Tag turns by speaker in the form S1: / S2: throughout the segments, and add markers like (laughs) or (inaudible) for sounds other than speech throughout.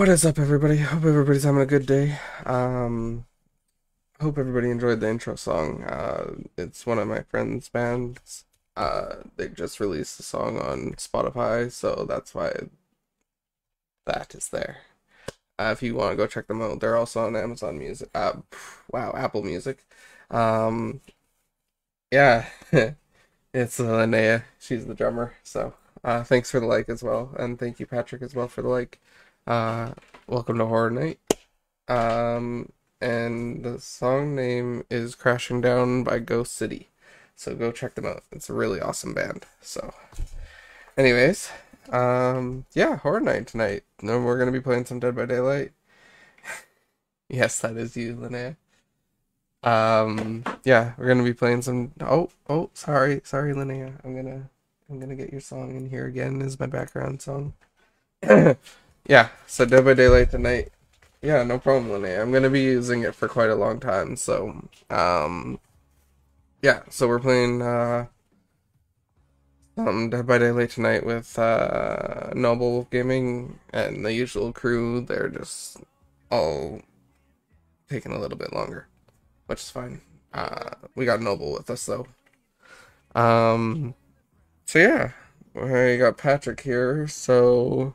S1: What is up, everybody? Hope everybody's having a good day. Um, hope everybody enjoyed the intro song. Uh, it's one of my friends' bands. Uh, they just released the song on Spotify, so that's why that is there. Uh, if you want to go check them out, they're also on Amazon Music. Uh, wow, Apple Music. Um, yeah, (laughs) it's Linnea. She's the drummer. So, uh, thanks for the like as well, and thank you, Patrick, as well for the like. Uh, welcome to Horror Night. Um, and the song name is Crashing Down by Ghost City. So go check them out. It's a really awesome band. So, anyways, um, yeah, Horror Night tonight. No, we're gonna be playing some Dead by Daylight. (laughs) yes, that is you, Linnea. Um, yeah, we're gonna be playing some. Oh, oh, sorry, sorry, Linnea. I'm gonna, I'm gonna get your song in here again as my background song. (clears throat) yeah, so Dead by Daylight tonight. Yeah, no problem, Linnea. I'm gonna be using it for quite a long time. So, um, yeah, so we're playing uh, um, Dead by Daylight tonight with uh, Noble Gaming and the usual crew. They're just all taking a little bit longer, which is fine. Uh, we got Noble with us though. Um, so yeah, I got Patrick here. So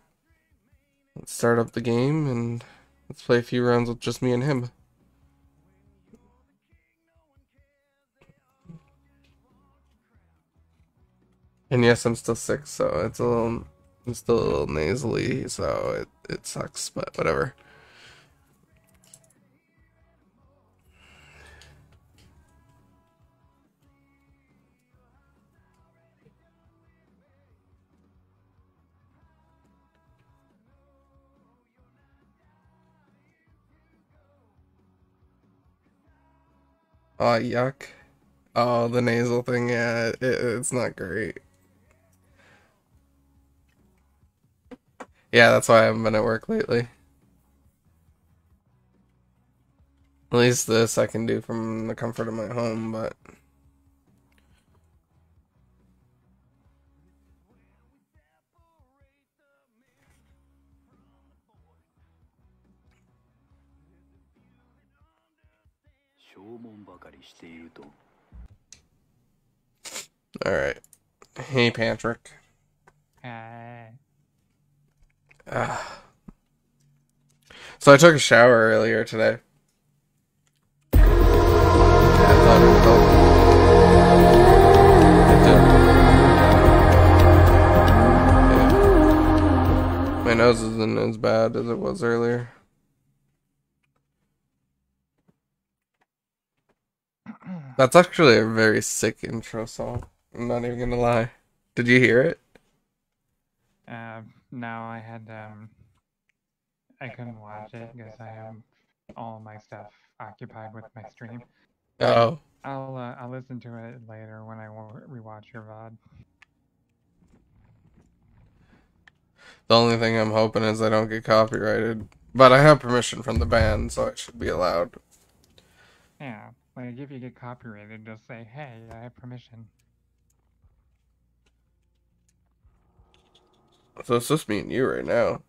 S1: let's start up the game and let's play a few rounds with just me and him. And yes, I'm still sick, so it's a little, I'm still a little nasally, so it, it sucks, but whatever. Oh, yuck. Oh, the nasal thing, yeah, it, it's not great. Yeah, that's why I haven't been at work lately. At least this I can do from the comfort of my home, but... Alright. Hey, Patrick.
S2: Hi.
S1: Ah. So I took a shower earlier today. I thought it felt- Yeah. My nose isn't as bad as it was earlier. That's actually a very sick intro song. I'm not even gonna lie. Did you hear it?
S2: Uh, no, I had um, I couldn't watch it because I have all my stuff occupied with my stream.
S1: Oh.
S2: I'll uh, I'll listen to it later when I rewatch your VOD.
S1: The only thing I'm hoping is I don't get copyrighted. But I have permission from the band, so I should be allowed.
S2: Yeah, like if you get copyrighted, just say, "Hey, I have permission."
S1: So it's just me and you right now.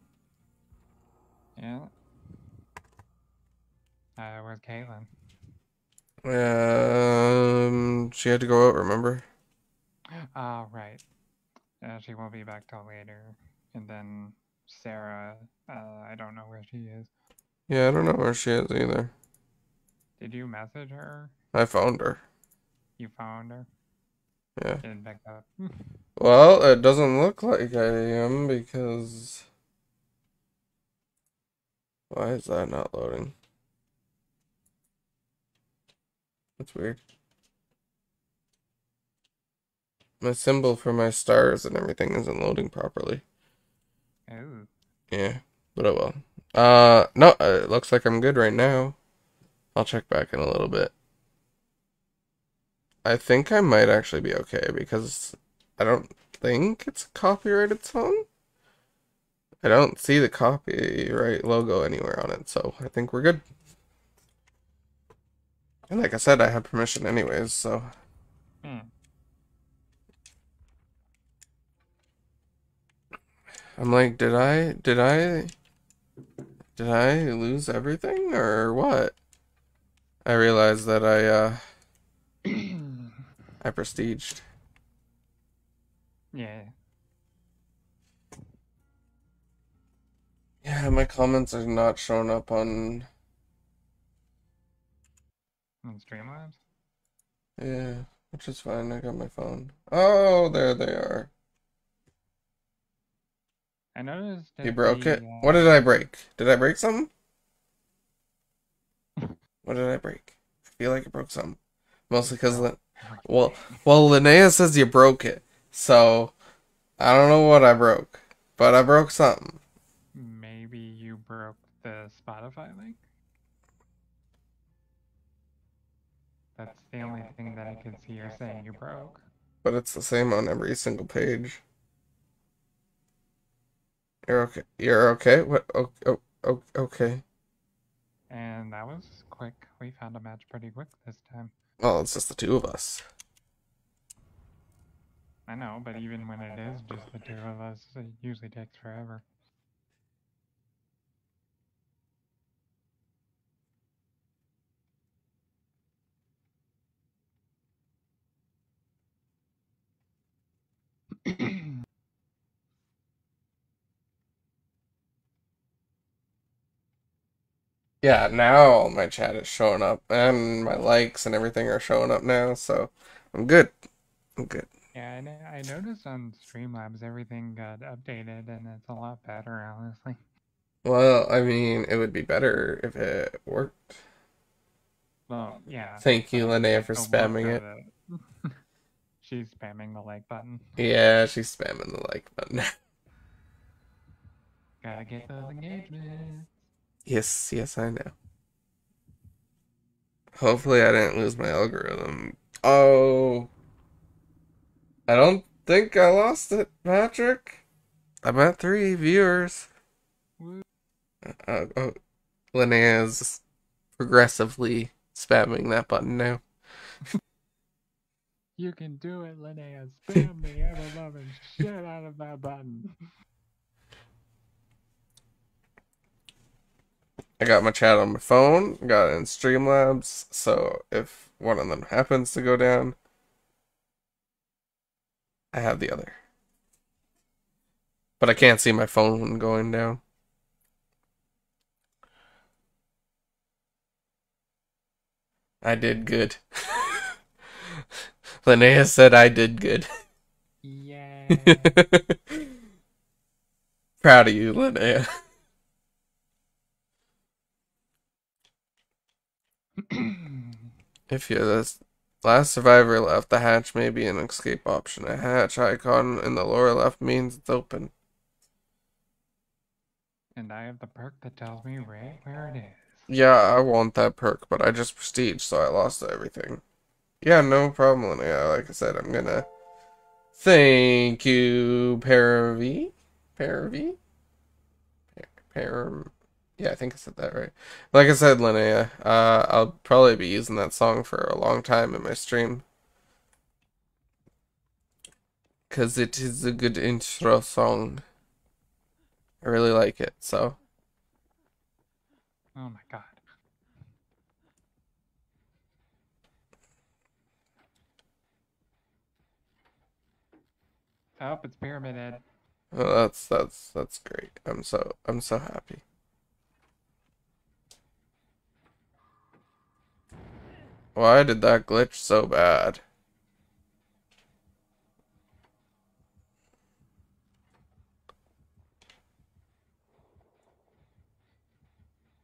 S2: Yeah. Uh, where's Caitlin?
S1: Um, she had to go out, remember?
S2: Oh, (gasps) right. Uh, she won't be back till later. And then Sarah, uh, I don't know where she is.
S1: Yeah, I don't know where she is either.
S2: Did you message her?
S1: I found her.
S2: You found her?
S1: Yeah.
S2: Didn't up. (laughs)
S1: Well, it doesn't look like I am because. Why is that not loading? That's weird. My symbol for my stars and everything isn't loading properly.
S2: oh,
S1: Yeah, but oh well. Uh, no, it looks like I'm good right now. I'll check back in a little bit. I think I might actually be okay because I don't think it's a copyrighted song. I don't see the copyright logo anywhere on it, so I think we're good. And like I said, I have permission anyways, so.
S2: hmm.
S1: I'm like, did I, did I Did I lose everything or what? I realized that I uh (clears throat) I prestiged.
S2: yeah.
S1: Yeah, my comments are not showing up on
S2: On Streamlabs.
S1: yeah, which is fine. I got my phone. Oh, there they are.
S2: I noticed
S1: You broke
S2: the,
S1: it?
S2: uh,
S1: What did I break? Did I break something? (laughs) What did I break? I feel like I broke something. Mostly because, (laughs) well, well, Linnea says you broke it. So, I don't know what I broke. But I broke something.
S2: maybe you broke the Spotify link. That's the only thing that I can see you're saying you broke.
S1: But it's the same on every single page. You're okay. You're okay? What? Oh, oh, oh, okay.
S2: And that was quick. We found a match pretty quick this time.
S1: Well, it's just the two of us.
S2: I know, but even when it is just the two of us, it usually takes forever.
S1: Yeah, now my chat is showing up, and my likes and everything are showing up now, so I'm good. I'm good.
S2: yeah, I, I noticed on Streamlabs everything got updated and it's a lot better, honestly.
S1: Well, I mean, it would be better if it worked.
S2: Well, yeah.
S1: Thank you, Linnea, for spamming it.
S2: it. (laughs) She's spamming the like button.
S1: Yeah, she's spamming the like button. (laughs)
S2: Gotta get those engagements.
S1: Yes, yes, I know. Hopefully, I didn't lose my algorithm. Oh, I don't think I lost it, Patrick. I'm at three viewers. Uh, oh, Linnea's progressively spamming that button now. (laughs)
S2: You can do it, Linnea. Spam the ever loving shit out of that button. (laughs)
S1: I got my chat on my phone, got it in Streamlabs, so if one of them happens to go down, I have the other. But I can't see my phone going down. I did good. (laughs) Linnea said I did good.
S2: Yeah. (laughs)
S1: Proud of you, Linnea. (clears throat) If you're the last survivor left, the hatch may be an escape option. A hatch icon in the lower left means it's open.
S2: and I have the perk that tells me right where it is.
S1: Yeah, I want that perk, but I just prestige, so I lost everything. Yeah, no problem, Linnea. Like I said, I'm gonna thank you, Paravi. Paravi? Par. Yeah, I think I said that right. Like I said, Linnea, uh, I'll probably be using that song for a long time in my stream. Because it is a good intro song. I really like it, so.
S2: Oh my god. Oh, it's Pyramid Head.
S1: Well, that's that's that's great. I'm so I'm so happy. Why did that glitch so bad?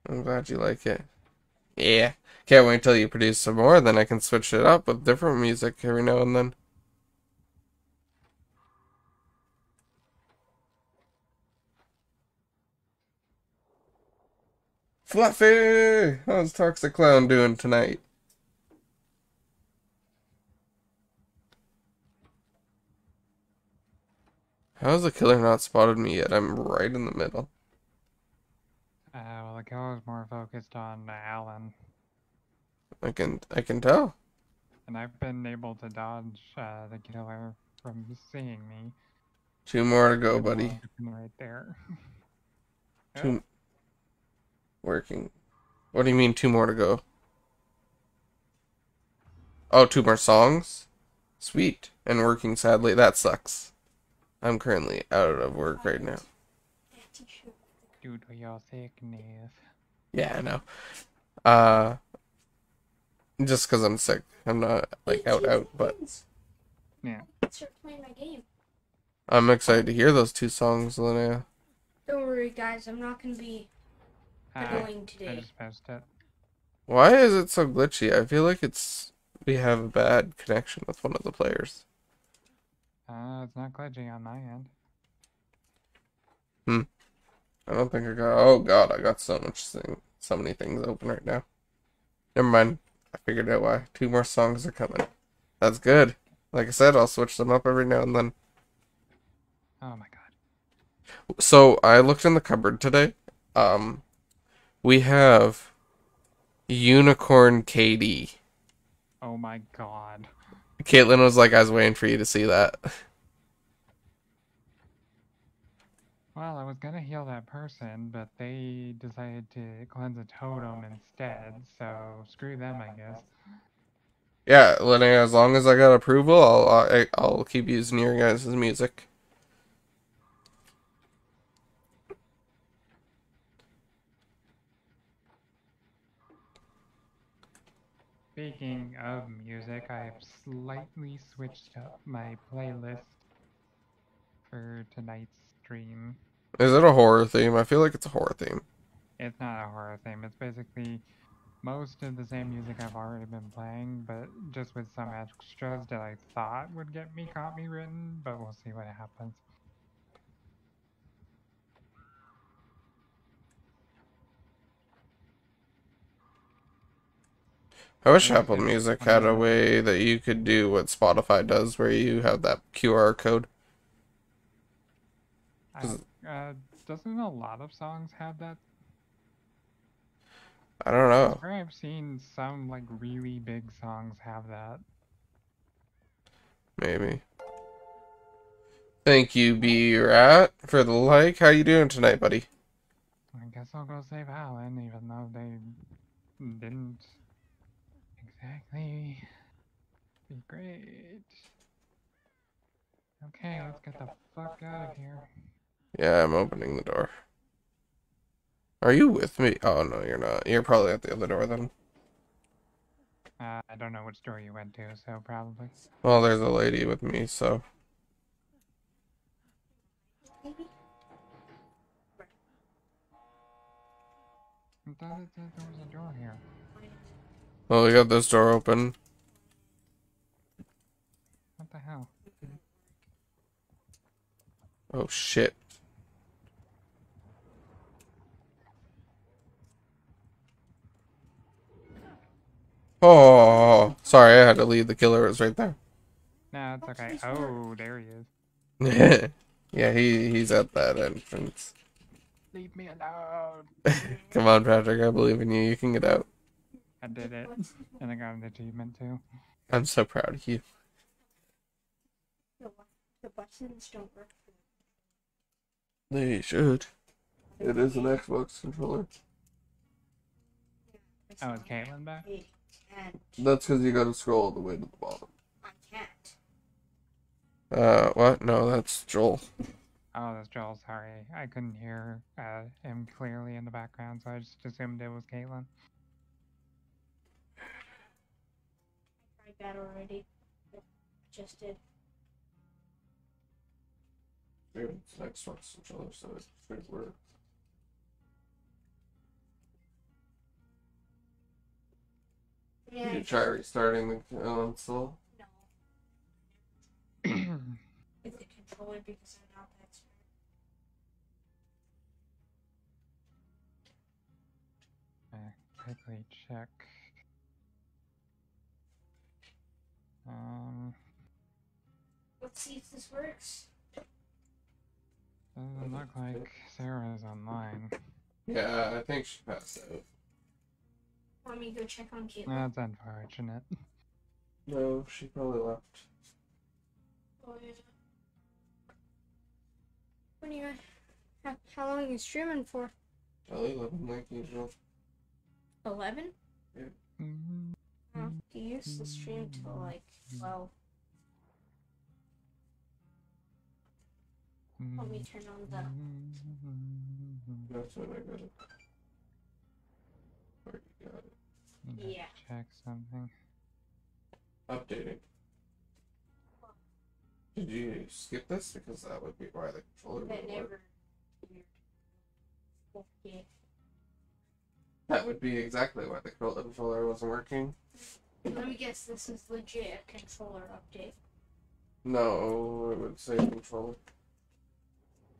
S1: I'm glad you like it. Yeah. Can't wait till you produce some more, then I can switch it up with different music every now and then. Fluffy! How's Toxic Clown doing tonight? How's the killer not spotted me yet? I'm right in the middle.
S2: Uh, well, the killer's more focused on Alan,
S1: I can I can tell.
S2: and I've been able to dodge uh, the killer from seeing me.
S1: Two more to go, buddy.
S2: Right there. (laughs)
S1: Two Working. What do you mean two more to go? Oh, two more songs? Sweet. And working sadly. That sucks. I'm currently out of work right now.
S2: Due to your sickness.
S1: Yeah, I know. Uh, just because I'm sick. I'm not like out out, but
S2: Yeah.
S3: Start playing my game.
S1: I'm excited to hear those two songs, Linnea.
S3: Don't worry, guys. I'm not gonna be
S2: I,
S3: annoying
S2: I
S3: today.
S2: just missed it.
S1: Why is it so glitchy? I feel like it's we have a bad connection with one of the players.
S2: Uh, it's not glitchy on my end. Hmm.
S1: I don't think I got. Oh god, I got so much thing, so many things open right now. Never mind. I figured out why. Two more songs are coming. That's good. Like I said, I'll switch them up every now and then.
S2: Oh my god.
S1: So I looked in the cupboard today. Um, we have Unicorn KD.
S2: Oh my god. (laughs)
S1: Caitlin was like, I was waiting for you to see that.
S2: Well, I was gonna heal that person, but they decided to cleanse a totem instead, so screw them, I guess.
S1: Yeah, Linnea, as long as I got approval, I'll I, I'll keep using your guys' music.
S2: Speaking of music, I have slightly switched up my playlist for tonight's stream.
S1: Is it a horror theme? I feel like it's a horror theme.
S2: It's not a horror theme, it's basically most of the same music I've already been playing, but just with some extras that I thought would get me copywritten, but we'll see what happens.
S1: I wish Apple Music had a way that you could do what Spotify does, where you have that QR code.
S2: I, uh, doesn't a lot of songs have that?
S1: I don't
S2: I
S1: know.
S2: swear I've seen some like really big songs have that.
S1: Maybe. Thank you, B Rat, for the like. How you doing tonight, buddy?
S2: I guess I'll go save Alan, even though they didn't exactly be great. Okay, let's get the fuck out of here.
S1: Yeah, I'm opening the door. Are you with me? Oh no, you're not. You're probably at the other door then.
S2: Uh, I don't know which door you went to, so probably.
S1: Well, there's a lady with me, so
S2: I thought said there was a door here.
S1: Well, we got this door open.
S2: What the hell?
S1: Oh shit. Oh, sorry, I had to leave. The killer was right there.
S2: No, it's okay. Oh, there he is. (laughs)
S1: yeah, he he's at that entrance.
S2: Leave me alone. (laughs)
S1: Come on, Patrick, I believe in you. You can get out.
S2: I did it, and I got an achievement too.
S1: I'm so proud of you.
S3: The, the buttons don't work.
S1: They should. It is an Xbox controller.
S2: Oh, is Caitlin back?
S3: I can't.
S1: That's because you gotta scroll all the way to the bottom.
S3: I can't.
S1: Uh, what? No, that's Joel. (laughs)
S2: Oh, that's Joel. Sorry, I couldn't hear uh, him clearly in the background, so I just assumed it was Caitlin.
S3: I tried that already. I just did.
S1: It's an Xbox controller, so it should work.
S3: Yeah.
S1: You try restarting the console.
S3: No. (clears throat) With the controller because I'm not that smart.
S2: Uh, quickly check. Um,
S3: Let's see if this works.
S2: doesn't look like Sarah's online.
S1: Yeah, I think she passed out.
S3: Want me to go check on Caitlin?
S2: That's unfortunate.
S1: No, she probably left.
S3: Oh, yeah. When you, how, how long are you streaming for?
S1: Probably 11 like usual.
S3: 11?
S2: Mm, Mm-hmm.
S3: Huh? You used to stream till like 12. Let me turn on the.
S1: That's when I got it. Where got it?
S2: Let me just
S3: Yeah.
S2: Check something.
S1: Updating. Did you skip this? Because that would be why the controller wouldn't work.
S3: never. Okay.
S1: That would be exactly why the control- controller wasn't working.
S3: Let me guess, this is legit a controller update.
S1: No, it would say controller.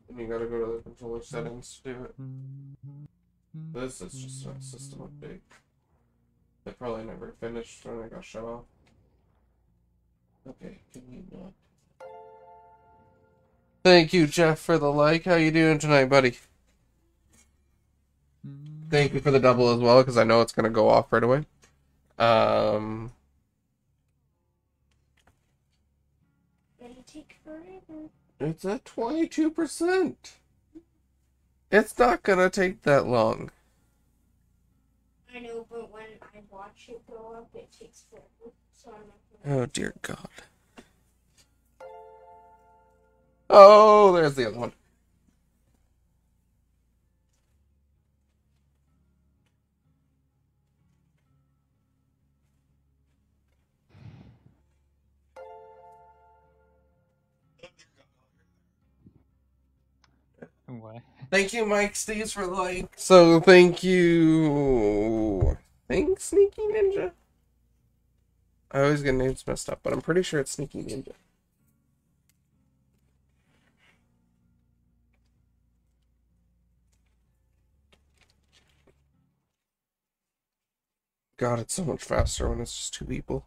S1: And you gotta go to the controller settings to do it. This is just a system update. It probably never finished when I got shut off. Okay, can you not? Thank you, Jeff, for the like. How you doing tonight, buddy? Thank you for the double as well, because I know it's gonna go off right away. Um,
S3: Gonna take forever.
S1: it's at twenty-two percent. It's not gonna take that long.
S3: I know, but when I watch it go up, it takes forever. So I'm not.
S1: Oh dear God. Oh, there's the other one.
S2: What? (laughs)
S1: Thank you, Mike Steves, for the like. So thank you. Thanks, Sneaky Ninja. I always get names messed up, but I'm pretty sure it's Sneaky Ninja. God, it's so much faster when it's just two people.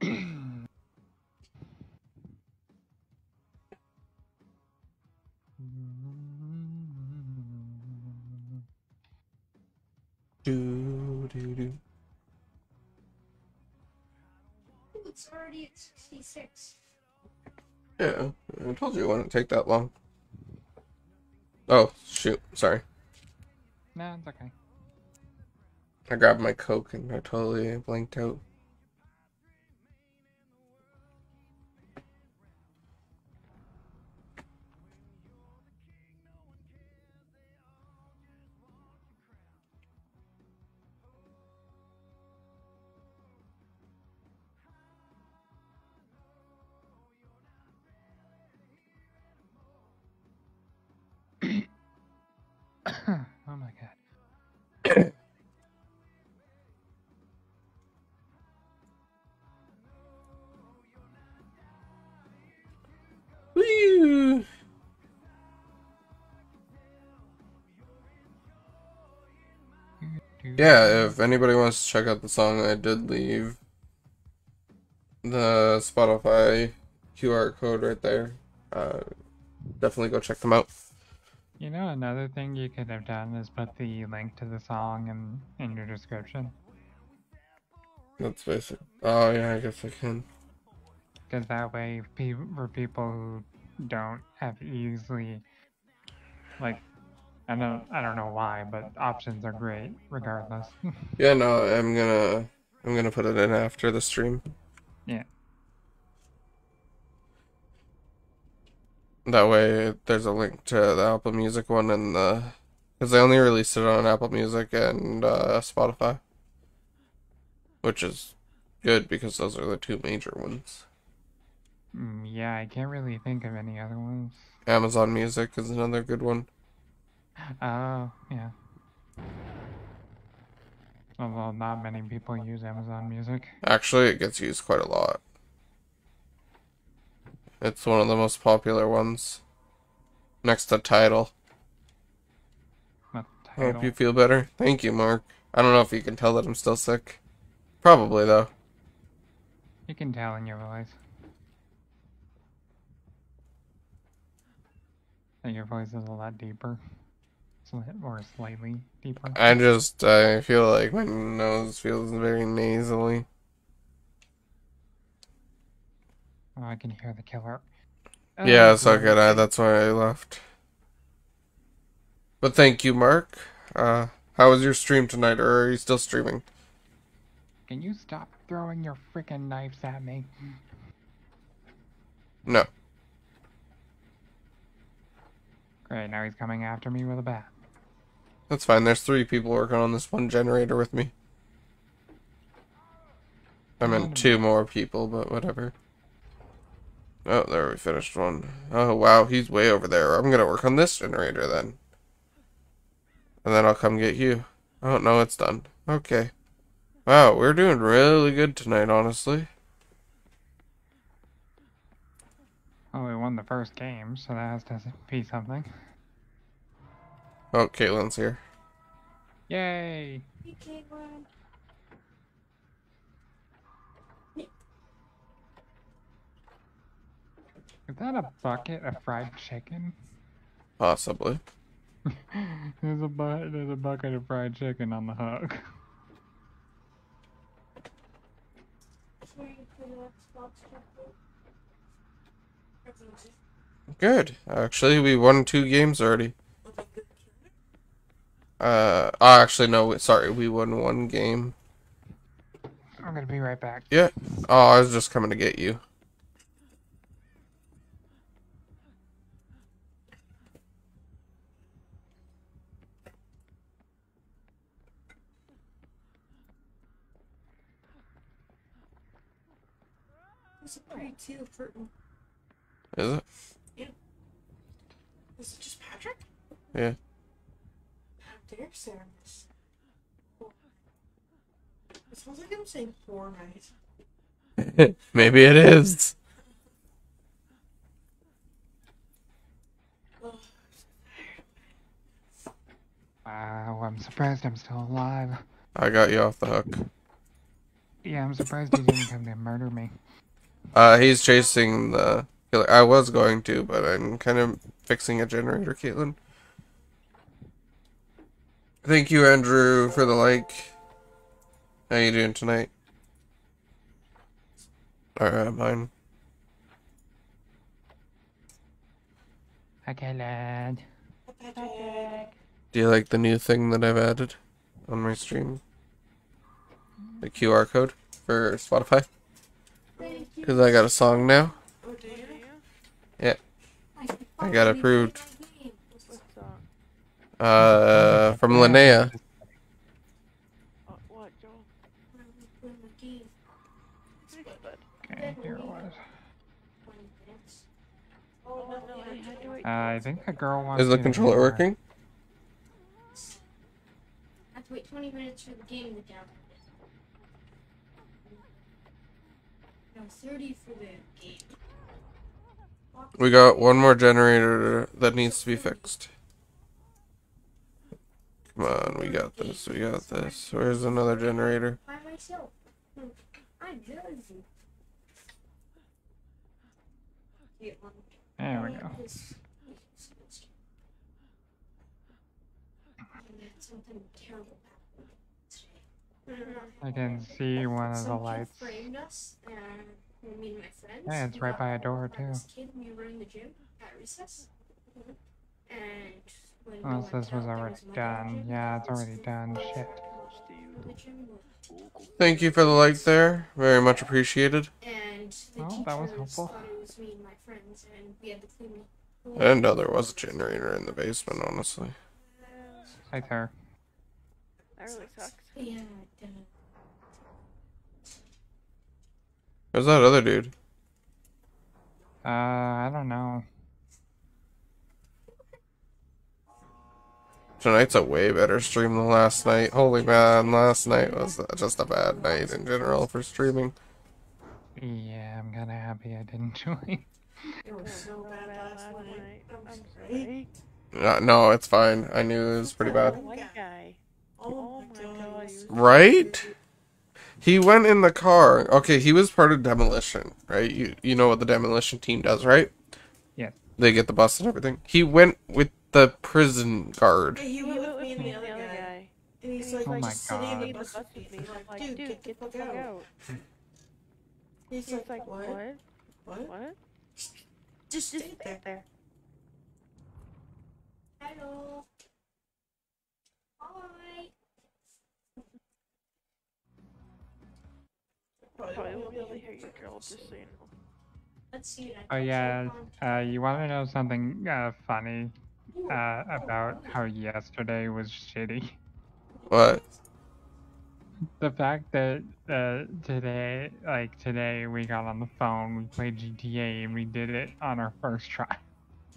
S1: Do do do.
S3: It's already at 66.
S1: Yeah, I told you it wouldn't take that long. Oh shoot! Sorry,
S2: No, it's okay.
S1: I grabbed my coke and I totally blanked out. Yeah, if anybody wants to check out the song, I did leave the Spotify QR code right there. Uh, definitely go check them out.
S2: You know, another thing you could have done is put the link to the song in, in your description.
S1: That's basic. Oh yeah, I guess I can.
S2: Because that way, pe- for people who don't have easily, like, I don't, I don't know why, but options are great regardless. (laughs)
S1: Yeah, no, I'm gonna I'm gonna put it in after the stream.
S2: Yeah.
S1: That way, there's a link to the Apple Music one and the because they only released it on Apple Music and uh, Spotify, which is good because those are the two major ones.
S2: Mm, yeah, I can't really think of any other ones.
S1: Amazon Music is another good one.
S2: Oh, yeah. Although not many people use Amazon Music.
S1: Actually, it gets used quite a lot. It's one of the most popular ones. Next to Tidal.
S2: Not
S1: I hope you feel better. Thank you, Mark. I don't know if you can tell that I'm still sick. Probably, though.
S2: You can tell in your voice. That your voice is a lot deeper. Slightly deeper.
S1: I just, I feel like my nose feels very nasally.
S2: Oh, I can hear the killer.
S1: Yeah,
S2: Oh,
S1: so
S2: great.
S1: good. I, that's why I left. But thank you, Mark. Uh, how was your stream tonight, or are you still streaming?
S2: Can you stop throwing your freaking knives at me?
S1: No.
S2: Great, now he's coming after me with a bat.
S1: That's fine. There's three people working on this one generator with me. I meant oh. two more people, but whatever. Oh, there we finished one. Oh, wow, he's way over there. I'm gonna work on this generator then. And then I'll come get you. Oh, no, it's done. Okay. Wow, we're doing really good tonight, honestly.
S2: Oh, we won the first game, so that has to be something.
S1: Oh, Caitlin's here.
S2: Yay!
S3: Hey, Caitlin.
S2: Is that a bucket of fried chicken?
S1: Possibly. (laughs)
S2: there's a bu- there's a bucket of fried chicken on the hook.
S3: Sorry for the Xbox people. Everything's
S1: Good. Actually, we won two games already.
S3: Looking good.
S1: Uh, actually, no, sorry, we won one game.
S2: I'm gonna be right back.
S1: Yeah. Oh, I was just coming to get you.
S3: It's a pretty cute curtain.
S1: Is it?
S3: Is it just Patrick?
S1: Yeah.
S3: How dare Sarah miss? It sounds like I'm saying Fortnite.
S1: Maybe it is.
S2: Wow, I'm surprised I'm still alive.
S1: I got you off the hook.
S2: Yeah, I'm surprised he didn't come to murder me.
S1: Uh, he's chasing the killer. I was going to, but I'm kind of fixing a generator, Caitlin. Thank you, Andrew, for the like. How you doing tonight? Alright, mine.
S2: Okay, lad.
S1: Do you like the new thing that I've added on my stream? The QR code for Spotify? Because I got a song now.
S3: Oh.
S1: Yeah.
S3: I,
S1: I got approved.
S4: What song?
S1: Uh, from Linnea.
S4: Uh.
S2: Okay, here it was.
S4: No, no, I had to wait.
S2: Uh, I think the girl wants
S1: Is the
S2: me to
S1: controller working?
S3: I have to wait 20 minutes for the game to download. No, 30 for the game.
S1: We got one more generator that needs to be fixed. Come on, we got this, we got this. Where's another generator?
S3: By myself. Hmm, I'm Jersey. Um,
S2: There we go.
S3: I had Something terrible happened today.
S2: I can see one of the lights.
S3: framed us, and me and my friends.
S2: Yeah, it's right by a door, too.
S3: This kid, were in the gym at recess, and when we
S2: Unless this was already done. Yeah, it's already done. Shit.
S3: The gym was-
S1: Thank you for the like there. Very much appreciated.
S3: And the
S2: Oh, that was
S3: teachers
S2: helpful.
S3: thought it was me and my friends, and we had the
S1: I didn't know there was a generator in the basement, honestly.
S2: Hi, sir.
S4: That really sucks.
S3: Yeah,
S1: Where's that other dude?
S2: Uh, I don't know.
S1: Tonight's a way better stream than last night. Holy man, last night was just a bad night in general for streaming.
S2: Yeah, I'm kinda happy I didn't (laughs) join.
S3: it was so bad last night. I'm sorry.
S4: sorry.
S1: Uh, no, it's fine. I knew it was pretty bad.
S4: White guy.
S3: Oh,
S4: Oh my god.
S1: Right? He went in the car. Okay, he was part of demolition, right? You you know what the demolition team does, right?
S2: Yeah.
S1: They get the bus and everything. He went with the prison guard.
S3: Hey, he
S4: He
S3: went
S4: went
S3: with me and the other guy.
S4: guy.
S3: And he's
S4: He's
S3: like,
S2: Oh my
S3: just sitting in
S2: God.
S3: the bus with me. I'm
S4: I'm like, dude, get the fuck out.
S3: He's
S4: He's
S3: like,
S4: like,
S3: what?
S4: what?
S3: What?
S4: What?
S3: Just stay
S4: Stay
S3: there.
S4: there.
S3: Hello. Hi.
S4: Probably won't be able to hear you, girl, just so you know.
S3: Let's see.
S2: Oh yeah, uh, you want to know something uh, funny uh, about how yesterday was shitty?
S1: What?
S2: The fact that uh, today, like today, we got on the phone, we played GTA, and we did it on our first try.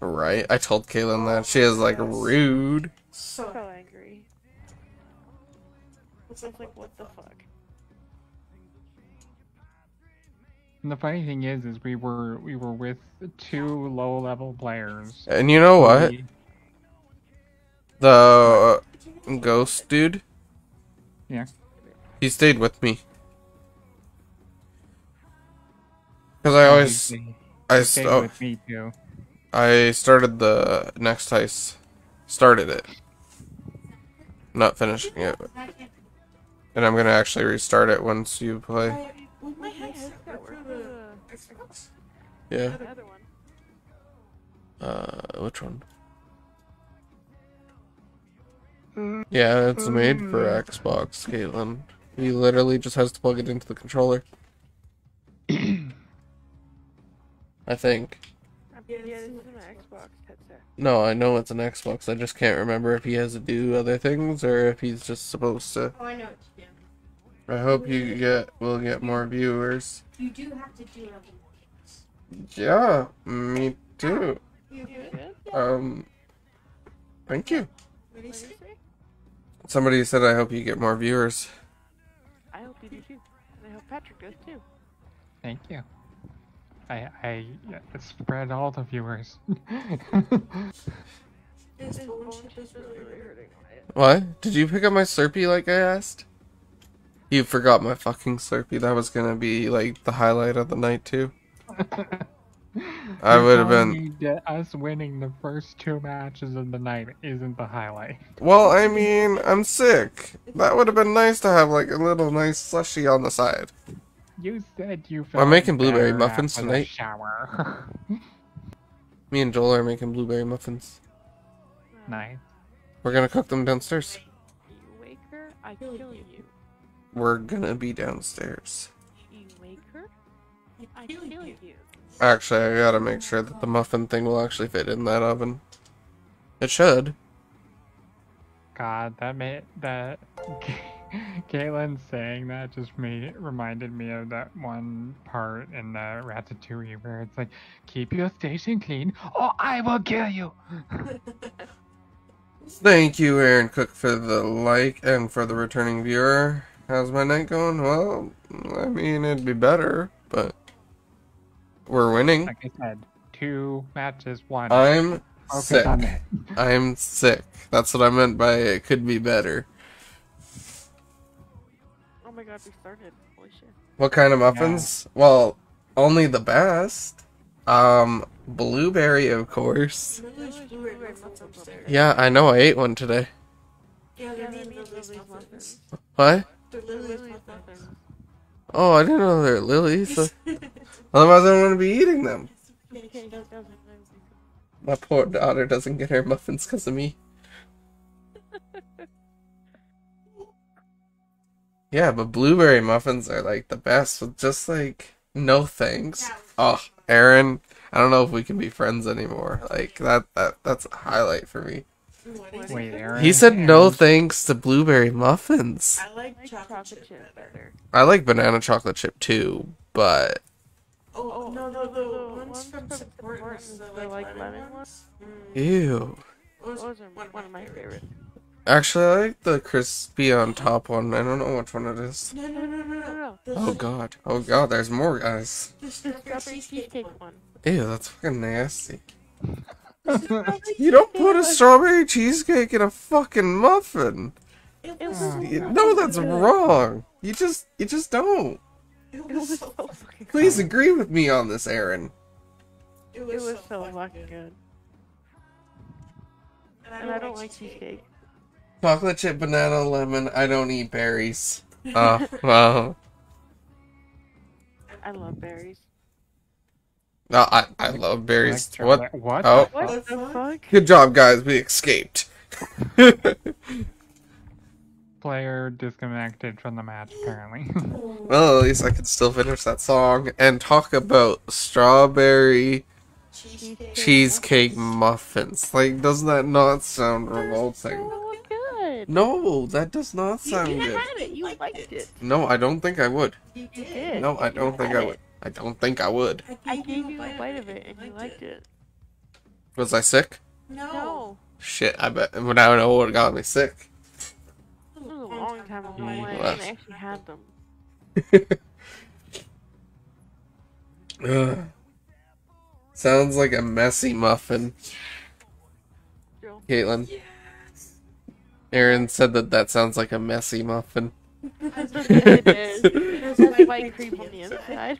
S1: Right? I told Kaylin that. She is like rude.
S4: So angry. It's like, what the fuck?
S2: And the funny thing is, is we were we were with two low level players.
S1: And you know what?
S2: We-
S1: The uh, ghost dude.
S2: Yeah.
S1: He stayed with me. Cause I always
S2: He
S1: I
S2: stayed
S1: st- oh,
S2: with me too.
S1: I started the next heist. Started it. Not finishing it. And I'm gonna actually restart it once you play.
S4: My headset work for the
S1: Yeah. Uh, which one? Yeah, it's made for Xbox, Caitlin. He literally just has to plug it into the controller. (clears throat) I think.
S4: Yeah, this is my Xbox headset.
S1: No, I know it's an Xbox. I just can't remember if he has to do other things or if he's just supposed to.
S3: Oh, I know what to do.
S1: I hope you get will get more viewers.
S3: You do have to do other things.
S1: Yeah, me too.
S3: You
S4: You
S3: good?
S4: good?
S1: Um, thank you. Somebody said I hope you get more viewers.
S4: I hope you do too. And I hope Patrick does too.
S2: Thank you. I I spread all the viewers.
S3: This
S4: His
S3: phone
S4: phone
S3: chip
S4: is really, really hurting.
S1: What? Did you pick up my Slurpee like I asked? You forgot my fucking Slurpee. That was gonna be like the highlight of the night too. (laughs) (laughs) I
S2: You're
S1: would have been.
S2: me us winning the first two matches of the night isn't the highlight.
S1: Well, I mean, I'm sick. That would have been nice to have like a little nice slushy on the side.
S2: You said you.
S1: I'm making blueberry muffins tonight.
S2: Shower. (laughs)
S1: Me and Joel are making blueberry muffins.
S2: nice.
S1: We're gonna cook them downstairs.
S4: You wake her, I kill you.
S1: We're gonna be downstairs.
S4: You wake her, I kill you.
S1: Actually, I gotta make sure that the muffin thing will actually fit in that oven. It should.
S2: God, that made that. (laughs) Caitlin saying that just made reminded me of that one part in the Ratatouille where it's like, "Keep your station clean, or I will kill you." (laughs)
S1: Thank you, Aaron Cook, for the like and for the returning viewer. How's my night going? Well, I mean, it'd be better, but we're winning.
S2: Like I said, two matches, one.
S1: I'm
S2: Focus
S1: sick.
S2: on it. (laughs)
S1: I'm sick. That's what I meant by it could be better.
S4: Oh my god, we started. Holy shit.
S1: What kind of muffins? Well, only the best. Um, blueberry, of course.
S3: Lily's blueberry muffins upstairs.
S1: Yeah, I know. I ate one today.
S3: Yeah,
S4: Yeah,
S3: they're
S4: they
S3: named
S4: made
S3: Lily's
S4: Lily's
S3: muffins.
S4: muffins.
S1: What?
S3: They're Lily's
S4: Lily's
S3: muffins.
S4: muffins.
S1: Oh, I didn't know they're lilies. (laughs) so- Otherwise, I wouldn't be eating them.
S4: Okay, that doesn't matter.
S1: My poor daughter doesn't get her muffins because of me. yeah, but blueberry muffins are like the best with just like no thanks. Oh, Aaron, I don't know if we can be friends anymore. Like that that that's a highlight for me.
S2: Wait, Aaron.
S1: He said no
S2: Aaron-
S1: thanks to blueberry muffins.
S3: I like
S4: I like
S3: chocolate, chip better.
S4: better.
S1: I like banana chocolate chip too, but
S3: Oh,
S4: Oh,
S3: no, no,
S4: the
S3: the
S4: ones
S3: ones from
S4: from
S3: Support
S4: Support
S3: versus the
S4: the,
S3: like
S4: like,
S3: lemon
S4: lemon
S3: ones. Mm.
S1: ew.
S3: Those
S4: Those are
S3: one of
S4: one of my favorites.
S1: Actually, I like the crispy on top one. I don't know which one it is.
S3: No, no, no, no,
S4: No,
S3: no.
S4: no.
S3: The,
S1: Oh god. Oh god, there's more guys.
S3: the
S4: The
S3: strawberry
S4: strawberry
S3: cheesecake
S4: cheesecake
S3: one.
S4: one.
S1: Ew, that's fucking nasty. (laughs) You don't put a strawberry cheesecake in a fucking muffin.
S3: It
S4: It
S3: was
S4: was
S3: so
S1: You
S4: so
S1: know that's wrong. You just you just don't.
S3: It
S4: It
S3: was
S4: was
S3: so
S4: so fucking
S1: Please
S4: good.
S1: agree with me on this, Aaron.
S3: It
S4: It
S3: was,
S4: was
S3: so
S4: so fucking good.
S3: And
S4: And I don't like cheesecake.
S1: Chocolate chip, banana, lemon. I don't eat berries. (laughs) Oh, well.
S4: I love berries.
S1: No, I, I love berries.
S2: Electrolyte-
S1: What?
S2: What?
S1: Oh.
S4: What the fuck?
S1: Good job, guys. We escaped. (laughs)
S2: Player disconnected from the match, apparently. (laughs)
S1: well, at least I can still finish that song and talk about strawberry
S3: Cheesecake.
S1: cheesecake muffins. Like, doesn't that not sound revolting?
S4: good.
S1: No, that does not sound
S4: You
S1: sound
S4: had
S1: good.
S4: it. You liked it.
S1: No, I don't think I would.
S3: You
S4: You
S3: did.
S4: did.
S1: No, I don't think
S4: had
S1: I
S4: it.
S1: would. I don't think I would.
S4: I gave you a bite of it and you liked it.
S1: Was I sick?
S3: No.
S4: No.
S1: Shit, I bet. But I don't know what got me sick.
S4: It was a long time ago
S2: Yeah.
S4: when
S1: Well.
S4: I actually had them. (laughs)
S1: Ugh. Sounds like a messy muffin,
S4: Jill.
S1: Caitlin. Aaron said that that sounds like a messy muffin.
S4: it is. (laughs) It has white cream on the inside.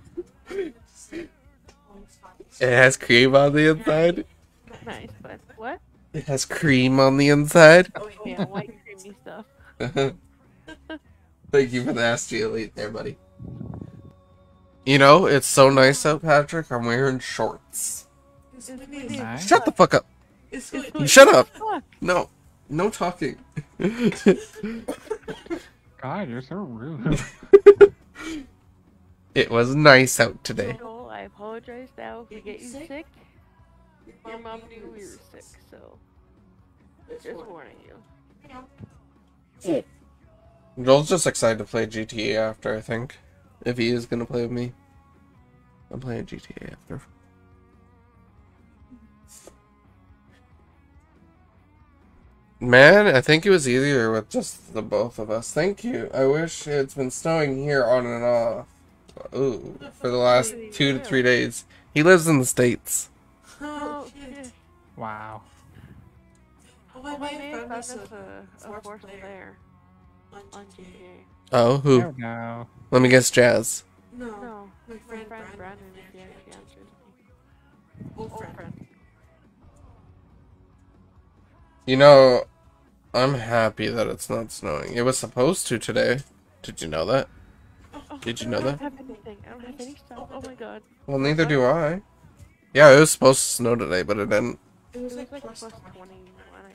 S1: It has cream on the inside.
S4: Nice, but what?
S1: It has cream on the inside.
S4: Oh yeah, white creamy stuff. (laughs)
S1: Thank you for the SG Elite there, buddy. You know, it's so nice out, Patrick. I'm wearing shorts.
S2: Nice.
S1: Shut the fuck up.
S3: It's
S4: It's
S3: good.
S4: really-
S1: Shut up. No, no talking.
S2: God, you're so rude. (laughs)
S1: it was nice out today.
S4: I apologize now if we get you
S3: Sick?
S4: sick. Your mom knew we were sick, so just warning you. Oh.
S1: Joel's just excited to play GTA after, I think. If he is gonna play with me. I'm playing GTA after. Man, I think it was easier with just the both of us. Thank you. I wish it's been snowing here on and off. Ooh, for the last two to three days. He lives in the States.
S3: Oh,
S4: Oh
S3: shit.
S4: shit.
S2: wow.
S3: Oh, my
S4: Oh, my man
S3: friend
S4: found a, a force player
S3: on
S4: on
S3: GTA.
S4: GTA.
S1: Oh, who?
S2: There we go.
S1: Let me guess, Jazz.
S3: No,
S4: No,
S3: my
S4: my
S3: friend,
S4: friend
S3: Brandon.
S4: Brandon is the actually answers me.
S3: Old
S4: Old
S3: friend.
S4: friend.
S1: You know, I'm happy that it's not snowing. It was supposed to today. Did you know that?
S4: Oh,
S1: Did you know that?
S4: I
S1: know
S4: don't
S1: that?
S4: have anything. I don't have any stuff. Oh my god.
S1: Well, neither do I. Yeah, it was supposed to snow today, but it didn't.
S3: It
S4: It
S3: was
S4: was
S3: like
S4: like
S3: plus
S4: plus
S3: 20.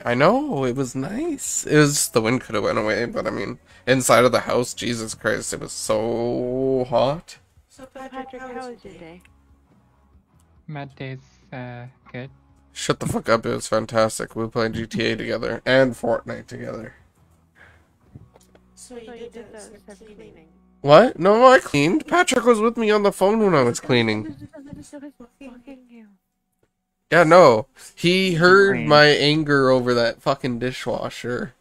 S4: 21.
S1: I know it was nice. It was the wind could have went away, but I mean, inside of the house, Jesus Christ, it was so hot.
S3: So
S4: Patrick,
S3: Patrick,
S4: how was your day?
S2: My day's uh, good.
S1: Shut the fuck up! It was fantastic. We played GTA together and Fortnite together.
S3: So
S4: So
S3: you
S4: you
S3: did
S4: did
S3: that
S4: that
S3: instead of
S4: instead of
S3: cleaning.
S4: cleaning.
S1: What? No, I cleaned. Patrick was with me on the phone when I was cleaning. (laughs)
S4: Fucking.
S1: Yeah, no. He heard
S2: Clean.
S1: my anger over that fucking dishwasher.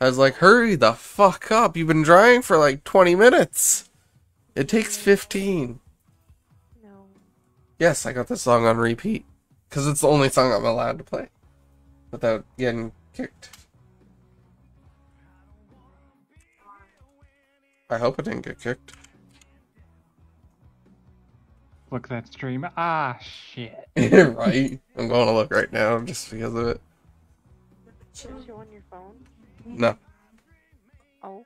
S1: I was like, hurry the fuck up. You've been drying for like 20 minutes. It takes 15.
S4: No.
S1: Yes, I got this song on repeat. Because it's the only song I'm allowed to play. Without getting kicked. I hope I didn't get kicked.
S2: Look that stream. Ah, shit. (laughs)
S1: right? I'm going to look right now just because of it.
S4: Is you on your phone?
S1: No.
S4: Oh.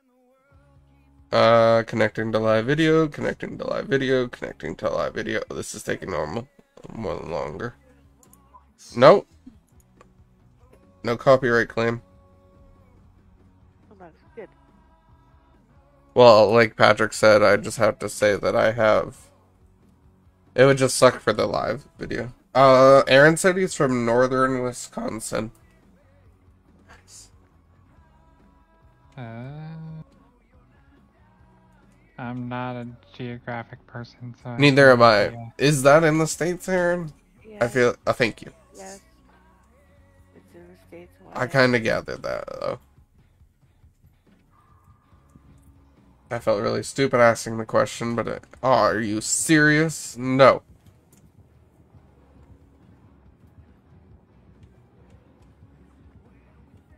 S1: Uh, connecting to live video, connecting to live video, connecting to live video. This is taking normal, more than longer. Nope. No copyright claim.
S4: Oh, that's.
S1: Well, like Patrick said, I just have to say that I have. It would just suck for the live video. Uh, Aaron said he's from northern Wisconsin.
S3: Nice.
S2: Uh, I'm not a geographic person, so.
S1: Neither
S2: have
S1: am I.
S2: idea.
S1: Is that in the states, Aaron?
S4: Yeah.
S1: I feel. Uh, thank you.
S4: Yes. It's in the States.
S1: I kind of gathered that though. I felt really stupid asking the question, but it, oh, are you serious? No.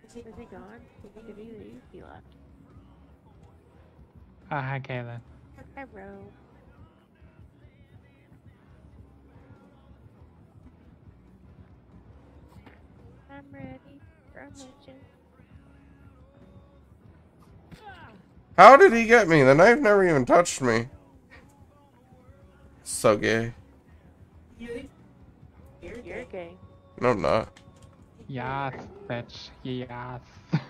S3: Is he
S4: Is he gone? Did he leave? He left.
S2: Ah, hi, Kaylin.
S4: Hi, bro. I'm ready for a mission.
S1: How did he get me? The knife never even touched me. So gay.
S3: You're
S4: gay.
S1: No, I'm not.
S2: Yes, bitch. Yes. (laughs)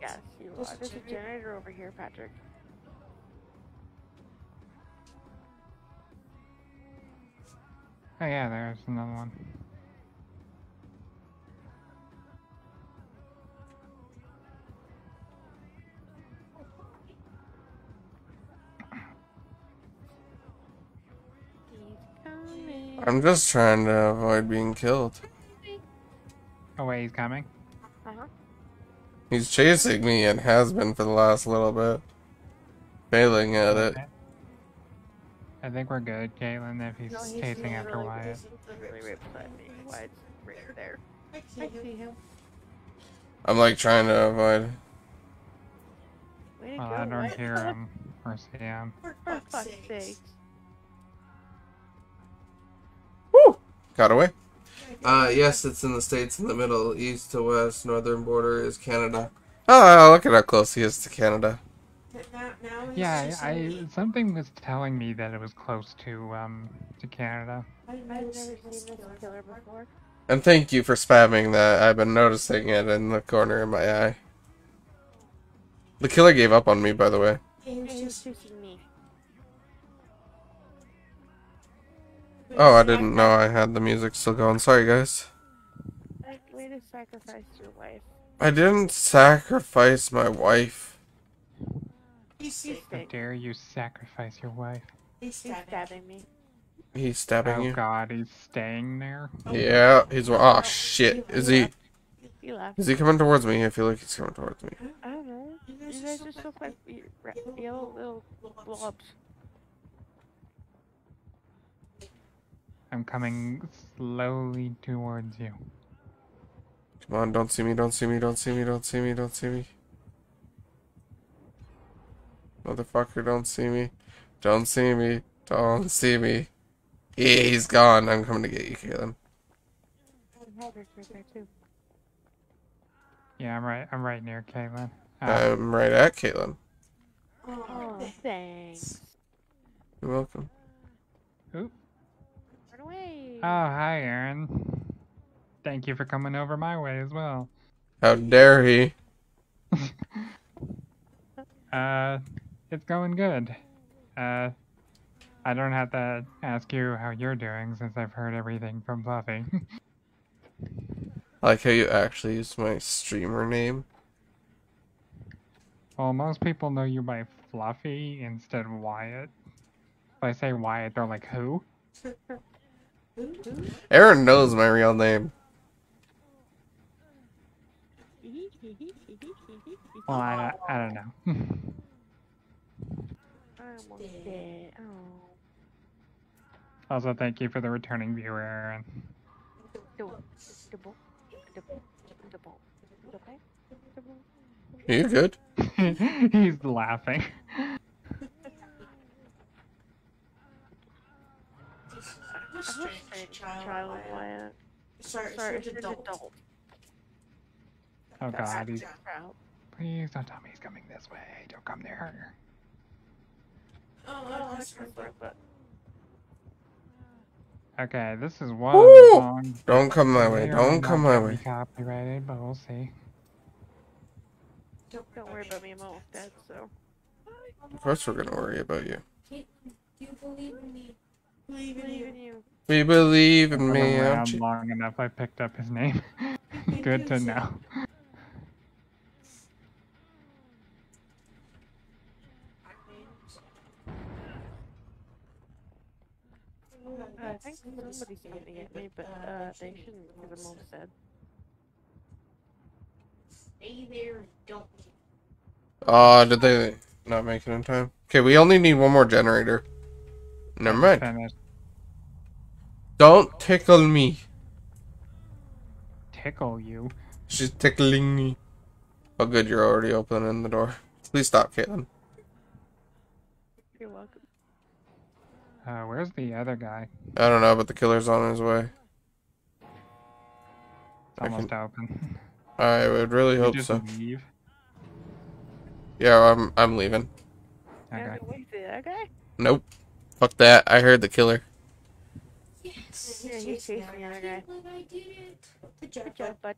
S4: Yes, you are. There's a generator over here, Patrick.
S2: oh yeah, there's another one.
S1: I'm just trying to avoid being killed.
S2: Oh wait, he's coming.
S4: Uh-huh.
S1: He's chasing me and has been for the last little bit. Failing at it.
S2: I think we're good, Caitlin, if he's
S4: No, he's
S2: chasing after
S4: literally-
S2: Wyatt.
S4: He's literally me. Wyatt's right there.
S3: I
S4: I
S3: see
S4: see him.
S1: I'm like trying to avoid.
S4: Way to
S2: Well,
S4: go,
S2: I don't
S4: Wyatt.
S2: hear him (laughs) or see him.
S3: For
S4: For
S3: fuck's
S4: fuck's sake.
S1: Woo! Got away. Uh, yes, it's in the states in the middle, east to west, northern border is Canada. Oh, look at how close he is to Canada.
S3: Now, now
S2: Yeah, I, I something was telling me that it was close to um to Canada.
S3: I've
S4: I've
S3: never
S4: never
S3: seen
S4: seen
S3: this
S4: this
S3: killer
S4: killer
S3: before.
S4: before.
S1: And thank you for spamming that. I've been noticing it in the corner of my eye. The killer gave up on me, by the way.
S3: He was
S4: he's
S3: just
S4: chasing me.
S1: Oh, I didn't know I had the music still going. Sorry, guys.
S4: Like, way to sacrifice your wife.
S1: I didn't sacrifice my wife.
S3: He's
S4: He's.
S2: How dare you sacrifice your wife?
S3: He's
S4: He's
S3: stabbing.
S4: stabbing me.
S1: He's stabbing
S2: Oh
S1: you.
S2: Oh God, he's staying there. Oh.
S1: Yeah, he's. Oh shit! Is he?
S4: He left.
S1: Is he coming towards me? I feel like he's coming towards me.
S4: I don't know.
S3: You
S4: You
S3: guys
S4: guys
S3: just
S4: just
S3: look
S4: look like yellow little blobs.
S2: I'm coming slowly towards you.
S1: Come on! Don't see me! Don't see me! Don't see me! Don't see me! Don't see me! Motherfucker! Don't see me! Don't see me! Don't see me! Yeah, he's gone. I'm coming to get you, Kaylin.
S4: Patrick's right there too.
S2: Yeah, I'm right. I'm right near Caitlin. Uh,
S1: I'm right at Caitlin.
S3: Oh,
S4: thanks.
S1: You're welcome.
S2: Oop.
S4: Run away.
S2: Oh, hi, Aaron. Thank you for coming over my way as well.
S1: How dare he? (laughs)
S2: Uh, it's going good. Uh, I don't have to ask you how you're doing since I've heard everything from Fluffy.
S1: I (laughs) like how you actually used my streamer name.
S2: well, most people know you by Fluffy instead of Wyatt. If I say Wyatt, they're like, who? (laughs)
S1: Aaron knows my real name.
S2: Well, I, don't- I don't know.
S4: I'm almost dead.
S2: Also, thank you for the returning viewer, Aaron.
S1: Are you good? (laughs)
S2: He's laughing.
S3: I'm a
S4: I'm a
S3: strange
S4: strange
S3: child.
S4: child,
S3: Wyatt.
S4: Wyatt.
S3: Sorry,
S4: Sorry,
S3: strange
S4: strange
S3: adult.
S4: adult.
S2: Oh god, he's,
S4: Proud.
S2: please don't tell me he's coming this way. Don't come there.
S3: Oh, oh
S4: I don't
S3: that's
S4: like her, but
S2: Okay, this is one
S1: Woo!
S2: song.
S1: Don't come my way.
S2: may or may
S1: Don't come my way.
S2: Copyrighted, but we'll see.
S4: don't worry about me. I'm almost dead, so.
S1: Of course, we're gonna worry about you.
S3: Do you believe in me? Believe in
S4: Believe
S3: you.
S4: in you.
S1: We believe in
S2: Been
S1: me.
S2: around
S1: aren't
S2: long enough. I picked up his name. (laughs) Good to know.
S4: Uh, I think somebody's getting at me, but uh, they shouldn't because I'm almost dead.
S3: Stay there. Don't.
S1: Oh, did they not make it in time? Okay, we only need one more generator. Never mind.
S2: Finished.
S1: Don't tickle me.
S2: Tickle you.
S1: She's tickling me. Oh, good, you're already opening the door. Please stop, Caitlin.
S4: You're welcome.
S2: Uh, where's the other guy?
S1: I don't know, but the killer's on his way.
S2: It's
S1: I
S2: almost open. (laughs)
S1: I would really
S2: You
S1: hope
S2: just
S1: so.
S2: leave.
S1: Yeah, I'm I'm leaving.
S4: Yeah,
S2: Okay.
S4: wait, see that guy?
S1: Nope. Fuck that. I heard the killer.
S3: Yes.
S4: Yeah, he's chasing the other guy.
S3: I did it. Good job.
S4: Good job, bud.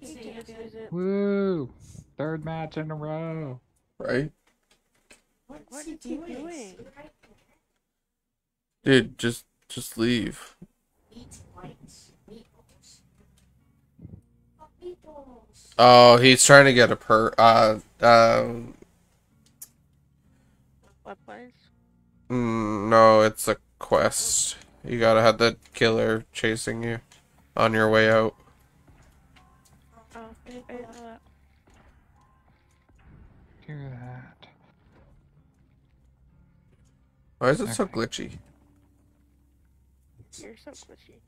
S3: You
S4: You
S3: did
S4: did
S3: it.
S4: it.
S2: Woo! Third match in a row.
S1: Right?
S3: What's
S4: What
S3: he
S4: is he
S3: doing?
S4: doing?
S1: Dude, just just leave.
S3: Eat whites. Meatballs. Oh.
S1: Oh, he's trying to get a per uh um Mm, no, it's a quest. You gotta have the killer chasing you on your way out.
S4: Oh, I didn't know that.
S2: Do that.
S1: Why is it so glitchy?
S4: You're so glitchy.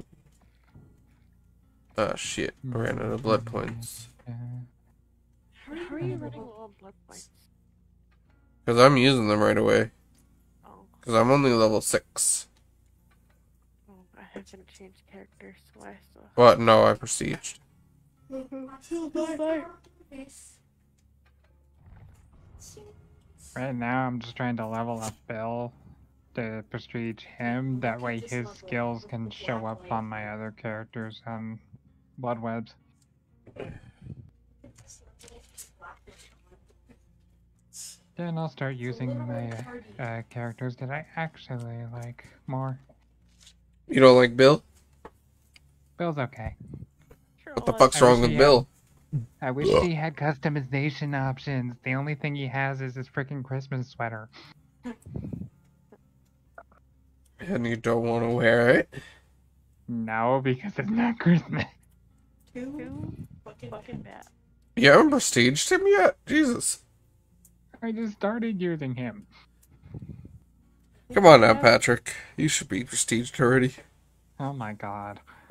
S1: Oh shit, I ran out of blood points.
S4: How are you running low on blood points?
S1: Cause I'm using them right away.
S4: Oh,
S1: Cause I'm only level six.
S4: oh I haven't changed characters, so I still.
S1: What? No, I prestiged.
S2: Right now, I'm just trying to level up Bill to prestige him. That way, his skills can show up on my other characters on Blood Webs. Then I'll start using my uh, uh, characters that I actually like more.
S1: You don't like Bill?
S2: Bill's okay.
S1: What the fuck's
S2: I
S1: wrong with
S2: he
S1: Bill?
S2: I wish he had customization options. The only thing he has is his freaking Christmas sweater. (laughs)
S1: And you don't want to wear it?
S2: No, because it's not Christmas.
S4: Too fucking bad.
S1: You haven't prestiged him yet? Jesus.
S2: I just started using him.
S1: Come on now, Patrick. You should be prestiged already.
S2: Oh my god. (laughs)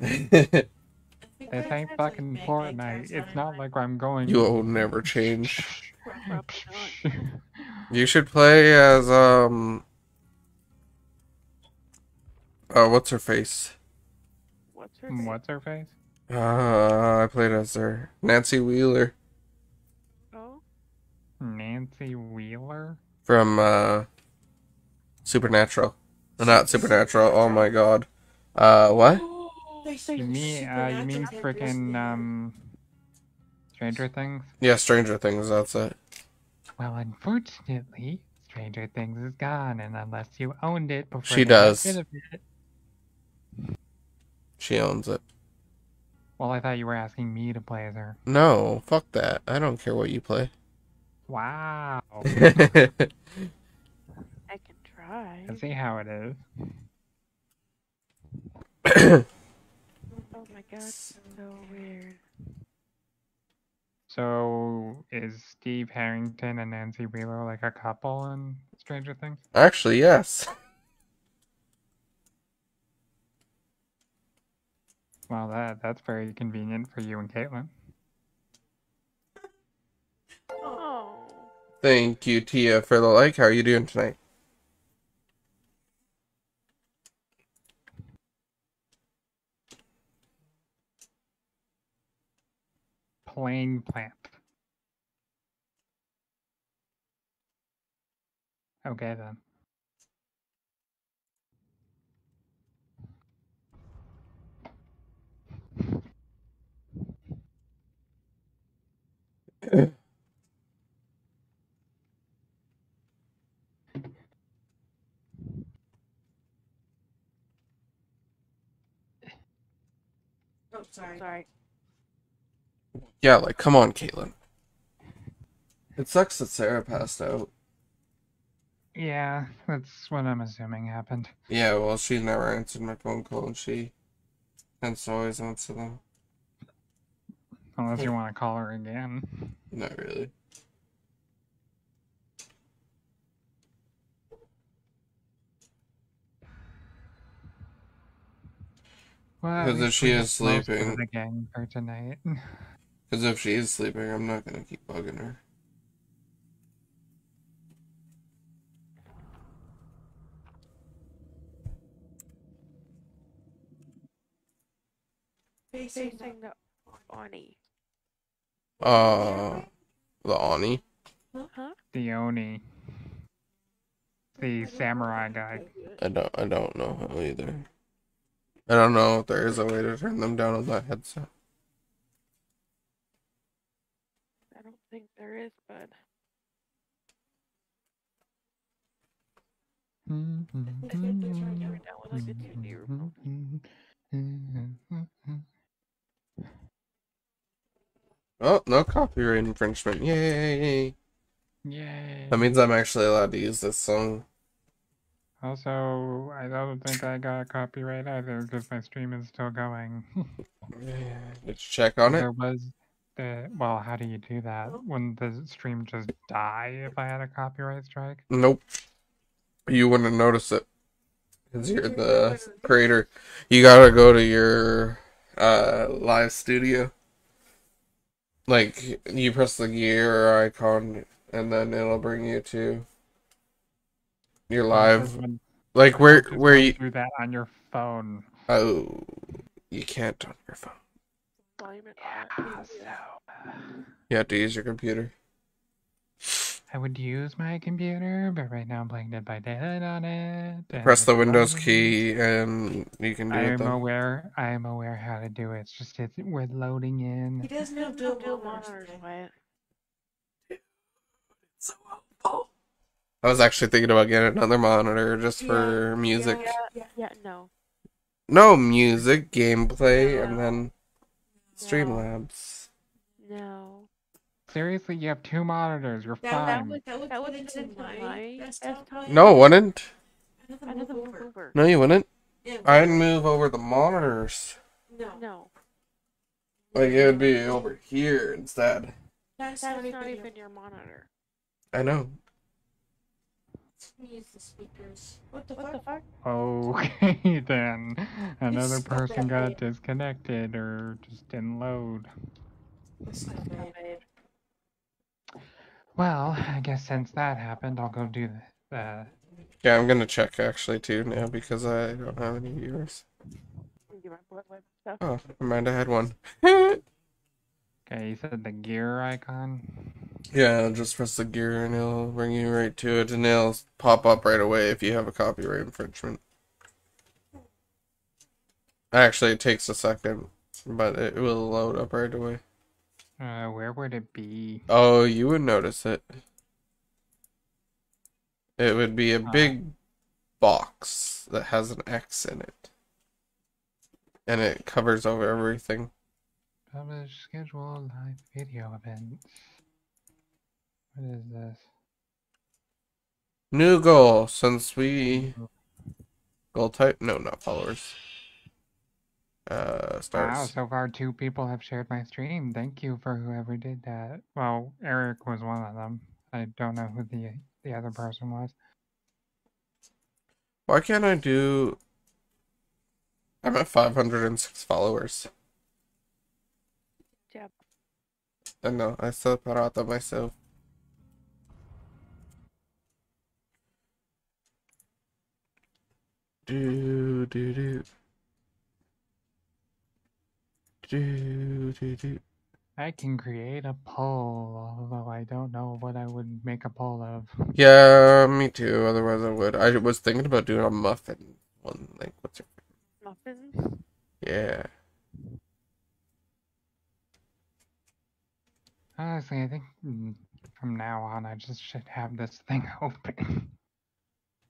S2: This ain't fucking Fortnite. It's not like I'm going.
S1: You will never change. You should play as um. Oh, what's her face?
S4: What's her name?
S2: What's her face?
S1: Uh, I played as her. Nancy Wheeler
S2: Nancy Wheeler?
S1: from uh, Supernatural. Not Supernatural. Oh my god. Uh, what? (gasps)
S2: You mean, uh, you mean freaking, um. Stranger Things?
S1: Yeah, Stranger Things. That's it.
S2: Well, unfortunately, Stranger Things is gone, and unless you owned it before
S1: She does.
S2: rid of it-
S1: She owns it.
S2: Well, I thought you were asking me to play as her.
S1: No, fuck that. I don't care what you play.
S2: Wow. (laughs)
S4: I can try.
S2: I see how it is.
S4: Oh my god, so weird.
S2: So, is Steve Harrington and Nancy Wheeler like a couple in Stranger Things?
S1: Actually, yes.
S2: Well, that that's very convenient for you and Caitlin.
S1: Thank you, Tia, for the like. How are you doing tonight?
S2: Plain plant. Okay then. (laughs)
S3: Sorry.
S4: sorry.
S1: Yeah, like, come on, Caitlin. It sucks that Sarah passed out.
S2: Yeah, that's what I'm assuming happened.
S1: Yeah, well, she never answered my phone call, and she tends to always answer them.
S2: Unless you want to call her again.
S1: Not really.
S2: Well, at
S1: 'Cause if she
S2: we
S1: is
S2: got most of
S1: sleeping-
S2: The gang for tonight. (laughs)
S1: Because if she is sleeping, I'm not gonna keep bugging her.
S4: Facing the Oni.
S1: Uh, the Ani.
S4: Huh?
S2: The Oni. the samurai guy.
S1: I don't I don't know how either. I don't know if there is a way to turn them down on that headset.
S4: I don't think there is, but
S1: Oh, no copyright infringement. Yay.
S2: Yay.
S1: That means I'm actually allowed to use this song.
S2: Also, I don't think I got a copyright either because my stream is still going.
S1: You (laughs) check on it?
S2: There was the well, how do you do that? When the stream just die if I had a copyright strike?
S1: Nope. You wouldn't notice it. Because you're the creator. You gotta go to your uh, live studio. Like, you press the gear icon, and then it'll bring you to your live. Like, where, where you.
S2: do that on your phone.
S1: Oh, you can't on your phone.
S2: Yeah,
S4: on it.
S2: so uh,
S1: You have to use your computer.
S2: I would use my computer, but right now I'm playing Dead by Daylight on it.
S1: Press the Windows key, and you can do
S2: I
S1: it
S2: am
S1: then.
S2: aware. I am aware how to do it. It's just it's we're loading
S3: He
S2: in.
S3: doesn't have
S4: Dual
S3: dual
S4: monitors,
S3: monitors.
S4: Wyatt.
S1: I was actually thinking about getting another monitor just
S3: Yeah,
S1: for music.
S3: Yeah, yeah.
S4: Yeah, no.
S1: No music, gameplay, and
S3: No.
S1: then Streamlabs.
S4: No.
S2: Seriously, you have two monitors. You're
S3: That, that
S2: fine.
S3: would that would
S4: That
S3: put
S4: would
S3: into
S4: fit into
S3: my
S4: my
S3: desktop.
S4: desktop.
S1: No, wouldn't.
S3: Another
S4: Another
S3: move
S4: move
S3: over.
S4: over.
S1: No, you wouldn't.
S3: Yeah,
S1: I'd move over the monitors.
S3: no.
S4: No.
S1: Like it would be over here instead.
S3: That's,
S4: That's
S3: not,
S4: not
S3: even.
S4: even your monitor.
S1: I know.
S3: Use the speakers. What the
S4: What the
S3: fuck?
S4: fuck?
S2: Okay, (laughs) then another
S3: It's
S2: person got
S3: bad.
S2: disconnected or just didn't load.
S3: That's not bad.
S2: Well, I guess since that happened, I'll go do the. the
S1: Yeah, I'm gonna check actually too now because I don't have any viewers.
S4: You want blood web stuff?
S1: Oh, never mind, I had one. (laughs)
S2: okay, you said the gear icon.
S1: yeah, just press the gear and it'll bring you right to it, and it'll pop up right away if you have a copyright infringement. Actually, it takes a second, but it will load up right away.
S2: Uh, where would it be?
S1: Oh, you would notice it. It would be a
S2: Huh.
S1: big box that has an X in it. And it covers over everything.
S2: Publish schedule live video events. What is this?
S1: New goal since we goal type no not followers. Uh
S2: Wow, so far two people have shared my stream. Thank you for whoever did that. Well, Eric was one of them. I don't know who the the other person was.
S1: Why can't I do I'm at five hundred and six followers.
S4: Yep.
S1: I know, I separata myself. Do do do. Do do do.
S2: I can create a poll, although I don't know what I would make a poll of.
S1: Yeah, me too. Otherwise, I would. I was thinking about doing a muffin one. Like, what's your?
S4: Muffins?
S1: Yeah.
S2: Honestly, I think mm, from now on I just should have this thing (laughs) open.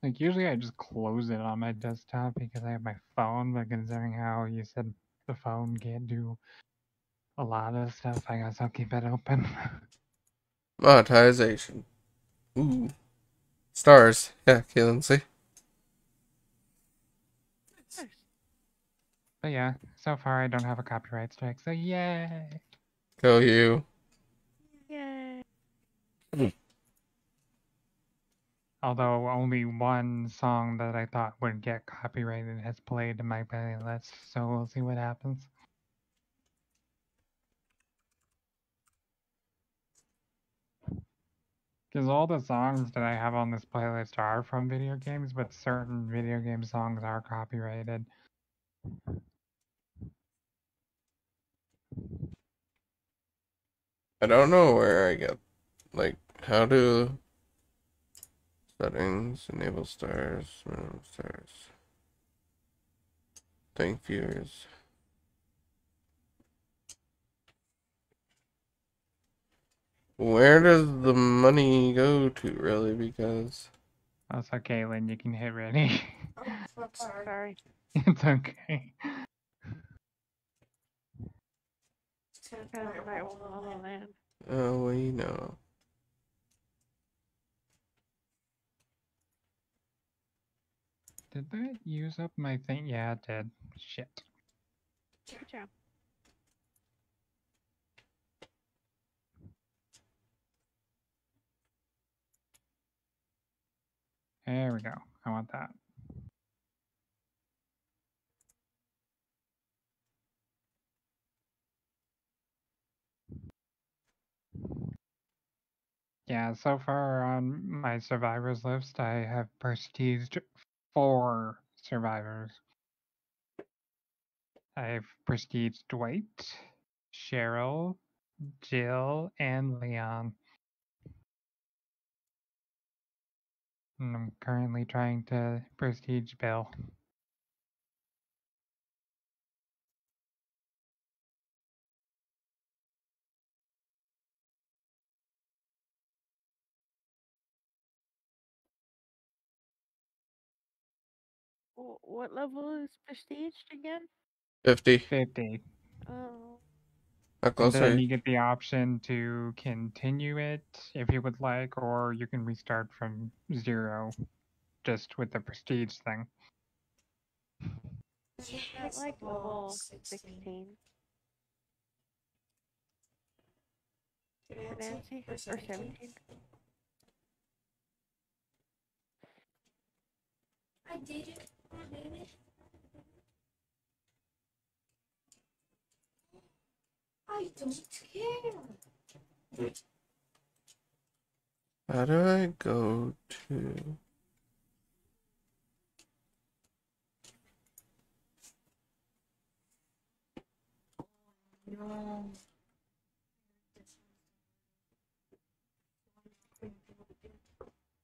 S2: like usually I just close it on my desktop because I have my phone, but considering how you said the phone can't do a lot of stuff, I guess I'll keep it open. (laughs)
S1: Monetization. Ooh. Stars. Yeah, Keelan, see?
S2: But yeah, so far I don't have a copyright strike, so yay!
S1: Go you. (clears throat)
S2: Although only one song that I thought would get copyrighted has played in my playlist, so we'll see what happens. Because all the songs that I have on this playlist are from video games, but certain video game songs are copyrighted.
S1: I don't know where I get. Like, how do Settings, enable stars, minimum stars. Thank viewers. Where does the money go to, really? Because
S2: That's okay, Lynn. You can hit ready.
S3: Oh, (laughs) fuck,
S4: Oh,
S3: sorry.
S4: sorry.
S2: it's okay.
S1: Oh, we know.
S2: Did that use up my thing? Yeah, it did. Shit.
S4: Good job.
S2: There we go. I want that. Yeah, so far on my survivors list, I have prestiged four survivors. I've prestiged Dwight, Cheryl, Jill, and Leon. And I'm currently trying to prestige Bill.
S4: What level is prestiged again?
S1: 50.
S2: 50.
S4: Oh,
S1: How close are
S2: then
S1: you?
S2: you get the option to continue it if you would like, or you can restart from zero just with the prestige thing.
S4: I like level 16 for Nancy or 17.
S3: I did it. I did it. I don't care.
S1: How do I go to.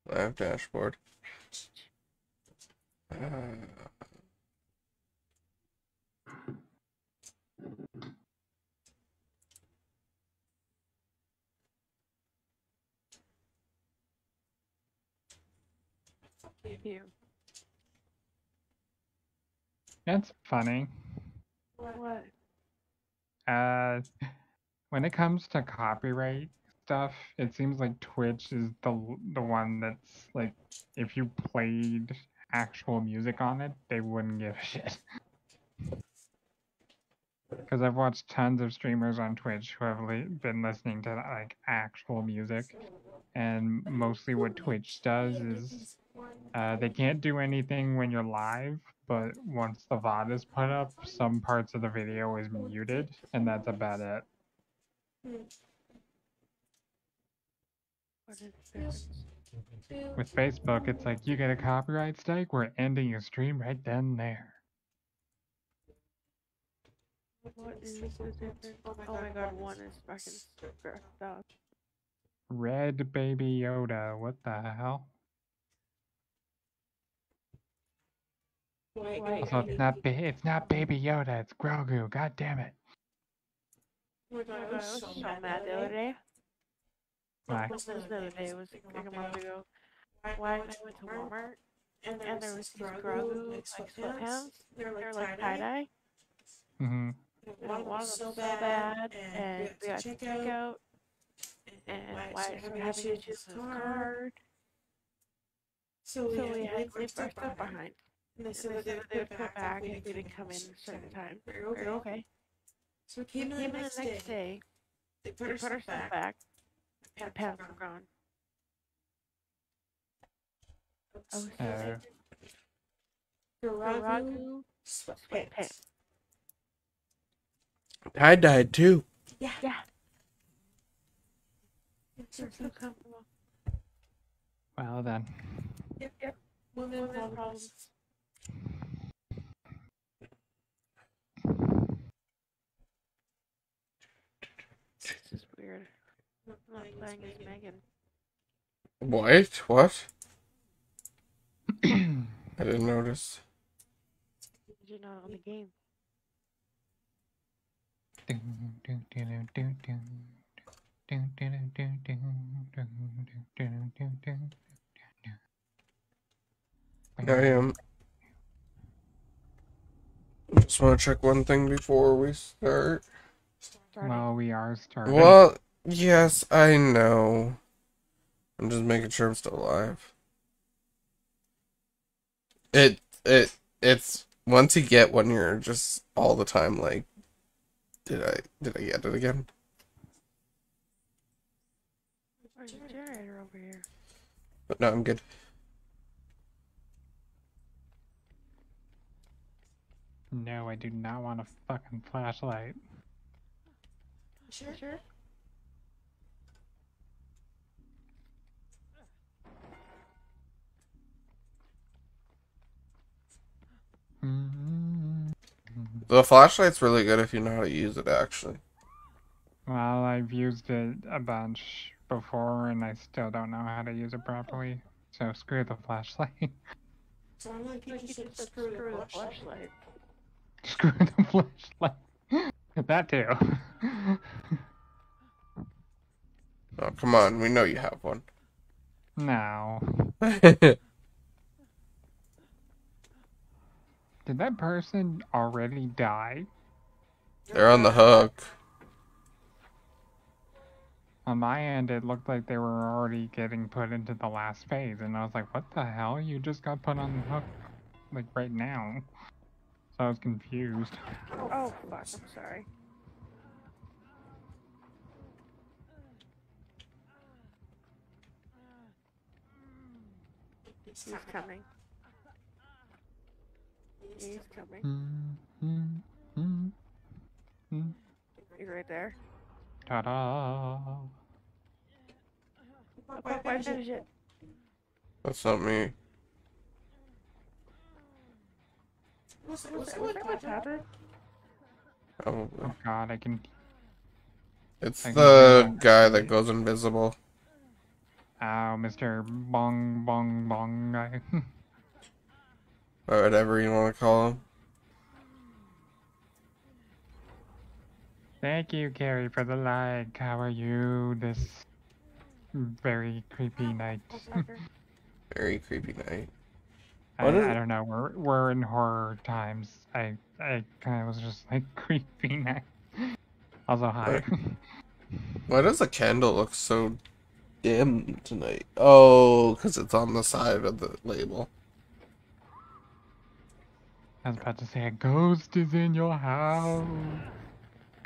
S1: Live dashboard. Uh,
S4: You.
S2: It's funny.
S4: What?
S2: Uh, when it comes to copyright stuff, it seems like Twitch is the the one that's like, if you played actual music on it, they wouldn't give a shit. (laughs) Because I've watched tons of streamers on Twitch who have li- been listening to like actual music, and mostly what Twitch does is uh, they can't do anything when you're live, but once the VOD is put up, some parts of the video is muted, and that's about it. With Facebook, it's like you get a copyright strike, we're ending your stream right then and there.
S4: What is the difference? Oh my god, one is fucking scratched out.
S2: Red Baby Yoda, what the hell? Also, it's not ba- it's not Baby Yoda, it's Grogu. God damn it!
S4: Day.
S2: Why?
S4: Was day, it like a month ago. Why I went to Walmart
S3: And
S4: and there was these Grogu like sweatpants.
S3: They're like
S4: like
S3: tie
S4: dye.
S2: hmm
S4: one was so bad, and we got to check out. And why are we having to choose this card?
S3: So
S4: So
S3: we
S4: we
S3: had
S4: had
S3: to
S4: to
S3: leave our stuff
S4: stuff
S3: behind.
S4: behind.
S3: And they said
S4: they
S3: that they
S4: said
S3: would
S4: they
S3: put
S4: would put
S3: back
S4: back
S3: if
S4: if
S3: we
S4: we
S3: didn't come in a certain
S4: time. We're
S3: okay.
S4: okay.
S3: So we
S4: We
S3: came in
S4: came
S3: the
S4: in
S3: next
S4: the next
S3: day.
S4: day,
S3: They
S4: we
S3: put our
S4: put our
S3: stuff
S4: stuff
S3: back.
S4: back, and
S3: and
S4: pants
S3: pants
S4: were gone. I was
S2: Uh.
S4: Grogu
S3: sweatpants.
S4: pants.
S1: I died too.
S3: Yeah.
S4: Yeah. They're so comfortable.
S2: Well then,
S3: Yep. Yep. Women
S4: Women
S3: problems.
S4: problems. This is weird. I'm not playing as Megan.
S1: What? What? (clears throat) I didn't notice.
S4: You're not on the game.
S1: I am. Just want to check one thing before we start.
S4: Starting.
S2: Well, we are starting.
S1: Well, yes, I know. I'm just making sure I'm still alive. It it it's once you get one, you're just all the time like, did I did I get it again?
S4: There's a generator over here.
S1: But no, I'm good.
S2: No, I do not want a fucking flashlight.
S4: Sure. Sure.
S2: Mm-hmm.
S1: The flashlight's really good if you know how to use it. Actually,
S2: Well, I've used it a bunch before and I still don't know how to use it properly. So screw the flashlight.
S3: Sound like you
S4: Like you
S3: just said screw
S4: screw
S3: the
S4: the
S3: flashlight.
S4: flashlight.
S2: screw the flashlight. (laughs) that too.
S1: oh come on, we know you have one.
S2: no. (laughs) Did that person already die?
S1: They're on the hook.
S2: On my end, it looked like they were already getting put into the last phase, and I was like, what the hell? You just got put on the hook, like, right now. So I was confused.
S4: Oh fuck! I'm sorry. He's coming. He's coming.
S2: Mm, mm, mm.
S4: He's right there.
S2: Ta-da!
S4: Why, why finish it?
S1: That's not me.
S3: What's that?
S4: Was
S3: What's
S4: was
S3: that?
S4: that what's happened?
S1: Probably.
S2: Oh god, I can...
S1: It's
S2: I can
S1: the
S2: hear
S1: guy that goes invisible.
S2: Ow, Mr. Bong Bong Bong guy. (laughs)
S1: Or whatever you want to call him.
S2: Thank you, Carrie, for the like. How are you this very creepy night? (laughs)
S1: Very creepy night.
S2: I,
S1: What is
S2: I don't know. We're we're in horror times. I I kind of was just like (laughs) creepy night. Also, hi. (laughs)
S1: Why does the candle look so dim tonight? Oh, because it's on the side of the label.
S2: I was about to say a ghost is in your house.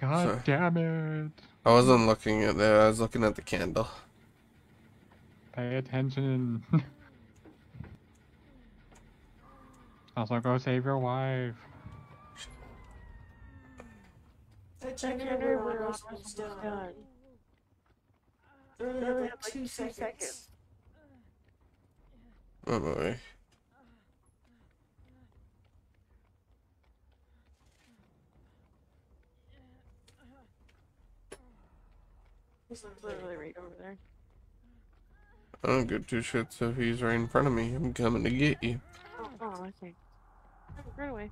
S2: God
S1: Sorry.
S2: damn it!
S1: I wasn't looking at it, I was looking at the candle.
S2: Pay attention. (laughs) also, go save your wife.
S3: That
S4: That
S3: generator
S4: generator
S3: on
S4: on
S3: us
S4: us
S3: was
S4: was
S3: done.
S4: done.
S3: It only
S4: It
S3: had
S4: only
S3: like two
S4: two
S3: seconds.
S4: seconds.
S1: Oh boy.
S3: He's
S4: Literally right over there.
S1: I don't give two shits if he's right in front of me. I'm coming to get you.
S4: Oh, oh I see. Run away.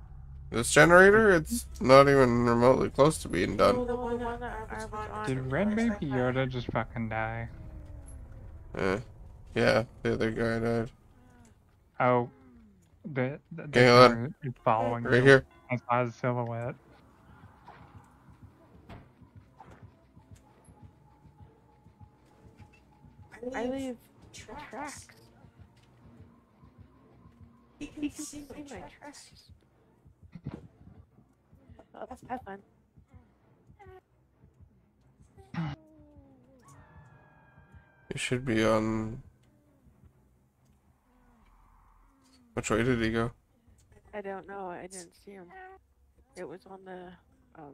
S1: This generator, it's not even remotely close to being
S3: Oh,
S1: done.
S3: the one that I was on.
S2: Did Red Baby Yoda just fucking die?
S1: Eh. Yeah, the other guy died.
S2: Oh, the the, the
S1: Okay, hold on.
S2: car is following
S1: Right
S2: you.
S1: here.
S2: I saw his silhouette.
S4: I leave
S3: tracks.
S4: tracks.
S3: He can,
S4: He can
S3: see, my tracks.
S4: tracks. Oh, have fun.
S1: He should be on. Which way did he go?
S4: I don't know. I didn't see him. It was on the um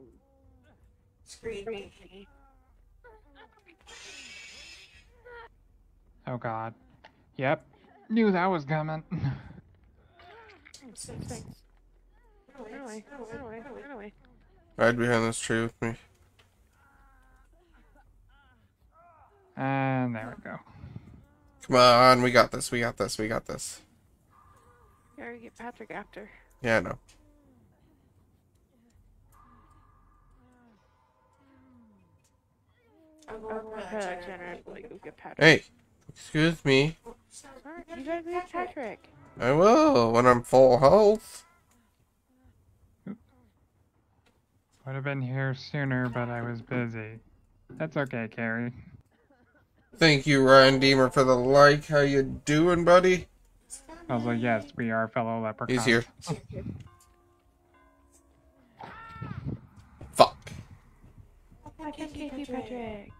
S3: Screen.
S4: screen thingy.
S2: Oh God. Yep. Knew that was coming.
S1: Ride behind this tree with me.
S2: and there we go.
S1: Come on, we got this, we got this, we got this.
S4: Here, Or get Patrick after.
S1: Yeah, I know.
S3: I'll go
S4: Or
S3: with
S4: Patrick
S3: Patrick.
S4: Jenner and like, go get Patrick.
S1: Hey, excuse me.
S4: Alright, you guys get Patrick.
S1: I will when I'm full health.
S2: Would have been here sooner, but I was busy. That's okay, Carrie.
S1: Thank you, Ryan Deemer, for the like. How you doing, buddy?
S2: Also, yes, we are fellow leprechauns.
S1: He's here. (laughs) Fuck.
S4: I can get you, Patrick.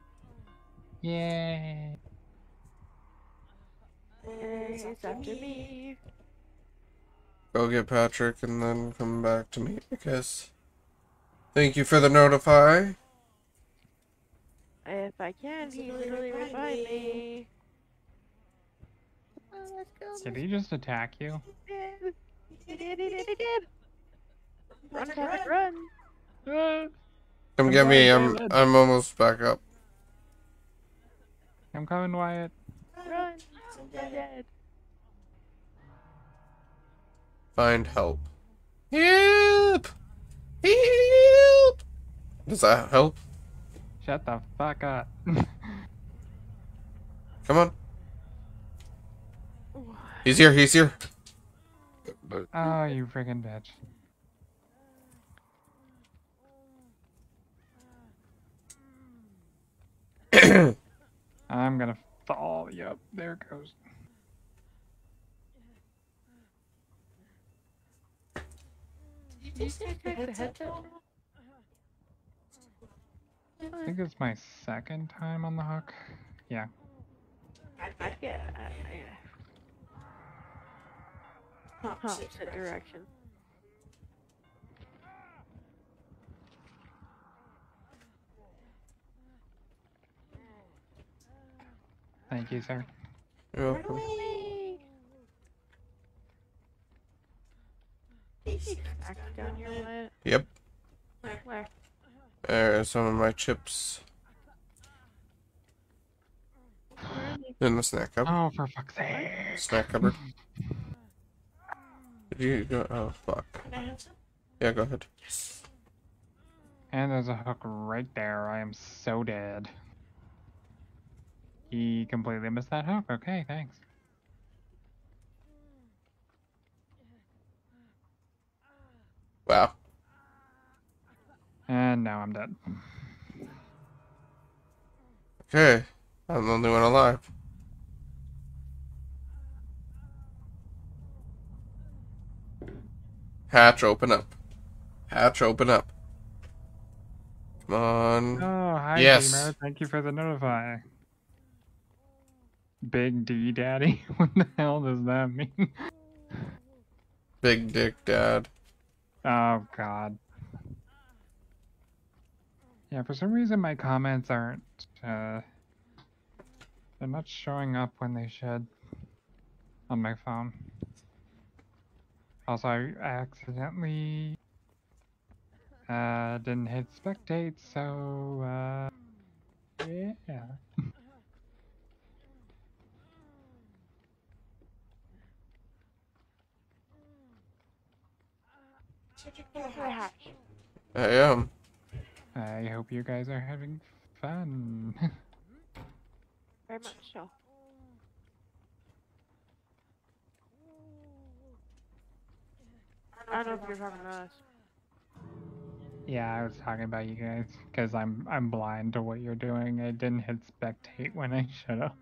S2: Yay!
S4: It's after me.
S1: Go get Patrick and then come back to me, I guess. Thank you for the notify.
S4: If I can, he's literally right by me. Oh, let's go.
S2: Did he just attack you?
S4: He did, he did, he did. Run, Patrick, run.
S2: Ah,
S1: Come get me. I'm I'm almost back up.
S2: I'm coming, Wyatt.
S4: Run. I'm dead.
S1: Find help. Help! Help! Does that help?
S2: Shut the fuck up. (laughs)
S1: Come on. He's here. He's here.
S2: oh, you freaking bitch. (clears throat) I'm gonna fall. Yep, there it goes.
S4: Did you say take the headset?
S2: I think it's my second time on the hook. Yeah.
S4: I get I, I, opposite direction.
S2: Thank you, sir.
S1: You're welcome.
S3: away.
S4: Back down your way.
S1: Yep.
S4: Where?
S1: There's some of my chips
S4: Where is he?
S1: in the snack cupboard.
S2: Oh, for fuck's sake.
S1: Snack cupboard. Did you go? Oh fuck.
S3: Can I have some?
S1: Yeah, go ahead.
S3: Yes.
S2: And there's a hook right there. I am so dead. He completely missed that hook. Okay, thanks.
S1: Wow.
S2: And now I'm dead.
S1: Okay. I'm the only one alive. Hatch, open up. Hatch, open up. Come on.
S2: Oh, hi,
S1: Yes.
S2: Gamer. Thank you for the notify. Big D Daddy? (laughs) What the hell does that mean?
S1: Big dick dad.
S2: Oh, God. Yeah, for some reason my comments aren't, uh, they're not showing up when they should on my phone. Also, I accidentally, uh, didn't hit spectate, so, uh, yeah. (laughs)
S1: I am.
S2: I hope you guys are having fun. (laughs)
S4: Very much so. I don't know if you're talking to us.
S2: Yeah, I was talking about you guys because I'm I'm blind to what you're doing. I didn't hit spectate when I should have.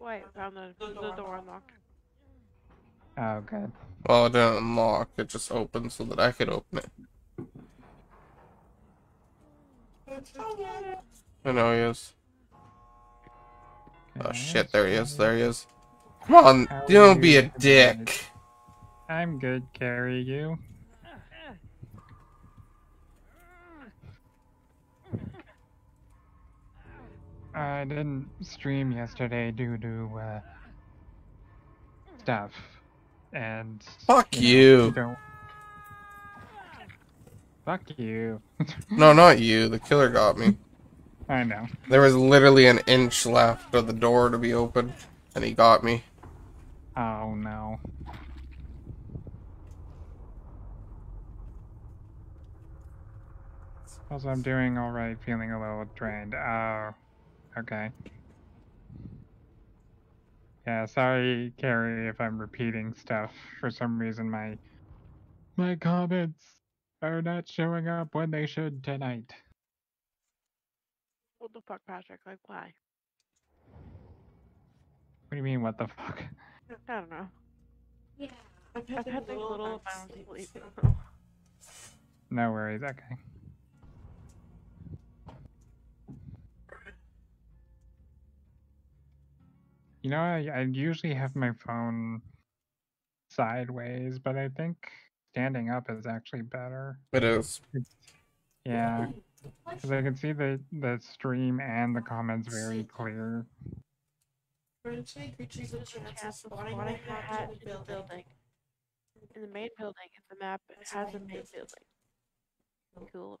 S4: Wait, found the, the door unlocked.
S2: Oh, good.
S1: Well, it didn't unlock. It just opened so that I could open it. I know he is. Oh shit, there he is. There he is. Come on,
S2: How
S1: don't be a dick.
S2: I'm good, carry you. I didn't stream yesterday due to uh, stuff, and
S1: fuck you.
S2: Know,
S1: you
S2: fuck you. (laughs)
S1: no, not you. The killer got me.
S2: I know.
S1: There was literally an inch left of the door to be open, and he got me.
S2: Oh no. Suppose I'm doing alright, feeling a little drained. Oh, okay. Yeah, sorry, Carrie, if I'm repeating stuff. For some reason, my my comments are not showing up when they should tonight.
S4: What the fuck, Patrick? Like, why?
S2: What do you mean? What the fuck?
S4: I don't know.
S3: Yeah.
S4: I've had, like little amounts of sleep.
S2: No worries. Okay. You know, I, I usually have my phone sideways, but I think standing up is actually better.
S1: It is.
S2: Yeah, because I can see the the stream and the comments very clear.
S4: There's a chance of spawning a hat in the building. In the main building, if the map has a main building. Cool.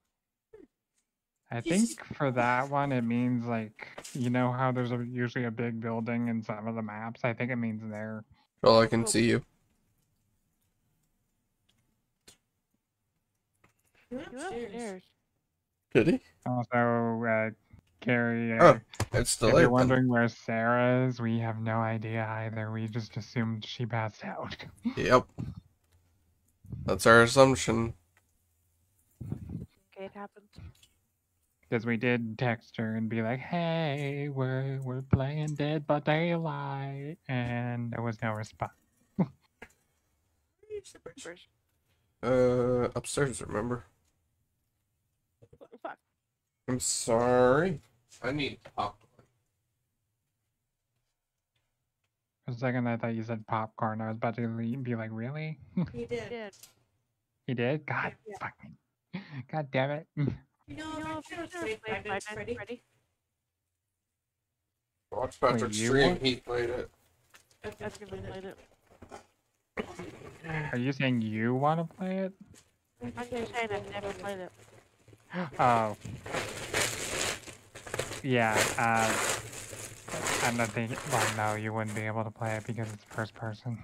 S2: I think for that one, it means like you know how there's a, usually a big building in some of the maps. I think it means there.
S1: Well, I can see you.
S4: You upstairs.
S1: Did he?
S2: Also, uh, Carrie, uh,
S1: Oh, it's
S2: if
S1: delayed.
S2: you're
S1: then.
S2: wondering where Sarah is, we have no idea either. We just assumed she passed out. (laughs)
S1: Yep. That's our assumption.
S4: Okay, it happens.
S2: Because we did text her and be like, "Hey, we're we're playing Dead by Daylight," and there was no response.
S1: Uh, upstairs, remember?
S4: Fuck.
S1: I'm sorry. I need popcorn.
S2: For a second, I thought you said popcorn. I was about to le- be like, "Really?
S5: He did.
S4: Did.
S2: he did? God,
S4: Yeah.
S2: fucking, God damn it!" (laughs)
S5: You know,
S4: You know,
S5: I'm
S4: if
S5: sure
S4: you
S5: it's
S4: never
S5: played
S4: played
S5: Five
S4: Five
S5: Nights Freddy.
S4: Freddy,
S1: Watch
S2: Wait,
S1: Patrick's
S2: you
S1: stream. He played it.
S5: I've
S4: I've
S5: never
S4: never
S5: played
S4: played
S5: it.
S4: it.
S2: Are you saying you want to play it?
S4: I'm just saying I've never played it. (gasps)
S2: Oh. Yeah, uh, I'm not thinking, well, no, you wouldn't be able to play it because it's first person.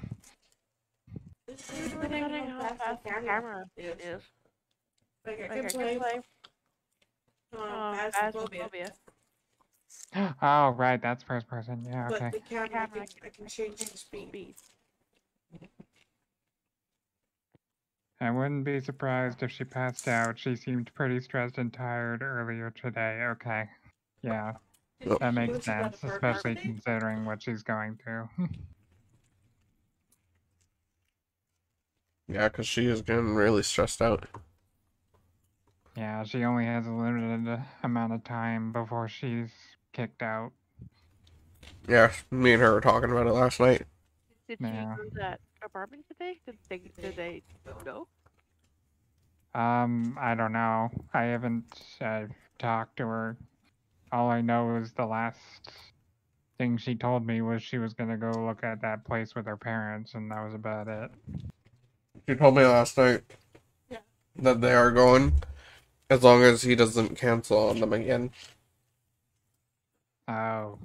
S4: Depending on how fast the camera
S5: is.
S4: is.
S5: Like, I
S4: Like,
S5: can
S4: can
S5: play
S4: play
S5: um, Phasmophobia,
S4: Phasmophobia. (gasps)
S2: Oh, right, that's first person, yeah,
S5: but
S2: okay.
S5: the camera, I
S4: Camera,
S5: can,
S4: I can
S5: I can change the speed.
S4: Speed.
S2: I wouldn't be surprised if she passed out. She seemed pretty stressed and tired earlier today. Okay. Yeah,
S1: Yep.
S2: that makes
S5: What, she got a
S2: sense, especially
S5: today?
S2: considering what she's going through. (laughs)
S1: Yeah, because she is getting really stressed out.
S2: Yeah, she only has a limited uh, amount of time before she's kicked out.
S1: Yeah, me and her were talking about it last night.
S4: Did
S2: Yeah.
S4: she go to that apartment today? Did they did they know?
S2: Um, I don't know. I haven't uh, talked to her. All I know is the last thing she told me was she was gonna go look at that place with her parents, and that was about it.
S1: She told me last night
S5: Yeah.
S1: that they are going, as long as he doesn't cancel on them again.
S2: Oh.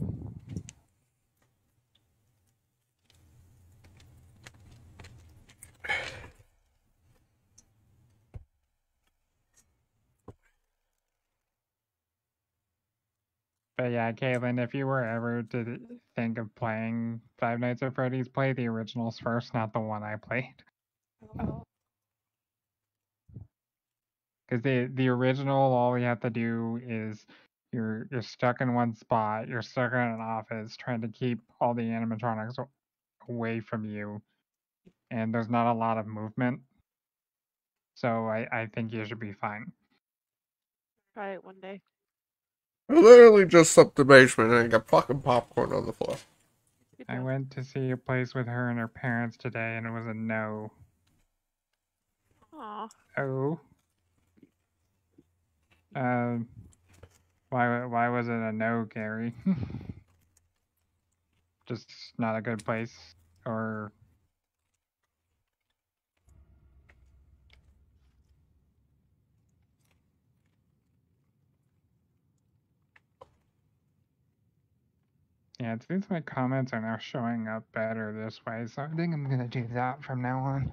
S2: But yeah, Caitlin, if you were ever to think of playing Five Nights at Freddy's, play the originals first, not the one I played.
S4: Oh.
S2: Because the the original, all you have to do is you're you're stuck in one spot. You're stuck in an office trying to keep all the animatronics away from you, and there's not a lot of movement. So I I think you should be fine.
S4: Try it one day.
S1: I literally just slept the basement and I got fucking popcorn on the floor.
S2: I went to see a place with her and her parents today, and it was a no.
S4: Aw.
S2: Oh. Um. Why? Why was it a no, Gary? (laughs) Just not a good place, or Yeah, it seems my comments are now showing up better this way, so I think I'm gonna do that from now on.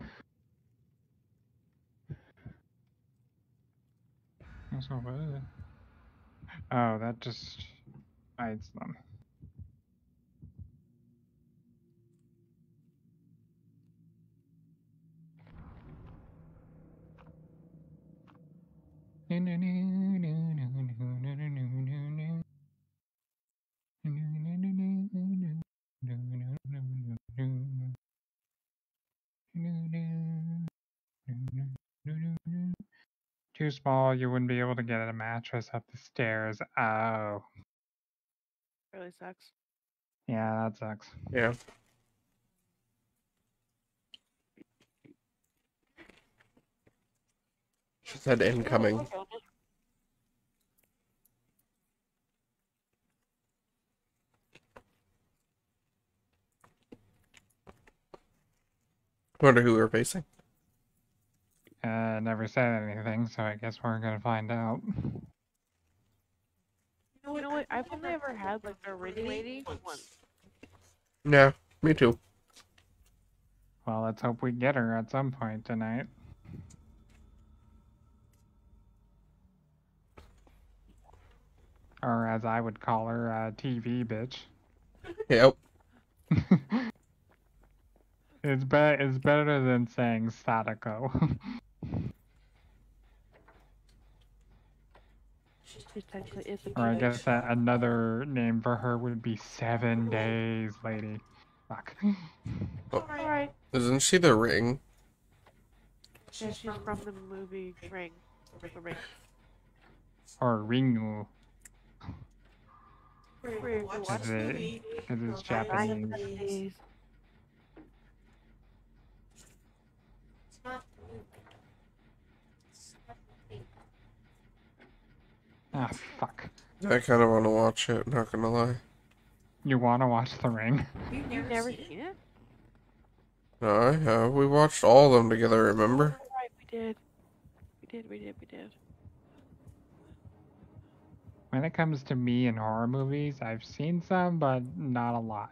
S2: So what? Oh, that just hides them. (laughs) Too small, you wouldn't be able to get a mattress up the stairs. Oh,
S4: Really sucks.
S2: yeah, that sucks.
S1: Yeah. She said oh, incoming. Wonder who we're facing.
S2: Uh, never said anything, so I guess we're gonna find out.
S4: You know what? I've only ever had like the ring lady once.
S1: Yeah, me too.
S2: Well, let's hope we get her at some point tonight. Or as I would call her, uh, TV bitch.
S1: Yep. (laughs)
S2: it's be- it's better than saying Sadako. (laughs)
S4: technically is a
S2: or I guess that another name for her would be Seven Days Lady. Fuck. (laughs)
S4: Alright.
S1: Isn't she the ring?
S4: Yeah, she's from the movie Ring. The Ring.
S2: Or Ringu,
S4: Ring.
S5: Watch
S4: Watch
S2: Is
S5: the
S2: it-
S5: movie.
S2: because it's Japanese.
S5: the
S4: Japanese.
S3: It's not the movie. It's not the thing.
S2: Ah, fuck.
S1: I kind of want to watch it. Not gonna lie.
S2: You want to watch The Ring?
S3: You've
S4: You've
S3: never,
S4: never
S3: seen it?
S4: seen it?
S1: No, I have. We watched all of them together. Remember?
S4: Right, we did. We did, we did, we did.
S2: When it comes to me and horror movies, I've seen some, but not a lot.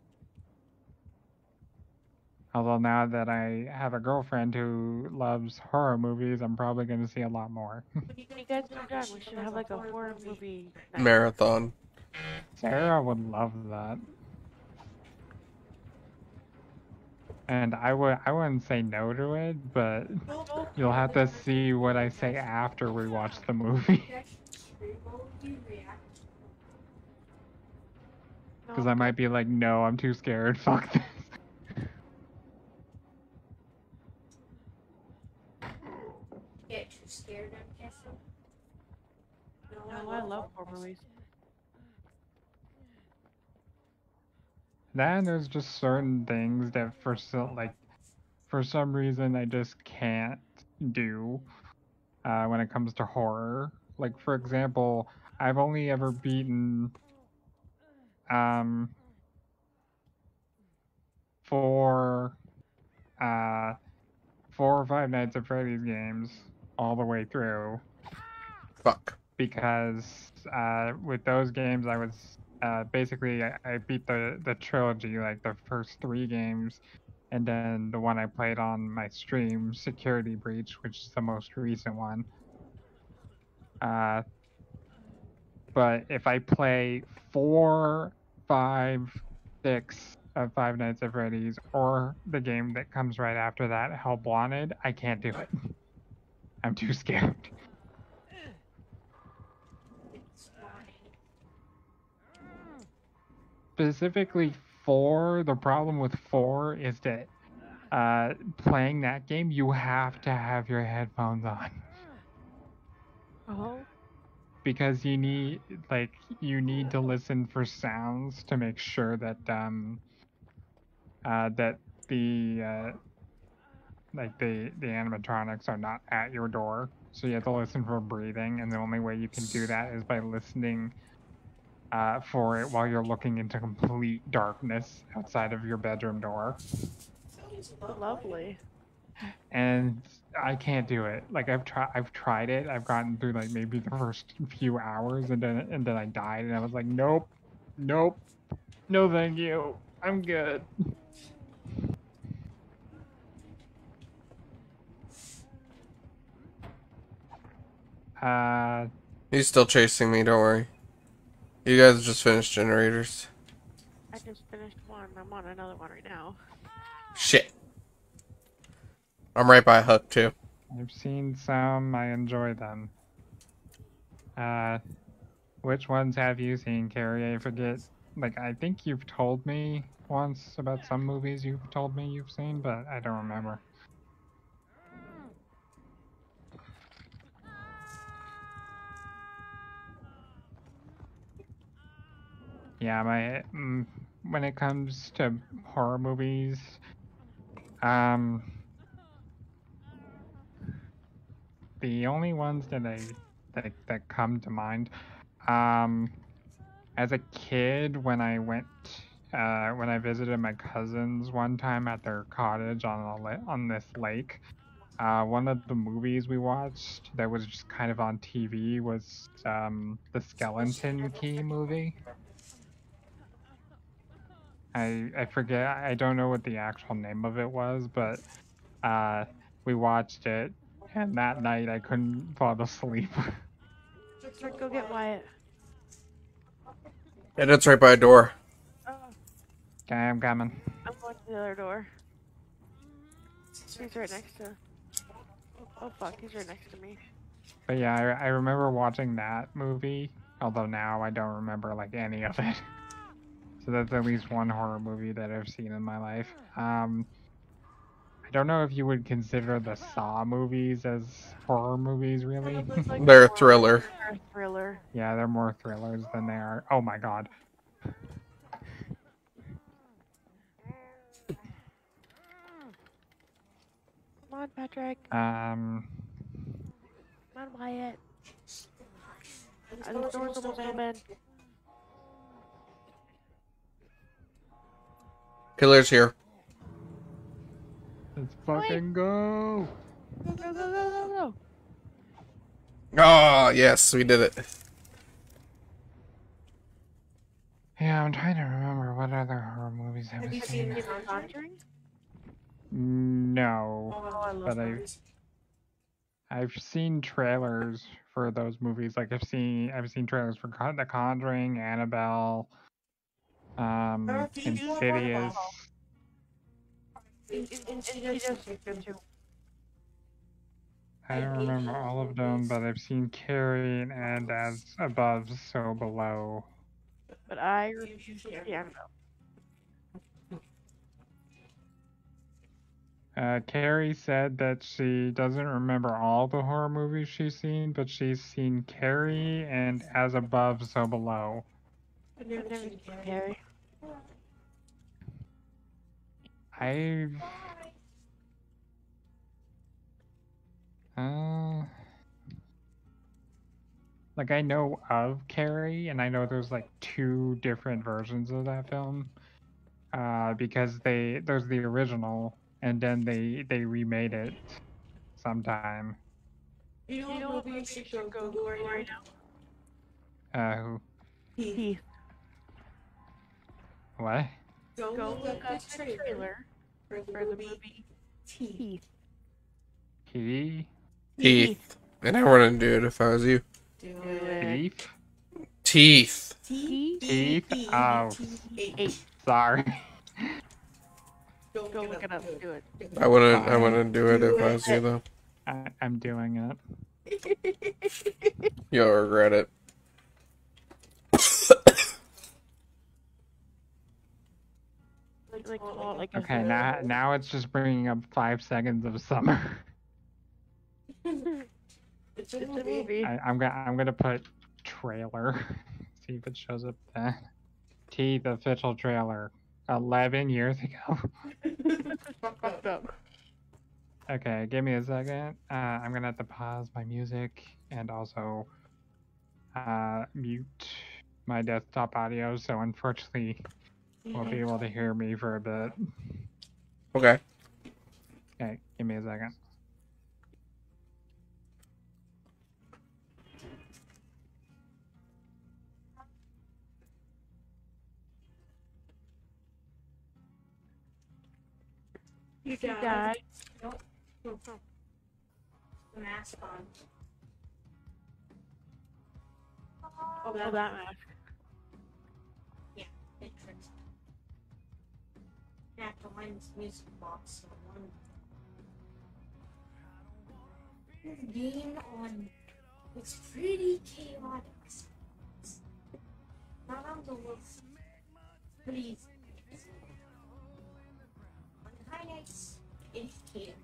S2: Although now that I have a girlfriend who loves horror movies, I'm probably going to see a lot more. (laughs)
S4: You guys are done, we should have like a horror movie night.
S1: Marathon.
S2: Sarah would love that. And I would I wouldn't say no to it, but you'll have to see what I say after we watch the movie. (laughs) (laughs)
S3: What would you react?
S2: Because I might be like, no, I'm too scared. Fuck this.
S3: Get too scared, I'm guessing.
S4: No, I love horror movies.
S2: Then there's just certain things that for so like for some reason I just can't do uh, when it comes to horror. Like for example, I've only ever beaten um four uh four or five Nights at Freddy's games all the way through.
S1: Fuck.
S2: because uh, with those games I was uh, basically I, I beat the the trilogy like the first three games and then the one I played on my stream Security Breach which is the most recent one. Uh, but if I play four five six of Five Nights at Freddy's or the game that comes right after that Help Wanted I can't do it (laughs) I'm too scared. Specifically four, the problem with four is that uh, playing that game, you have to have your headphones on.
S4: Oh,
S2: because you need like you need to listen for sounds to make sure that um uh, that the uh, like the the animatronics are not at your door. So you have to listen for breathing, and the only way you can do that is by listening uh, for it while you're looking into complete darkness outside of your bedroom door.
S4: lovely.
S2: And I can't do it. Like I've tried, I've tried it. I've gotten through like maybe the first few hours, and then and then I died, and I was like, nope, nope, no, thank you, I'm good. Uh,
S1: He's still chasing me, don't worry. You guys just finished generators.
S4: I just finished one. I'm on another one right now.
S1: Shit. I'm right by a hook too.
S2: I've seen some. I enjoy them. Uh, which ones have you seen, Carrie? I forget. Like, I think you've told me once about some movies you've told me you've seen, but I don't remember. Yeah, my mm, when it comes to horror movies, um, the only ones that I that that come to mind, um, as a kid when I went uh, when I visited my cousins one time at their cottage on a on this lake. Uh, one of the movies we watched that was just kind of on TV was um, the Skeleton Key movie. I I forget. I don't know what the actual name of it was, but uh, we watched it, and that night I couldn't fall asleep.
S4: Rick, go get Wyatt.
S1: And it's right by a door.
S4: Oh,
S2: okay, I'm coming.
S4: I'm going to the other door. He's right next to. Oh fuck, he's right next to me.
S2: But yeah, I, I remember watching that movie, although now I don't remember like any of it. So that's at least one horror movie that I've seen in my life. Um, I don't know if you would consider the Saw movies as horror movies, really.
S4: Like,
S1: They're a thriller.
S4: they're a thriller.
S2: yeah, they're more thrillers than they are. Oh my god.
S4: Come on, Patrick.
S2: Um,
S4: Come on, Wyatt. Uh, the door's almost open.
S1: Killer's here.
S2: let's fucking go.
S4: Go, go, go, go, go, go.
S1: Oh, yes, we did it.
S2: Yeah, I'm trying to remember what other horror movies have
S4: Have you
S2: seen.
S4: seen The Conjuring?
S2: No.
S5: Oh, I love
S2: But I-
S5: those.
S2: I've seen trailers for those movies. Like I've seen I've seen trailers for Con- The Conjuring, Annabelle, um,
S5: do you love
S2: Insidious.
S5: In- in-
S4: And
S5: in-
S4: she does look good too.
S2: I don't remember all of them, but I've seen Carrie and As Above, So Below.
S4: But I
S5: You-
S4: refuse to
S5: share.
S4: see Annabelle.
S2: Uh, Carrie said that she doesn't remember all the horror movies she's seen, but she's seen Carrie and As Above, So Below.
S5: I've
S4: I've
S5: never
S4: never
S5: seen
S4: seen
S5: Carrie.
S4: Carrie.
S2: I've. Uh, like I know of Carrie, and I know there's like two different versions of that film. Uh, because they there's the original, and then they they remade it sometime.
S5: You know what
S4: what
S5: movie you should go Google right now?
S2: Uh, who?
S5: Heath.
S4: Heath.
S2: What?
S5: Go,
S4: Go
S5: look
S4: look
S5: up
S4: up
S5: the
S4: the
S5: trailer
S4: trailer
S5: for the
S4: for the
S5: movie
S4: movie
S5: Teeth.
S4: Heath.
S2: He?
S1: Heath. And I wouldn't do it if I was you.
S5: Do
S4: Do
S5: it.
S4: it.
S2: Thief?
S1: Teeth.
S5: T
S2: Teeth?
S5: E
S2: Oh.
S5: T H.
S4: Eight.
S2: Sorry.
S5: Go
S4: Go look it up. Do it.
S1: I wouldn't. I wouldn't do it if I was you though.
S2: I, I'm doing it. (laughs)
S1: You'll regret it.
S4: Like, like, call like a
S2: Okay, now now it's just bringing up five seconds of summer. (laughs)
S5: It's a
S4: It's a
S5: movie.
S4: movie.
S2: I, I'm gonna I'm gonna put trailer. (laughs) See if it shows up then. T the official trailer. Eleven years ago. (laughs)
S4: Fucked up.
S2: okay, give me a second. Uh, I'm gonna have to pause my music and also uh, mute my desktop audio. So unfortunately, you won't be able to hear me for a bit.
S1: Okay.
S2: Okay, give me a second.
S5: You
S4: You
S5: died.
S4: died.
S3: The mask on.
S4: Oh, that mask.
S3: Have to this music box. So one. Game on. It's pretty chaotic. Not on the list. Please. On the highlights, it's chaotic.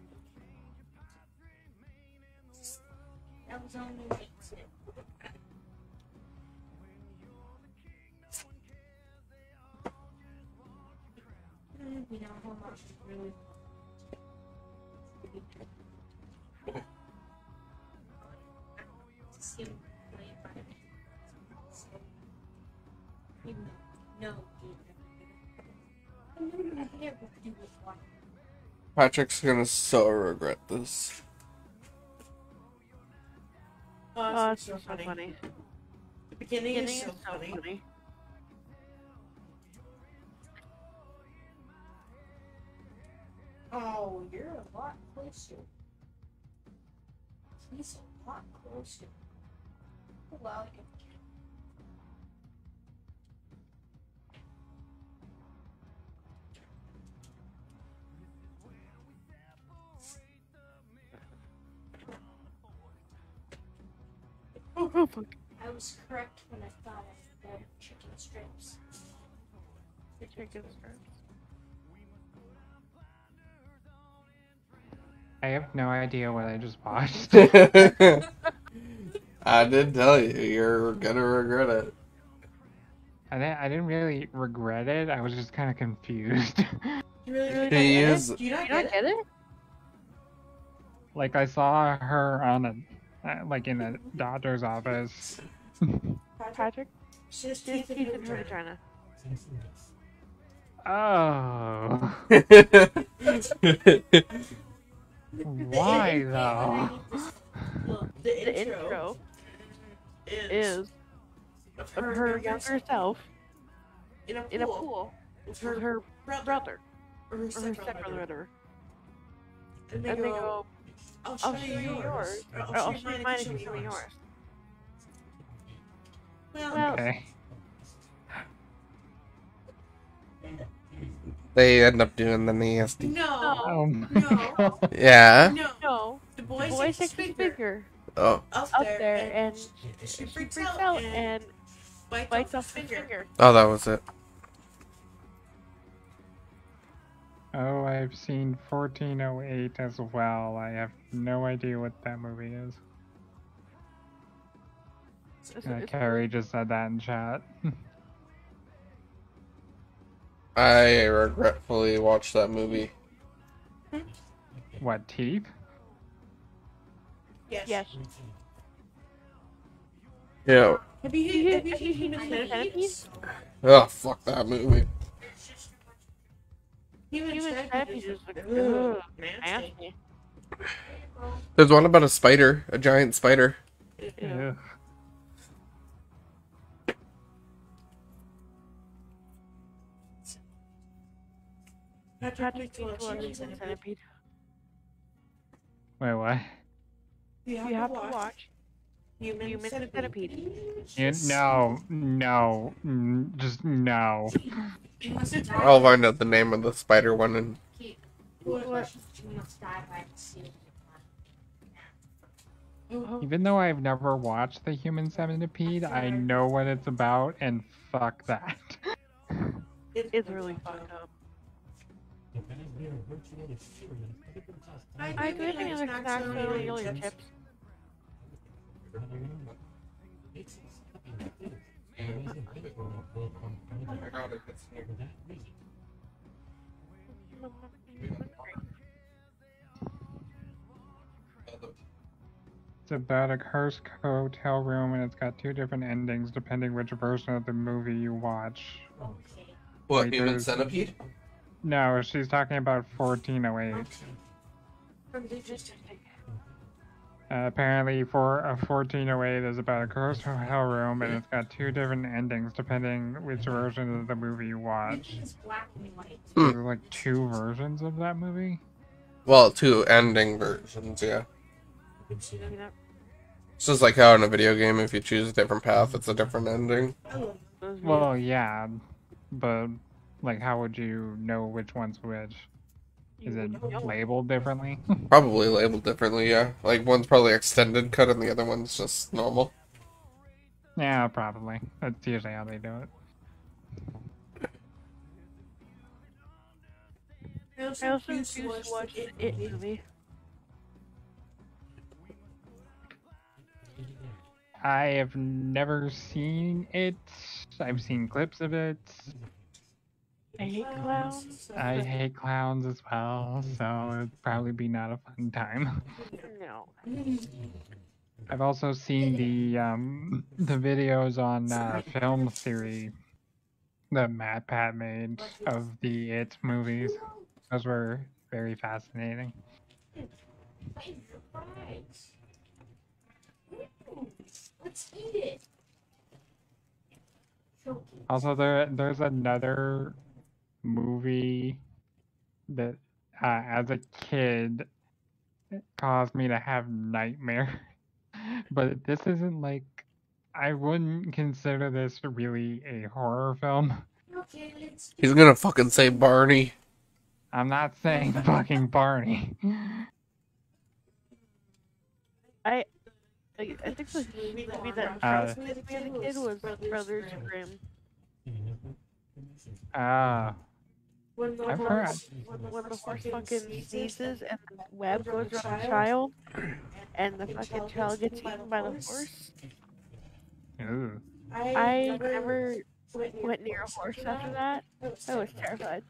S3: That was only like two. You know how much is really. To see him play by. So, you know, I know my hair will do with one.
S1: Patrick's gonna so regret this.
S5: Oh,
S4: Oh,
S5: it's
S4: it's so funny.
S5: The beginning,
S4: Beginning
S5: is so,
S4: is so
S5: funny.
S4: funny.
S3: Oh, you're a lot closer. He's a lot closer. Well, I can
S4: Oh, fuck.
S3: I was correct when I thought I had chicken strips.
S4: The chicken strips.
S2: I have no idea what I just watched. (laughs) (laughs)
S1: I did tell you, you're gonna regret it.
S2: I didn't, I didn't really regret it. I was just kind of confused. (laughs)
S5: You really,
S4: Really
S5: don't get
S1: is-
S5: it? Do you not
S4: You don't
S5: get
S4: get it?
S2: like I saw her on a, uh, like in a doctor's office.
S4: Patrick?
S5: she's, has
S4: She has
S5: teeth
S4: teeth
S5: in
S4: in
S5: her
S4: her
S5: vagina.
S2: Oh, why (laughs) though?
S5: Well, the
S4: The
S5: intro,
S4: intro
S5: is,
S4: is of her younger self
S5: in a pool,
S4: in a pool
S5: with
S4: with
S5: her,
S4: her
S5: brother,
S4: brother
S5: or her stepbrother,
S4: stepbrother,
S5: and they,
S4: And
S5: go,
S4: they go,
S5: "I'll show,
S4: I'll show you yours.
S5: or
S4: Or I'll show you mine if you show me yours.
S5: Well,
S4: Well,
S2: Okay. (laughs)
S1: they end up doing the nasty.
S5: no,
S2: Oh
S5: No.
S2: god. (laughs)
S1: Yeah.
S5: no,
S4: no.
S5: the
S4: The
S5: boy,
S4: boy
S5: takes his finger
S4: finger
S1: Oh.
S5: up,
S4: up
S5: there,
S4: there and
S5: she,
S4: she
S5: she freaks,
S4: freaks
S5: out,
S4: out
S5: and,
S4: and
S5: bites,
S4: bites
S5: off
S4: off
S5: his
S4: his
S5: finger.
S4: finger.
S1: Oh, that was it.
S2: Oh, I've seen 1408 as well. I have no idea what that movie is.
S4: It's-
S2: Uh,
S4: it's-
S2: Carrie just said that in chat. (laughs)
S1: I regretfully watched that movie.
S2: what, Teeth?
S5: Yes.
S4: Yes.
S1: Yeah.
S5: Have you,
S4: You-
S5: have you seen Human
S4: seen Human
S5: Centipede?
S4: Centipede?
S1: Oh, fuck that movie.
S5: Human
S4: Human
S5: Centipede
S4: Centipede
S5: is
S4: is like,
S5: ugh,
S4: ugh,
S5: nasty.
S4: nasty.
S1: There's one about a spider, a giant spider.
S4: Ew.
S5: Patrick
S4: Patrick
S5: needs to
S4: needs
S5: watch
S4: to watch
S5: Human
S4: Human
S5: Centipede.
S4: Centipede.
S2: Wait, what?
S5: You have,
S4: You have
S5: to
S4: to
S5: watch
S4: watch
S5: Human,
S4: Human
S5: Centipede.
S2: You, no, no, mm, just no.
S3: You must die.
S1: I'll find out the name of the spider one and
S3: Keep-
S5: What?
S3: You must die by the seal.
S5: Oh,
S2: Even though I've never watched The Human Centipede, I know what it's about, and fuck that.
S4: It's really fucked up. I do any other snacks or regular chips.
S2: It's about a cursed hotel room, and it's got two different endings depending which version of the movie you watch.
S3: Okay.
S1: what?
S2: Wait,
S1: Human centipede?
S2: No, she's talking about 1408.
S5: From
S2: Uh, apparently, for a 1408 is about a cursed hotel room, and it's got two different endings depending which version of the movie you watch.
S3: It's black and white.
S2: There's like two versions of that movie.
S1: Well, two ending versions, yeah. It's just like how in a video game, if you choose a different path, it's a different ending.
S5: I love
S4: Those videos.
S2: Well, yeah, but like, how would you know which one's which? Is it labeled differently? (laughs)
S1: Probably labeled differently, yeah. Like one's probably extended cut and the other one's just normal.
S2: yeah, probably. That's usually how they do it.
S5: I also,
S4: I also
S5: used to
S4: watch
S5: the
S4: the It movie.
S2: I have never seen it. I've seen clips of it.
S4: I hate clowns.
S2: I hate clowns as well, so it'd probably be not a fun time.
S4: No.
S2: I've also seen the um the videos on uh, film theory that MatPat made of the It movies. Those were very fascinating.
S3: Favorite fries. Ooh, Let's eat it.
S2: Also, there there's another movie that, uh, as a kid, caused me to have nightmare. (laughs) but this isn't like I wouldn't consider this really a horror film.
S3: Okay,
S1: He's gonna fucking say Barney.
S2: I'm not saying (laughs) fucking Barney.
S4: I, I, I think the movie that
S2: Uh,
S4: me as a kid was Brothers Grimm.
S2: Ah,
S5: When the
S2: I've
S5: horse,
S4: When, when the horse fucking sneezes and the web goes around the child, and the fucking child gets eaten by the horse.
S2: ooh.
S4: I never went near a horse after that. I was terrified.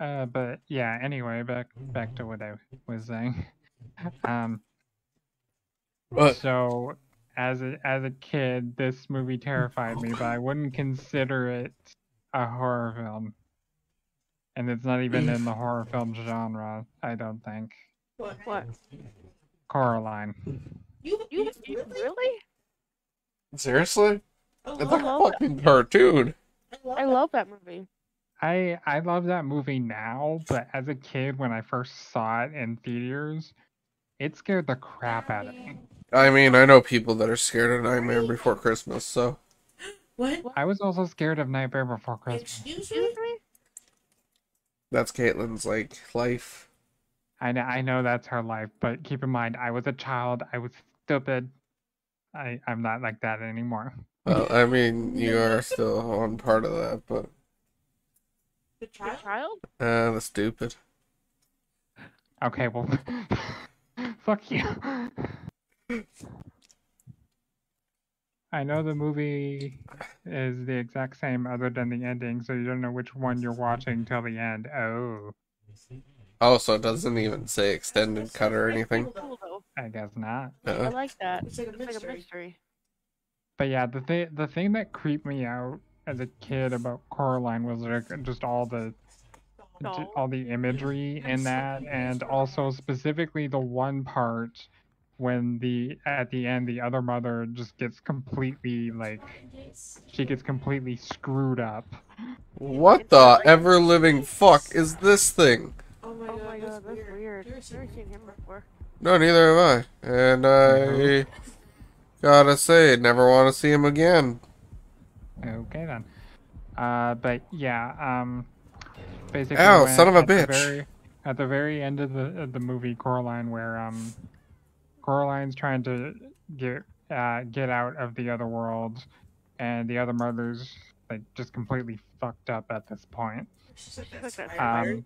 S2: Uh, but yeah. Anyway, back back to what I was saying. (laughs) Um.
S1: What?
S2: So, as a as a kid, this movie terrified me, but I wouldn't consider it a horror film. And it's not even in the (laughs) horror film genre, I don't think.
S5: What?
S4: What?
S2: Coraline.
S5: You,
S4: You, you really?
S1: Seriously? It's like a
S4: love
S1: fucking cartoon.
S4: I love that movie.
S2: I I love that movie now, but as a kid when I first saw it in theaters, it scared the crap out of me.
S1: I mean, I know people that are scared of Nightmare Before Christmas, so
S5: What?
S2: I was also scared of Nightmare Before Christmas.
S5: Excuse me?
S1: That's Caitlin's like life.
S2: I know, I know that's her life, but keep in mind, I was a child. I was stupid. I I'm not like that anymore.
S1: Well, I (laughs) mean, you are still on part of that, but
S5: The
S4: The
S5: child?
S4: child?
S1: uh, the stupid.
S2: Okay, well, (laughs) fuck you. (laughs) I know the movie is the exact same other than the ending, so you don't know which one you're watching till the end. Oh,
S1: Oh, so it doesn't even say extended cut or anything.
S2: I guess not.
S4: I
S1: Uh,
S4: like that.
S5: It's like a
S4: It's like a
S5: mystery.
S4: mystery.
S2: But yeah, the thing the thing that creeped me out as a kid about Coraline was like just all the all the imagery in that, and also specifically the one part when the at the end the other mother just gets completely like she gets completely screwed up.
S1: what the ever living fuck is this thing?
S5: Oh my
S4: Oh
S5: god,
S4: my
S5: that's,
S4: god, that's
S5: weird.
S4: weird. I've
S5: seen
S4: never seen him before.
S1: No, neither have I. And I gotta say, never want to see him again.
S2: Okay then. Uh, but yeah, um, basically.
S1: Ow,
S2: when-
S1: son of a
S2: at
S1: bitch.
S2: very- at the very end of the of the movie Coraline, where um, Coraline's trying to get uh get out of the other world, and the other mother's like just completely fucked up at this point.
S5: She's like
S4: It's
S5: that
S4: like that
S5: spider.
S4: spider
S2: Um.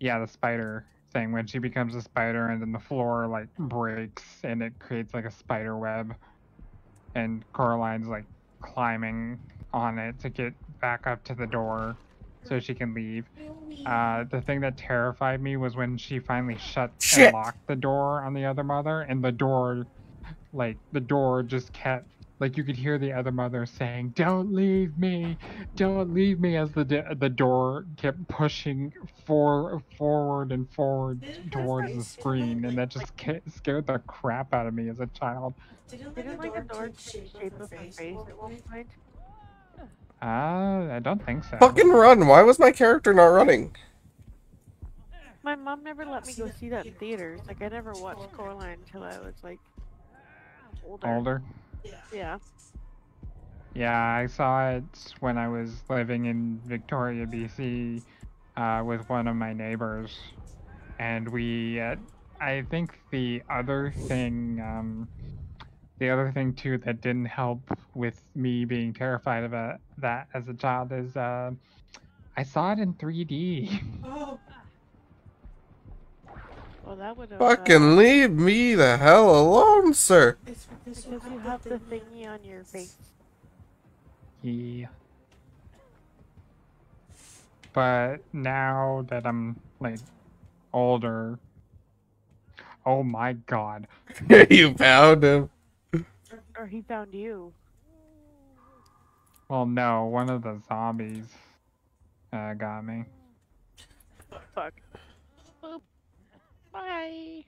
S2: Yeah, the spider thing when she becomes a spider, and then the floor like breaks, and it creates like a spider web, and Coraline's like climbing on it to get back up to the door so she can leave. Uh, the thing that terrified me was when she finally shut
S1: Shit.
S2: and locked the door on the other mother, and the door, like the door, just kept like you could hear the other mother saying, "Don't leave me, don't leave me," as the the door kept pushing for forward and forward towards the screen, and that just scared the crap out of me as a child.
S5: Didn't,
S4: Didn't like the door
S5: take
S4: take shape of her face at one point?
S2: Uh, I don't think so.
S1: Fucking run! Why was my character not running?
S4: My mom never let me go see that in theaters. Like I never watched Coraline until I was like older.
S2: Older.
S4: Yeah.
S2: Yeah, I saw it when I was living in Victoria, BC, uh, with one of my neighbors, and we. Uh, I think the other thing, um, the other thing too that didn't help with me being terrified about that as a child is, uh, I saw it in 3D.
S5: Oh,
S4: Well, that would have.
S1: Fucking leave me the hell alone, sir.
S5: it's because
S4: because you have the thingy on your face.
S2: Yeah. But now that I'm like older, oh my god. (laughs)
S1: you found him.
S4: Or he found you.
S2: Well, no, one of the zombies uh, got me.
S4: Fuck. Boop. Bye.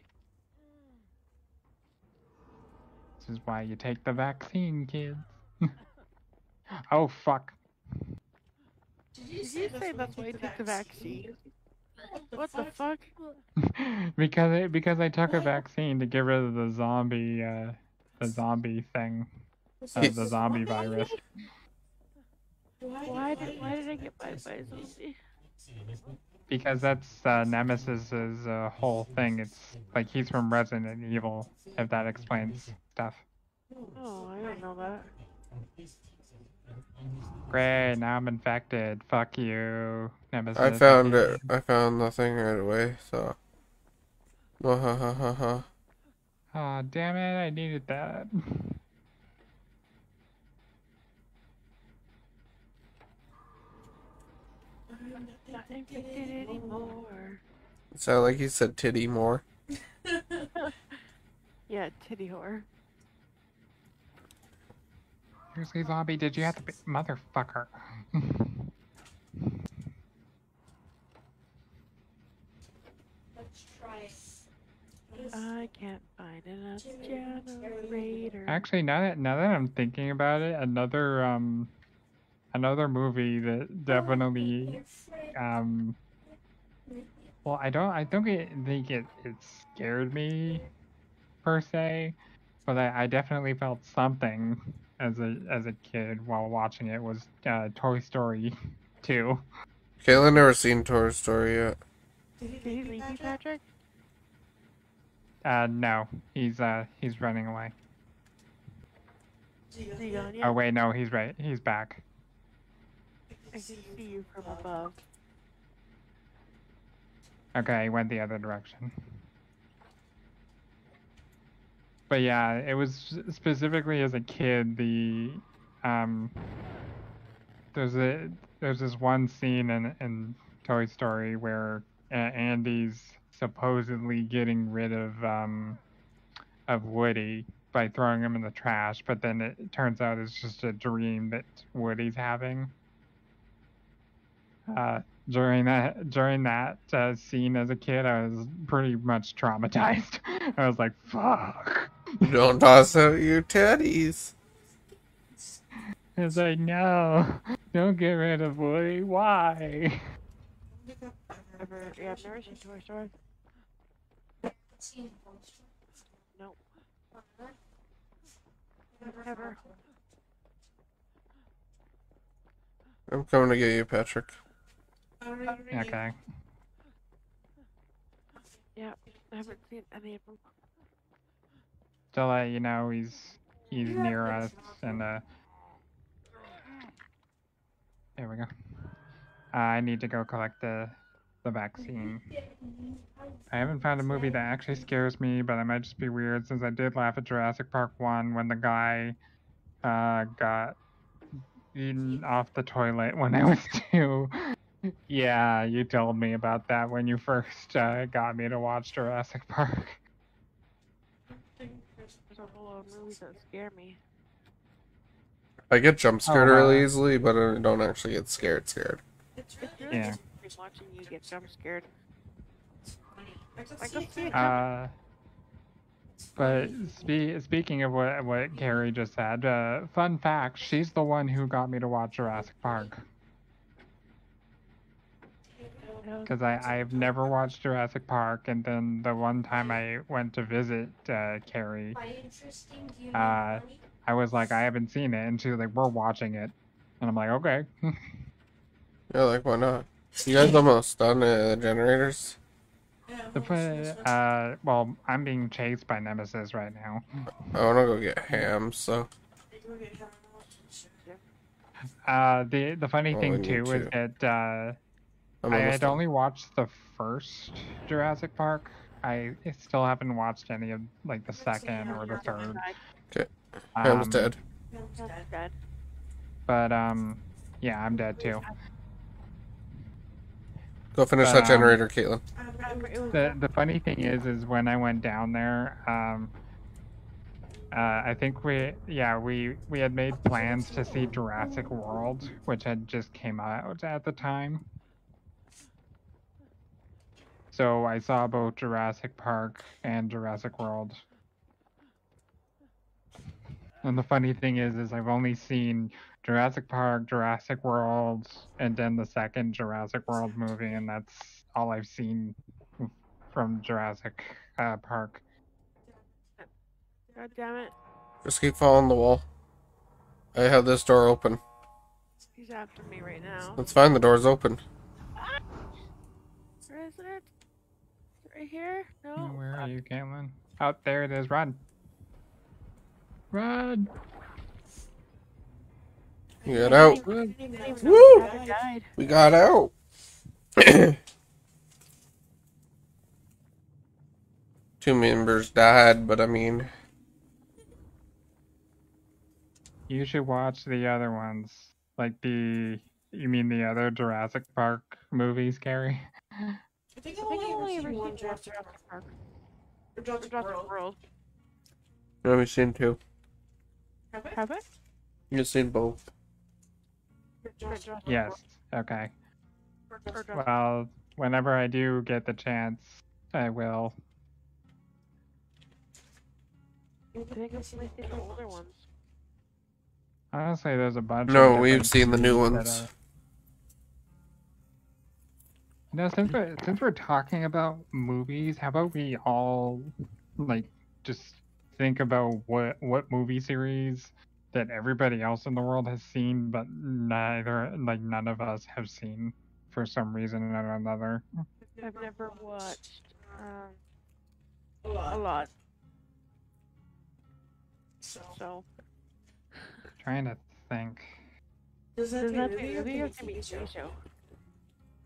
S2: This is why you take the vaccine, kids. (laughs) oh fuck.
S5: Did
S4: Did you say that's why you took the vaccine? What the fuck? (laughs)
S2: because it, because I took a vaccine to get rid of the zombie uh, the zombie thing, uh, the (laughs) zombie virus.
S4: Why did why did I get bite by a zombie?
S2: Because that's uh, Nemesis's uh, whole thing. It's like he's from Resident Evil. If that explains stuff.
S4: Oh, I didn't know that.
S2: Great, now I'm infected. Fuck you, Nemesis.
S1: I found it. I found the thing right away, so. (laughs) Wahahaha.
S2: Aw, damn it, I needed that.
S4: Not infected anymore.
S1: Sound like you said titty more. (laughs)
S4: Yeah, titty whore.
S2: Seriously, zombie, did you have to be motherfucker? (laughs)
S3: Let's try it.
S4: I can't find enough generator.
S2: Actually, now that now that I'm thinking about it, another um, another movie that definitely um, well, I don't I don't get, think it it scared me per se, but I, I definitely felt something as a as a kid while watching it was uh, Toy Story 2.
S1: Kayla never seen Toy Story yet.
S5: Did he
S4: Did he
S5: leave
S4: leave
S5: you,
S4: you, Patrick?
S2: Uh, no, he's uh he's running away.
S5: Did
S4: Is he gone
S2: Oh wait, no, he's right. He's back.
S4: I can see you from above.
S2: Okay, he went the other direction. But yeah, it was specifically as a kid. The um, there's a there's this one scene in in Toy Story where uh, Andy's supposedly getting rid of um of Woody by throwing him in the trash, but then it turns out it's just a dream that Woody's having. Uh, during that during that uh, scene as a kid, I was pretty much traumatized. (laughs) I was like, "Fuck!"
S1: Don't toss out your teddies.
S2: I was like, "No, don't get rid of Woody. Why?"
S4: Never, (laughs) yeah, I've never seen Toy Story.
S3: Seen poster.
S4: Nope. Never.
S1: I'm coming to get you, Patrick.
S2: Okay.
S4: Yeah, I haven't seen any of them.
S2: To let you know, he's he's near us, and uh, there we go. Uh, I need to go collect the the vaccine. I haven't found a movie that actually scares me, but I might just be weird since I did laugh at Jurassic Park 1 when the guy uh, got eaten off the toilet when I was (laughs) two. yeah, you told me about that when you first uh, got me to watch Jurassic Park.
S4: There's a whole lot of movies that scare me.
S1: I get jump scared
S2: Oh, wow.
S1: really easily, but I don't actually get scared. Scared.
S5: It's really
S2: Yeah.
S4: Interesting watching you get jump scared.
S5: I can see it.
S4: it.
S2: Uh, but spe- speaking of what what Carrie just said, uh, fun fact: she's the one who got me to watch Jurassic Park. because I I've never watched Jurassic Park, and then the one time I went to visit uh, Carrie,
S3: By interesting, do you
S2: Uh. I was like, I haven't seen it, and she was like, we're watching it, and I'm like, okay. (laughs)
S1: Yeah, like why not? You guys almost done uh, the generators?
S5: Yeah,
S2: The
S5: well,
S2: fu-
S5: it's- it's-
S2: uh, well, I'm being chased by Nemesis right now.
S1: I wanna go get ham, so
S5: Okay, yeah, well, sure.
S2: Uh, the the funny
S1: Oh,
S2: thing too is
S1: to.
S2: that uh,
S1: I'm
S2: I
S1: almost
S2: had
S1: done.
S2: only watched the first Jurassic Park. I still haven't watched any of like the second or the third.
S1: Ham's
S2: Um,
S1: dead.
S5: Ham's dead.
S4: dead.
S2: But um, yeah, I'm dead too.
S1: Go finish
S2: but,
S1: that
S2: um,
S1: generator, Caitlin.
S5: Um, it
S4: it was-
S2: The the funny thing is, is when I went down there, um, uh, I think we yeah we we had made plans to see Jurassic World, which had just came out at the time. So I saw both Jurassic Park and Jurassic World. And the funny thing is, is I've only seen Jurassic Park, Jurassic World, and then the second Jurassic World movie, and that's all I've seen from Jurassic uh, Park.
S4: God damn it.
S1: Just keep following the wall. I have this door open.
S4: He's after me right now.
S1: That's fine, the door's open.
S4: Where is it? Right here? No.
S2: Where are you, Caitlin? Out there it is. Run. Run.
S1: You got out.
S4: I didn't even know
S1: Woo!
S4: my dad died.
S1: We got out. (clears throat) Two members died, but I mean,
S2: You should watch the other ones. Like the. You mean the other Jurassic Park movies, Carrie?
S5: I think
S4: I
S5: I've
S4: think
S5: only
S4: only
S5: ever
S4: ever
S5: seen one
S4: seen
S5: Jurassic
S4: Jurassic
S5: Park.
S4: Park.
S5: Or Jurassic
S4: Jurassic
S5: World.
S4: World.
S1: I've only seen two.
S5: Have I?
S4: Have I?
S1: You've seen both.
S5: Or Jurassic World.
S2: Yes. Okay.
S5: Or
S4: Or
S5: Jurassic-
S4: Jurassic
S2: Well, whenever I do get the chance, I will.
S4: I think I've only seen the older ones.
S2: Honestly, there's a bunch.
S1: No,
S2: different
S1: we've seen the new
S2: movies that
S1: ones.
S2: are- You since we're, since we're talking about movies, how about we all like just think about what what movie series that everybody else in the world has seen, but neither like none of us have seen for some reason or another.
S4: I've never watched um,
S5: A lot.
S4: a lot,
S5: So,
S4: so.
S2: Trying to think.
S5: does that
S4: Does
S5: be a
S4: that
S5: movie
S4: be a movie or
S5: can it be a
S4: TV show?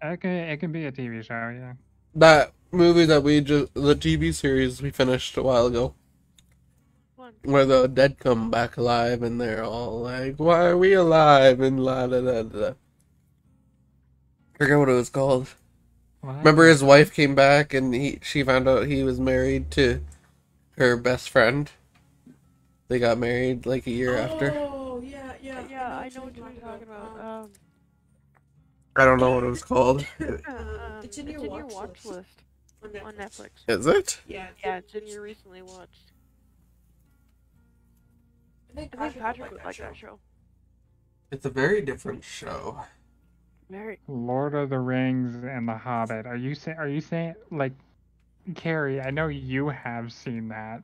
S2: It can, it can be a TV show, yeah.
S1: That movie that we just, the TV series we finished a while ago,
S4: One.
S1: Where the dead come back alive and they're all like, "Why are we alive?" and la da da da. Forget what it was called.
S2: What?
S1: Remember his wife came back and he she found out he was married to her best friend. They got married like a year after.
S5: Oh, yeah, yeah.
S4: Yeah, I know what you're talking about. Um,
S1: I don't know what it was called. (laughs)
S4: um,
S5: it's in your watch
S4: watch
S5: list.
S4: list
S5: On Netflix.
S4: on Netflix.
S1: Is it?
S5: Yeah.
S4: Yeah, it's in your recently watched.
S5: I think
S4: I
S5: Patrick,
S4: Patrick
S5: would
S4: would like that show.
S1: It's a very different show.
S4: Very.
S2: Lord of the Rings and The Hobbit. Are you saying? Are you saying like, Carrie? I know you have seen that.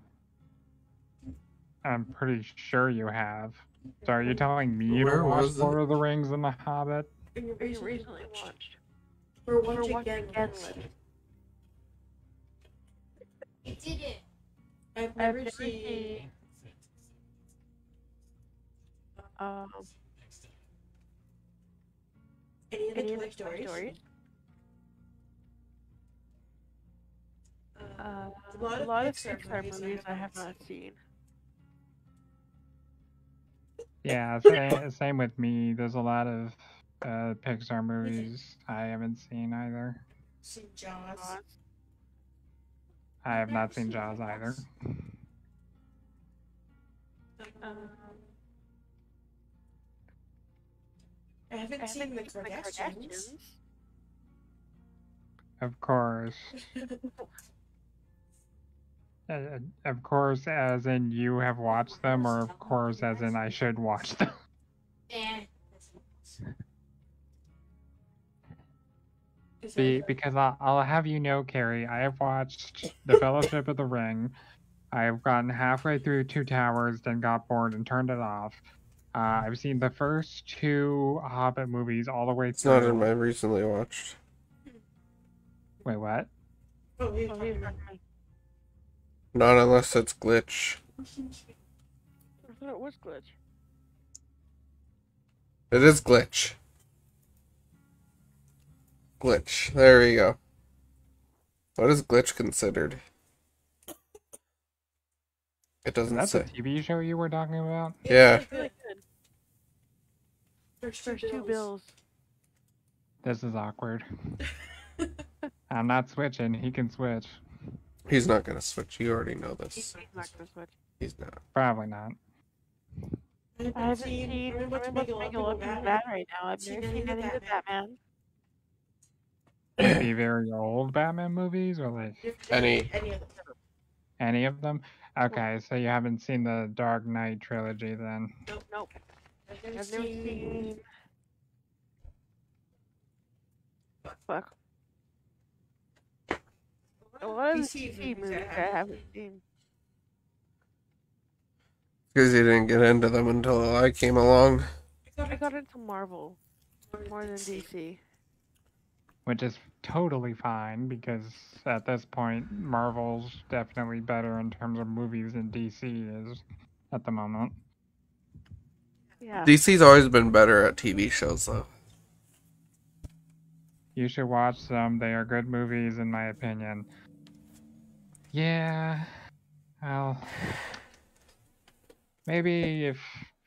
S2: I'm pretty sure you have. So are you telling me
S1: Where
S2: to watch
S1: was it?
S2: Lord of the Rings and The Hobbit?
S5: Or you
S4: Or you
S5: recently
S4: recently
S5: watched.
S4: watched.
S5: Or watch,
S4: Or watch
S5: again.
S4: again
S5: list.
S4: list.
S3: You did it.
S5: I've
S4: I've
S5: never
S4: never
S5: seen.
S4: seen. Um,
S5: Any other, the
S4: any of
S5: Toy
S4: the
S5: Stories.
S4: stories.
S5: Uh,
S4: Uh,
S5: a lot of Pixar
S4: Pixar
S5: movies
S4: movies
S5: I
S4: I have
S5: haven't
S4: seen.
S2: Yeah, (laughs) same, same with me. There's a lot of uh, Pixar movies I haven't seen either.
S5: seen Jaws.
S4: Jaws.
S2: I have not seen Jaws either.
S5: Um, I haven't
S4: I
S5: seen
S4: haven't
S5: the
S4: seen the
S5: Kardashians.
S4: Kardashians.
S2: Of course. (laughs) Uh, of course, as in you have watched them, or of course, as in I should watch them. (laughs)
S3: And
S2: Be, because I'll, I'll have you know, Carrie, I have watched The Fellowship of the Ring. I've gotten halfway through Two Towers, then got bored and turned it off. Uh, I've seen the first two Hobbit movies all the way
S1: It's
S2: through.
S1: not in my recently watched.
S2: Wait, what?
S5: We
S4: he's recommend-
S1: Not unless it's glitch.
S4: I thought it was glitch.
S1: It is glitch. Glitch. There we go. What is glitch considered? It doesn't
S2: that the
S1: say.
S2: TV show you were talking about?
S1: Yeah.
S4: Really good.
S5: First,
S4: First two bills.
S2: This is awkward. (laughs) I'm not switching. He can switch.
S1: He's not gonna switch. You already know this.
S4: He's
S1: this.
S4: not gonna switch.
S1: He's not.
S2: Probably not.
S4: I haven't seen. I'm about to a look at that right now. I've
S5: Seen
S4: never seen
S5: of
S4: any of the Batman.
S2: the very old Batman movies or like
S1: Any-
S5: any of them.
S2: any of them? Okay, so you haven't seen the Dark Knight trilogy then.
S5: Nope.
S4: Nope.
S5: I've never,
S4: I've never
S5: seen.
S4: seen. Fuck. A lot of the
S5: DC
S4: DC
S5: movies
S4: movies
S5: I
S4: I
S5: haven't
S4: haven't seen.
S1: Because you didn't get into them until I came along.
S4: I got into Marvel more than DC.
S2: Which is totally fine because at this point Marvel's definitely better in terms of movies than DC is at the moment.
S4: Yeah.
S1: DC's always been better at TV shows, though.
S2: You should watch them. They are good movies in my opinion. Yeah. Well maybe if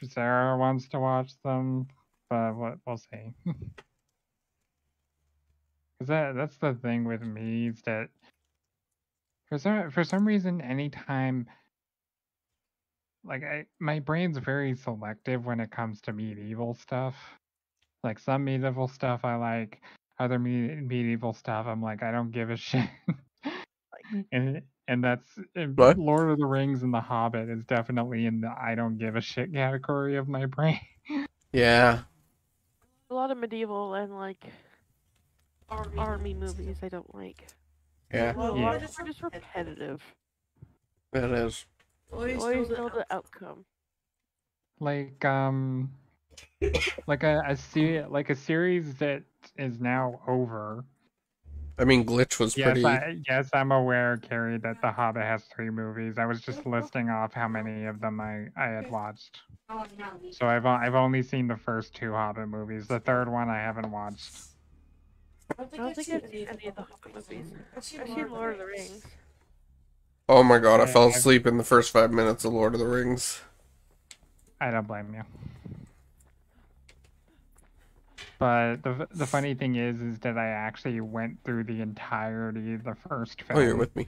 S2: Sarah wants to watch them, but we'll see. (laughs) Cause that that's the thing with me is that for some for some reason anytime like I my brain's very selective when it comes to medieval stuff. Like some medieval stuff I like, other me- medieval stuff I'm like I don't give a (laughs) shit. and and that's
S1: What?
S2: Lord of the Rings and The Hobbit is definitely in the I don't give a shit category of my brain.
S1: Yeah.
S4: A lot of medieval and like army movies I don't like.
S1: Yeah.
S5: Well,
S2: Yeah.
S5: what
S4: They're just repetitive.
S1: It is.
S5: Always,
S4: Always
S5: know
S4: know
S5: the
S4: the outcome.
S2: like um like a, a se- like a series that is now over.
S1: I mean, glitch was
S2: Yes,
S1: pretty.
S2: I, yes, I'm aware, Carrie, that The Hobbit has three movies. I was just listing off how many of them I, I had watched.
S3: Oh.
S2: So I've o- I've only seen the first two Hobbit movies. The third one I haven't watched.
S5: I don't
S4: I don't think I've seen any of the Hobbit movies.
S5: I've seen
S4: Lord of the Rings.
S1: Oh my god, I fell asleep in the first five minutes of Lord of the Rings.
S2: I don't blame you. But the the funny thing is, is that I actually went through the entirety of the first film.
S1: Oh, you're with me.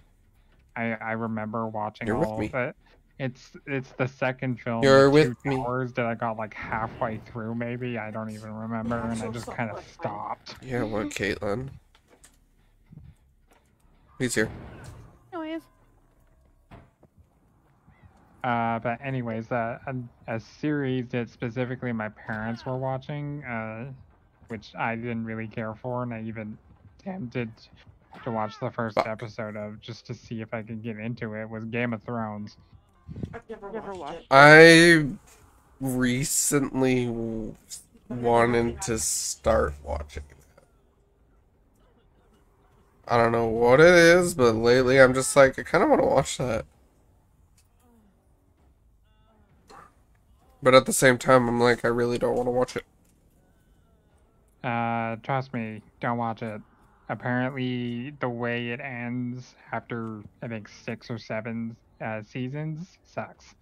S2: I I remember watching
S1: You're with
S2: all
S1: me.
S2: of it. It's it's the second film.
S1: You're with me.
S2: Towers that I got like halfway through, maybe I don't even remember, and I just kind of stopped.
S1: Yeah, what, Caitlin? He's here.
S4: Anyways,
S2: Uh, but anyways, uh, a, a series that specifically my parents were watching, uh, which I didn't really care for, and I even attempted to watch the first
S1: Fuck.
S2: episode of just to see if I could get into it, was Game of Thrones.
S5: I've never,
S4: never
S5: watched,
S4: watched.
S1: I recently wanted to start watching that. I don't know what it is, but lately I'm just like, I kind of want to watch that. But at the same time, I'm like, I really don't want to watch it.
S2: Uh, trust me, don't watch it. Apparently, the way it ends after I think six or seven uh, seasons sucks.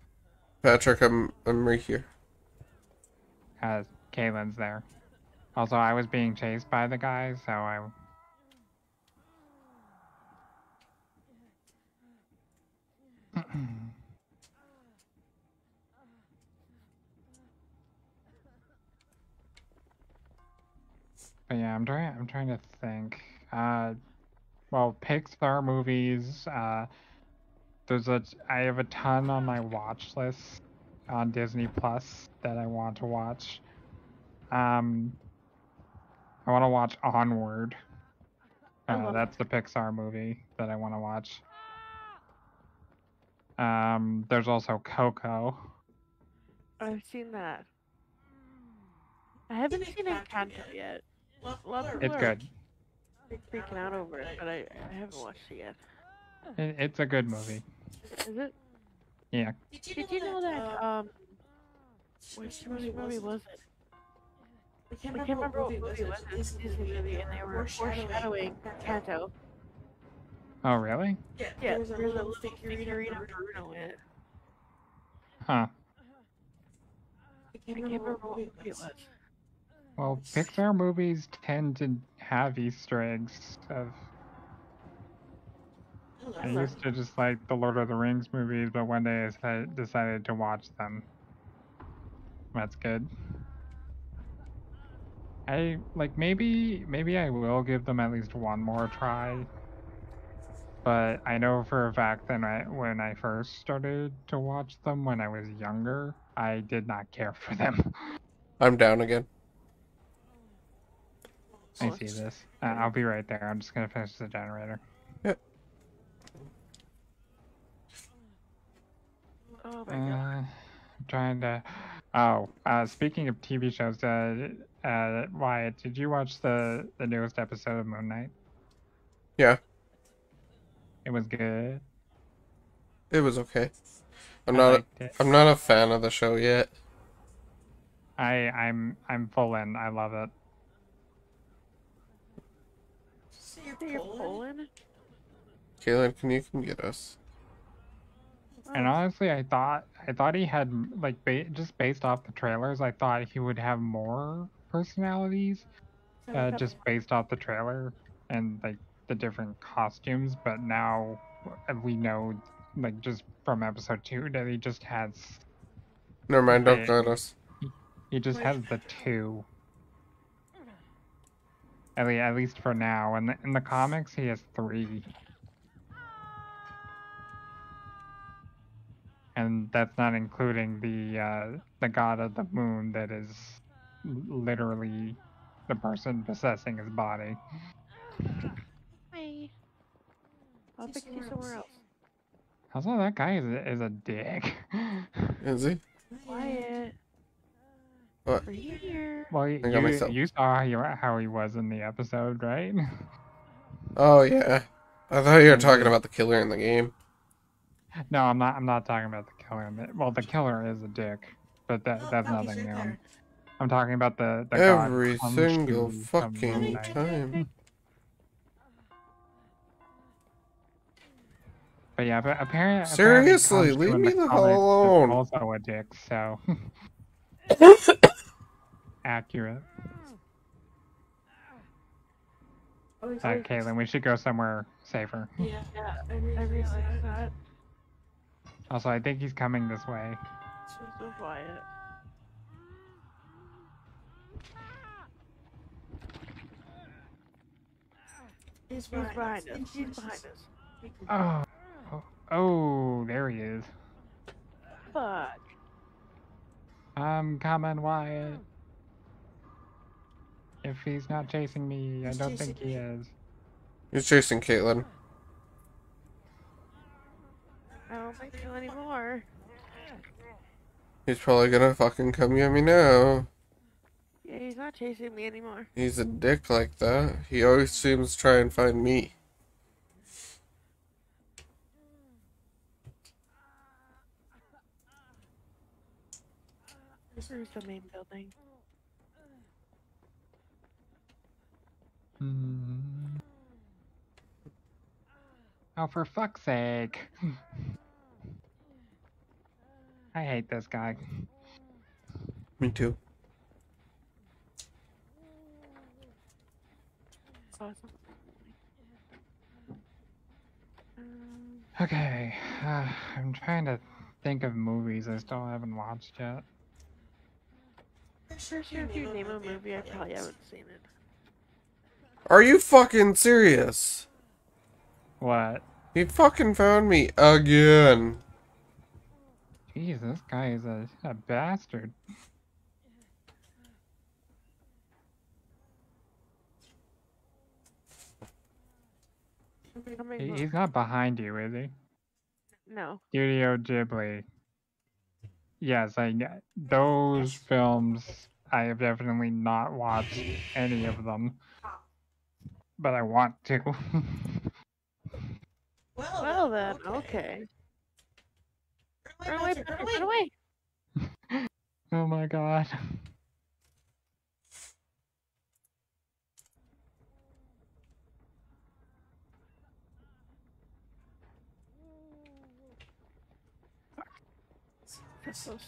S1: Patrick, I'm I'm right here.
S2: Uh, Kaylin's there. Also, I was being chased by the guy, so I. (clears throat) but yeah, I'm trying. I'm trying to think. Uh, well, Pixar movies. Uh, there's a. I have a ton on my watch list on Disney Plus that I want to watch. Um, I want to watch Onward.
S4: I
S2: Uh, that's the Pixar movie that I want to watch. Um, there's also Coco.
S4: I've seen that. I haven't
S5: Seen
S4: seen
S5: Encanto
S4: Encanto
S5: yet.
S4: Yet.
S5: Love
S4: Love
S5: Blur.
S4: Blur.
S2: It's good.
S4: Freaking out over it, but I, I haven't watched it yet.
S2: It, it's a good movie.
S4: Is it?
S2: Yeah.
S4: Did you know that?
S5: uh,
S4: Um,
S5: which
S4: which
S5: movie
S4: movie
S5: was
S4: was
S5: it?
S4: it?
S5: I can't
S4: I
S5: remember,
S4: can't remember
S5: what movie was it.
S4: it. It's a Disney movie, and they were foreshadowing Encanto.
S2: Oh, really?
S5: Yeah,
S4: Yeah,
S5: there was a
S4: there's a
S5: little
S4: little
S5: figurine
S4: figurine
S5: of
S4: of Bruno in it.
S2: Huh.
S5: I can't
S4: I can't
S5: remember
S4: remember
S5: what movie it was.
S4: Was.
S2: Well, Pixar movies tend to have Easter eggs of. I used to just like the Lord of the Rings movies, but one day I decided to watch them. That's good. I like maybe maybe I will give them at least one more try. But I know for a fact that I, when I first started to watch them when I was younger, I did not care for them.
S1: I'm down again.
S2: I see this. Uh, I'll be right there. I'm just gonna finish the generator.
S4: Oh my god.
S2: Uh, I'm trying to. Oh, uh, speaking of TV shows, uh, uh, Wyatt, did you watch the the newest episode of Moon Knight?
S1: Yeah.
S2: It was good.
S1: It was okay. I'm
S2: I
S1: not.
S2: liked it.
S1: I'm not a fan of the show yet.
S2: I I'm I'm full in. I love it.
S5: So you're
S4: You're
S5: Poland?
S4: Poland?
S1: Kaylin, can you come get us?
S2: And
S4: Oh,
S2: honestly, I thought I thought he had like ba- just based off the trailers, I thought he would have more personalities. uh, just based off the trailer and like the different costumes. But now uh, we know, like just from episode two, that he just has
S1: Never mind. Don't
S2: Wait.
S1: let us.
S2: he just
S5: Wait.
S2: has the two. At least, at least for now. And in the comics, he has three. And that's not including the uh, the god of the moon that is literally the person possessing his body.
S4: Hi. I'll
S5: See
S4: pick you
S5: somewhere
S4: somewhere
S5: else.
S4: else.
S2: Also, that guy is is a dick. (laughs)
S1: Is he?
S4: Quiet.
S1: What?
S4: Over here.
S2: well, you,
S1: I got myself.
S2: you saw how he, how he was in the episode, right?
S1: Oh yeah. I thought you were talking about the killer in the game.
S2: no, I'm not. I'm not talking about the killer. in the- Well, the killer is a dick, but that
S5: Oh,
S2: that's
S5: no,
S2: nothing
S5: right
S2: new.
S5: there.
S2: I'm talking about the, the
S1: Every
S2: Khonshu
S1: single fucking time.
S2: But yeah, but apparently,
S1: Seriously, leave me the hell alone.
S2: Also a dick, so (laughs) accurate.
S5: Oh, he's
S2: Uh. Caitlin, we should go somewhere safer.
S5: Yeah,
S4: Yeah,
S5: I
S4: I
S5: realized
S4: realized
S5: that.
S4: that.
S2: Also, I think he's coming this way.
S4: So quiet.
S5: He's
S4: He's
S5: behind,
S4: behind us.
S5: us.
S4: He's behind us.
S2: Oh, oh, oh, there he is.
S4: Fuck.
S2: I'm coming, Wyatt. If he's not chasing me, I don't think he
S5: me.
S2: is.
S1: He's chasing Caitlin.
S4: I don't think so anymore.
S1: He's probably gonna fucking come get me now.
S4: Yeah, he's not chasing me anymore.
S1: He's a dick like that. He always seems to try and find me.
S4: Where's the main building?
S2: Hmm. Oh, for fuck's sake. (laughs) I hate this guy.
S1: Me too.
S4: Awesome. Um,
S2: Okay, uh, (sighs) I'm trying to think of movies I still haven't watched yet.
S4: Sure, sure, if you name a movie, I probably haven't seen it.
S1: Are you fucking serious?
S2: What?
S1: He fucking found me again.
S2: Jeez, this guy is a, a bastard. He, he's not behind you, is he?
S4: No.
S2: Studio Ghibli. Yes, I get those films. I have definitely not watched any of them, but I want to.
S5: Well,
S4: Well then, okay. Run away,
S5: Patrick,
S4: Patrick, run away!
S2: oh my god.
S4: Pistols.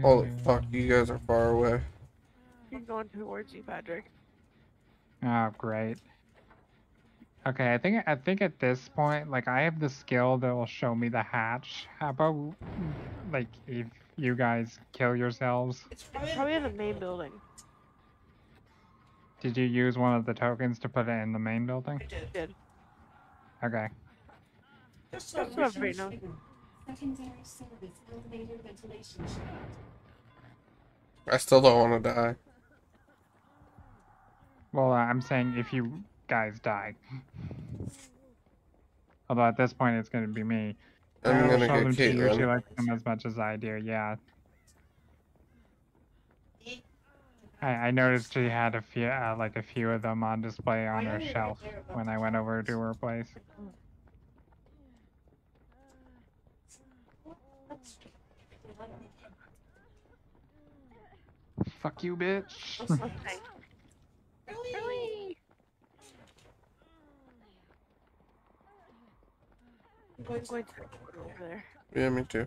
S1: Holy fuck, you guys are far away.
S4: He's going towards you, Patrick.
S2: Oh, great. Okay, I think I think at this point, like I have the skill that will show me the hatch. How about like if you guys kill yourselves?
S5: It's probably,
S4: Probably in the main building.
S2: Did you use one of the tokens to put it in the main building?
S5: I did.
S4: Did.
S2: Okay.
S5: Just so
S4: That's what everybody knows.
S6: Secondary service elevator ventilation shaft.
S1: I still don't want to die.
S2: Well, uh, I'm saying if you guys die. Although at this point it's gonna be me.
S1: I'm
S2: I'll
S1: gonna
S2: show
S1: get
S2: them to you. She likes them as much as I do. Yeah. I, I noticed she had a few, uh, like a few of them on display on her shelf when I went over to her place. Fuck you, bitch. (laughs)
S5: Really?
S4: Really?
S5: I'm going to
S4: over there.
S1: Yeah, me too.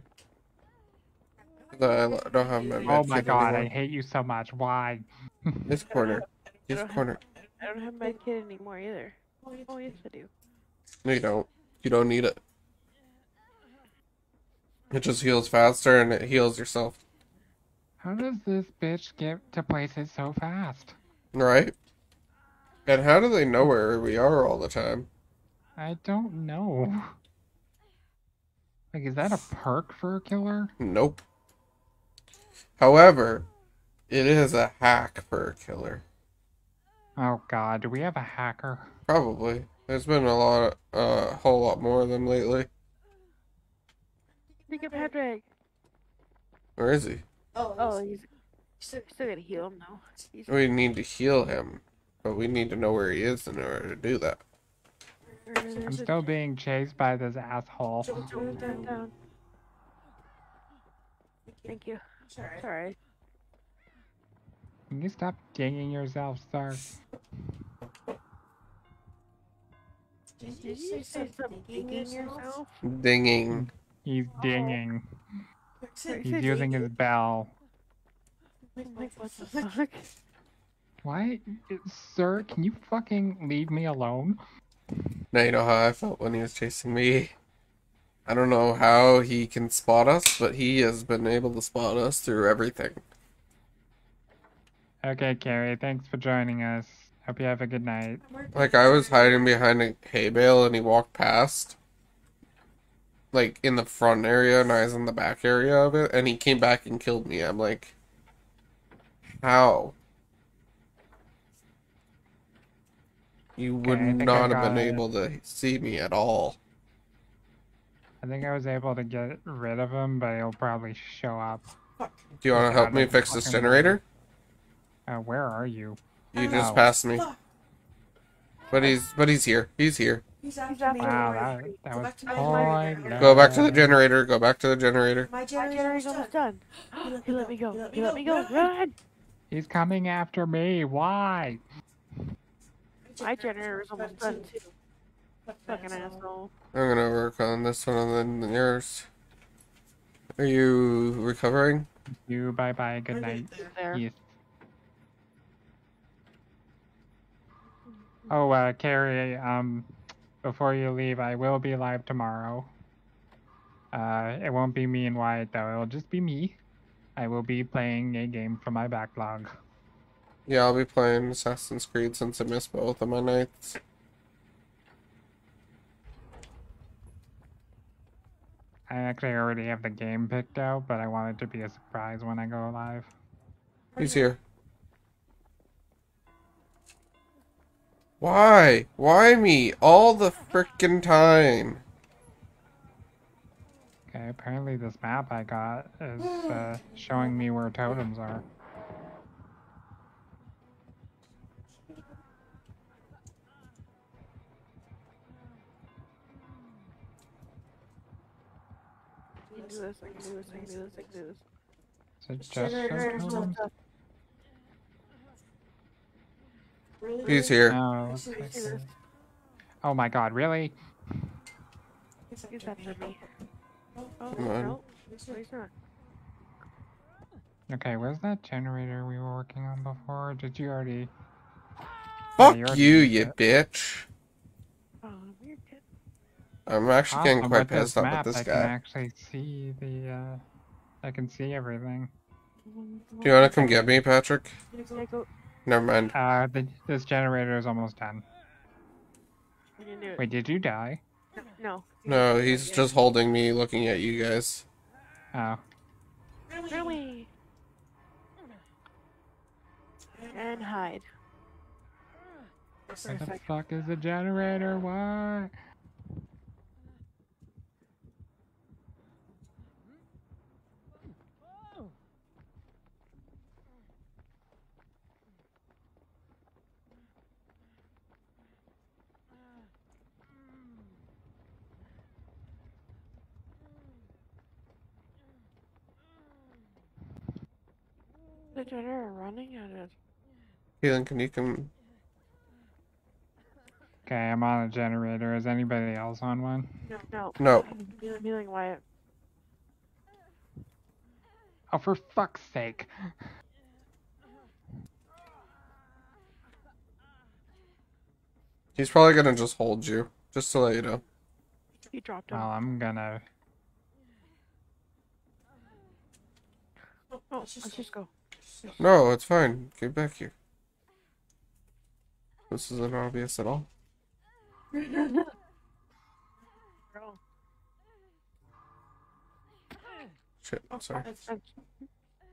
S1: I don't have my
S2: oh my
S1: kit
S2: god, I hate you so much. Why? (laughs)
S1: This corner. This
S4: don't have-
S1: corner.
S4: I don't have my kid anymore either. Oh yes I do.
S1: No, you don't. You don't need it. It just heals faster and it heals yourself.
S2: How does this bitch get to places so fast?
S1: Right? And how do they know where we are all the time?
S2: I don't know. Like, is that a perk for a killer?
S1: Nope. However, it is a hack for a killer.
S2: Oh god, do we have a hacker?
S1: Probably. There's been a lot, a uh, whole lot more of them lately.
S4: Think of Patrick.
S1: Where is he?
S5: Oh,
S4: Oh,
S5: he's-
S4: he's still, still gotta heal him though. He's
S1: We need to heal him, but we need to know where he is in order to do that.
S2: I'm still being chased by this asshole.
S5: Don't- don't-
S4: down,
S5: don't-
S4: down. Thank you.
S5: Sorry.
S4: Sorry.
S2: Can you stop dinging yourself, sir?
S5: Did
S4: Did you say stop digging yourself? Oh.
S1: Dinging.
S2: He's dinging.
S5: Say-
S2: He's using his bell.
S4: Like what the fuck?
S2: Why? Sir, can you fucking leave me alone?
S1: Now you know how I felt when he was chasing me. I don't know how he can spot us, but he has been able to spot us through everything.
S2: Okay, Carrie, thanks for joining us. Hope you have a good night.
S1: Like I was hiding behind a hay bale and he walked past. Like in the front area and I was in the back area of it and he came back and killed me. I'm like how? You would
S2: Okay, I think I
S1: not have been
S2: it.
S1: able to see me at all.
S2: I think I was able to get rid of him, but he'll probably show up.
S1: Do you want to help me fix this generator?
S2: Uh, where are you?
S1: You just
S2: Ow.
S1: passed me.
S5: Fuck.
S1: But he's but he's here. He's here.
S5: He's
S4: He's
S5: after
S4: after
S5: me.
S4: me.
S2: Wow, that, that
S5: Go
S2: was
S5: back to my
S2: point.
S1: Go back to the generator. Go back to the generator.
S5: My
S4: My
S5: generator
S4: generator's
S5: almost
S4: almost
S5: done.
S4: done. (gasps) He let me go.
S5: He let me
S4: let me
S5: go.
S4: go. Run!
S2: He's coming after me. Why?
S4: My generator's almost done too. Fucking asshole.
S1: I'm gonna work on this one and then yours. Are you recovering?
S2: You bye bye. Good night.
S4: There.
S2: Yes. Oh, uh, Carrie, um, before you leave, I will be live tomorrow. Uh, it won't be me and Wyatt, though. It'll just be me. I will be playing a game from my backlog.
S1: Yeah, I'll be playing Assassin's Creed since I missed both of my nights.
S2: I actually already have the game picked out, but I want it to be a surprise when I go live.
S1: He's here. Why? Why me? All the frickin' time.
S2: Okay, apparently this map I got is uh, showing me where totems are.
S4: I can do this, I can do this, I can do this, I can do this.
S2: Is it just show
S4: Generator,
S2: totems?
S4: stuff.
S5: Really?
S1: He's here.
S2: Oh,
S5: This
S2: okay,
S5: is-
S2: good. oh my god, really?
S5: He's
S4: He's after me. Oh,
S1: Come on.
S4: no. No, he's not.
S2: Okay, where's that generator we were working on before? Did you already...
S1: Fuck
S2: you
S1: you, you
S2: that.
S1: bitch.
S4: Oh.
S1: I'm actually getting
S2: Awesome,
S1: quite pissed off
S2: map,
S1: with this guy.
S2: I can actually see the, uh... I can see everything.
S1: Do you want to come get me, Patrick?
S4: Yeah, go.
S1: Never mind.
S2: Uh, the, this generator is almost done.
S4: I can do it.
S2: Wait, did you die?
S4: No.
S1: No, he's just holding me, looking at you guys.
S2: Oh.
S4: Run away. And hide. For a
S2: Where the fuck is the generator? Why?
S4: The generator running at it.
S1: Keelan, can you come?
S2: Okay, I'm on a generator. Is anybody else on one?
S4: No.
S1: No.
S4: I'm healing Wyatt.
S2: Oh, for fuck's sake.
S1: He's probably gonna just hold you, just to let you know.
S4: He dropped him.
S2: Well, I'm gonna.
S4: Oh, oh, let's just go.
S1: No, it's fine. Get back here. This isn't obvious at all.
S4: Bro.
S1: Shit, sorry.
S5: That's-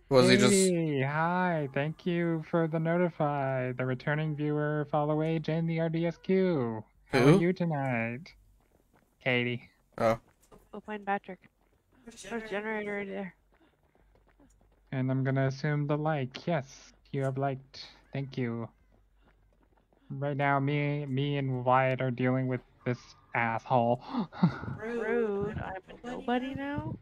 S1: Was he just?
S2: Hi. Thank you for the notify. The returning viewer, follow age, and the RDSQ. How are you tonight? Katie.
S1: Oh,
S4: Go find Patrick. There's a generator right there.
S2: And I'm gonna assume the like. Yes, you have liked. Thank you. Right now, me, me and Wyatt are dealing with this asshole. (laughs)
S4: Rude. I'm a nobody now.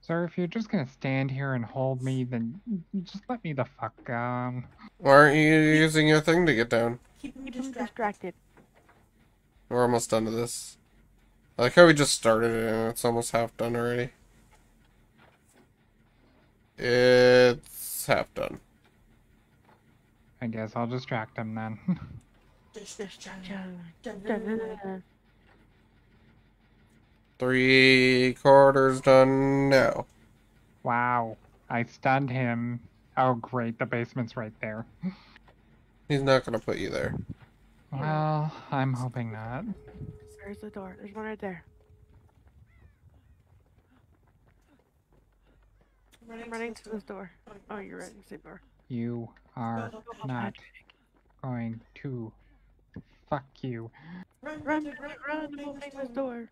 S2: Sir, if you're just gonna stand here and hold me, then just let me the fuck um.
S1: why aren't you using your thing to get down?
S5: Keep him
S4: Keep him
S5: distracted.
S4: distracted.
S1: We're almost done to this. I like how we just started it and it's almost half done already. It's half done.
S2: I guess I'll distract him then. (laughs)
S1: Three quarters done now.
S2: wow, I stunned him. Oh great, the basement's right there.
S1: He's not gonna put you there.
S2: Well, I'm hoping not.
S4: There's the door. There's one right there.
S5: I'm
S4: running to this door. Oh, you're right. You.
S2: You are not going to. Fuck you.
S5: Run,
S4: run,
S5: run,
S4: run! This door.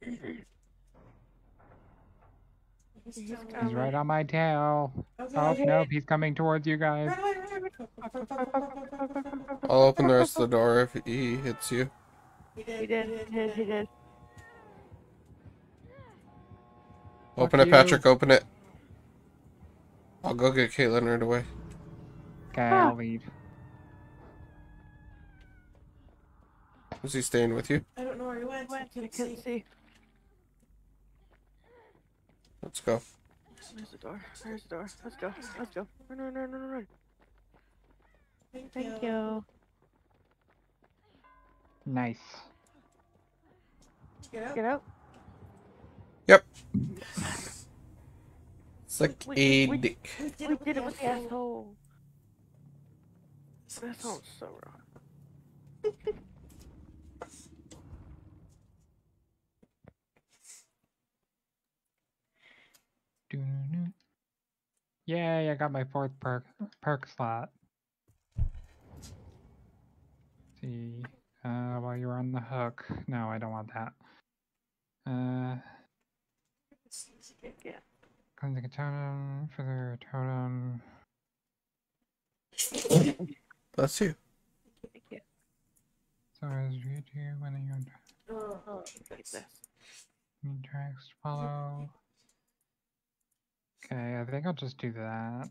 S5: He's,
S4: he's
S2: right on my tail.
S5: Okay,
S2: oh,
S5: okay.
S2: nope, he's coming towards you guys.
S1: I'll open the rest of the door if he hits you.
S5: He did,
S4: he did, he did.
S1: Open
S2: Fuck
S1: it,
S2: you.
S1: Patrick, open it. I'll go get Caitlin right away.
S2: Okay, I'll leave.
S1: Is he staying with you?
S5: I don't know where he went. I
S4: Went. I
S5: couldn't
S4: couldn't
S5: see.
S4: see.
S1: Let's go.
S4: There's the door. There's the door. Let's go. Let's go. Run, run, run, run, run. Thank you.
S2: Nice.
S5: Get out.
S4: Get out.
S1: Yep. Suck
S4: We-
S1: a
S4: we-
S1: dick.
S5: We
S4: We did it with the asshole. That sounds so wrong. (laughs)
S2: Yay, I got my fourth perk perk slot. see. Uh, while you're on the hook. No, I don't want that. Uh,
S4: Yeah.
S2: cleansing a totem for the totem.
S1: Bless you.
S4: Thank you.
S2: So as you do when you
S4: Oh, take this.
S2: need tracks to follow. Okay, I think I'll just do that.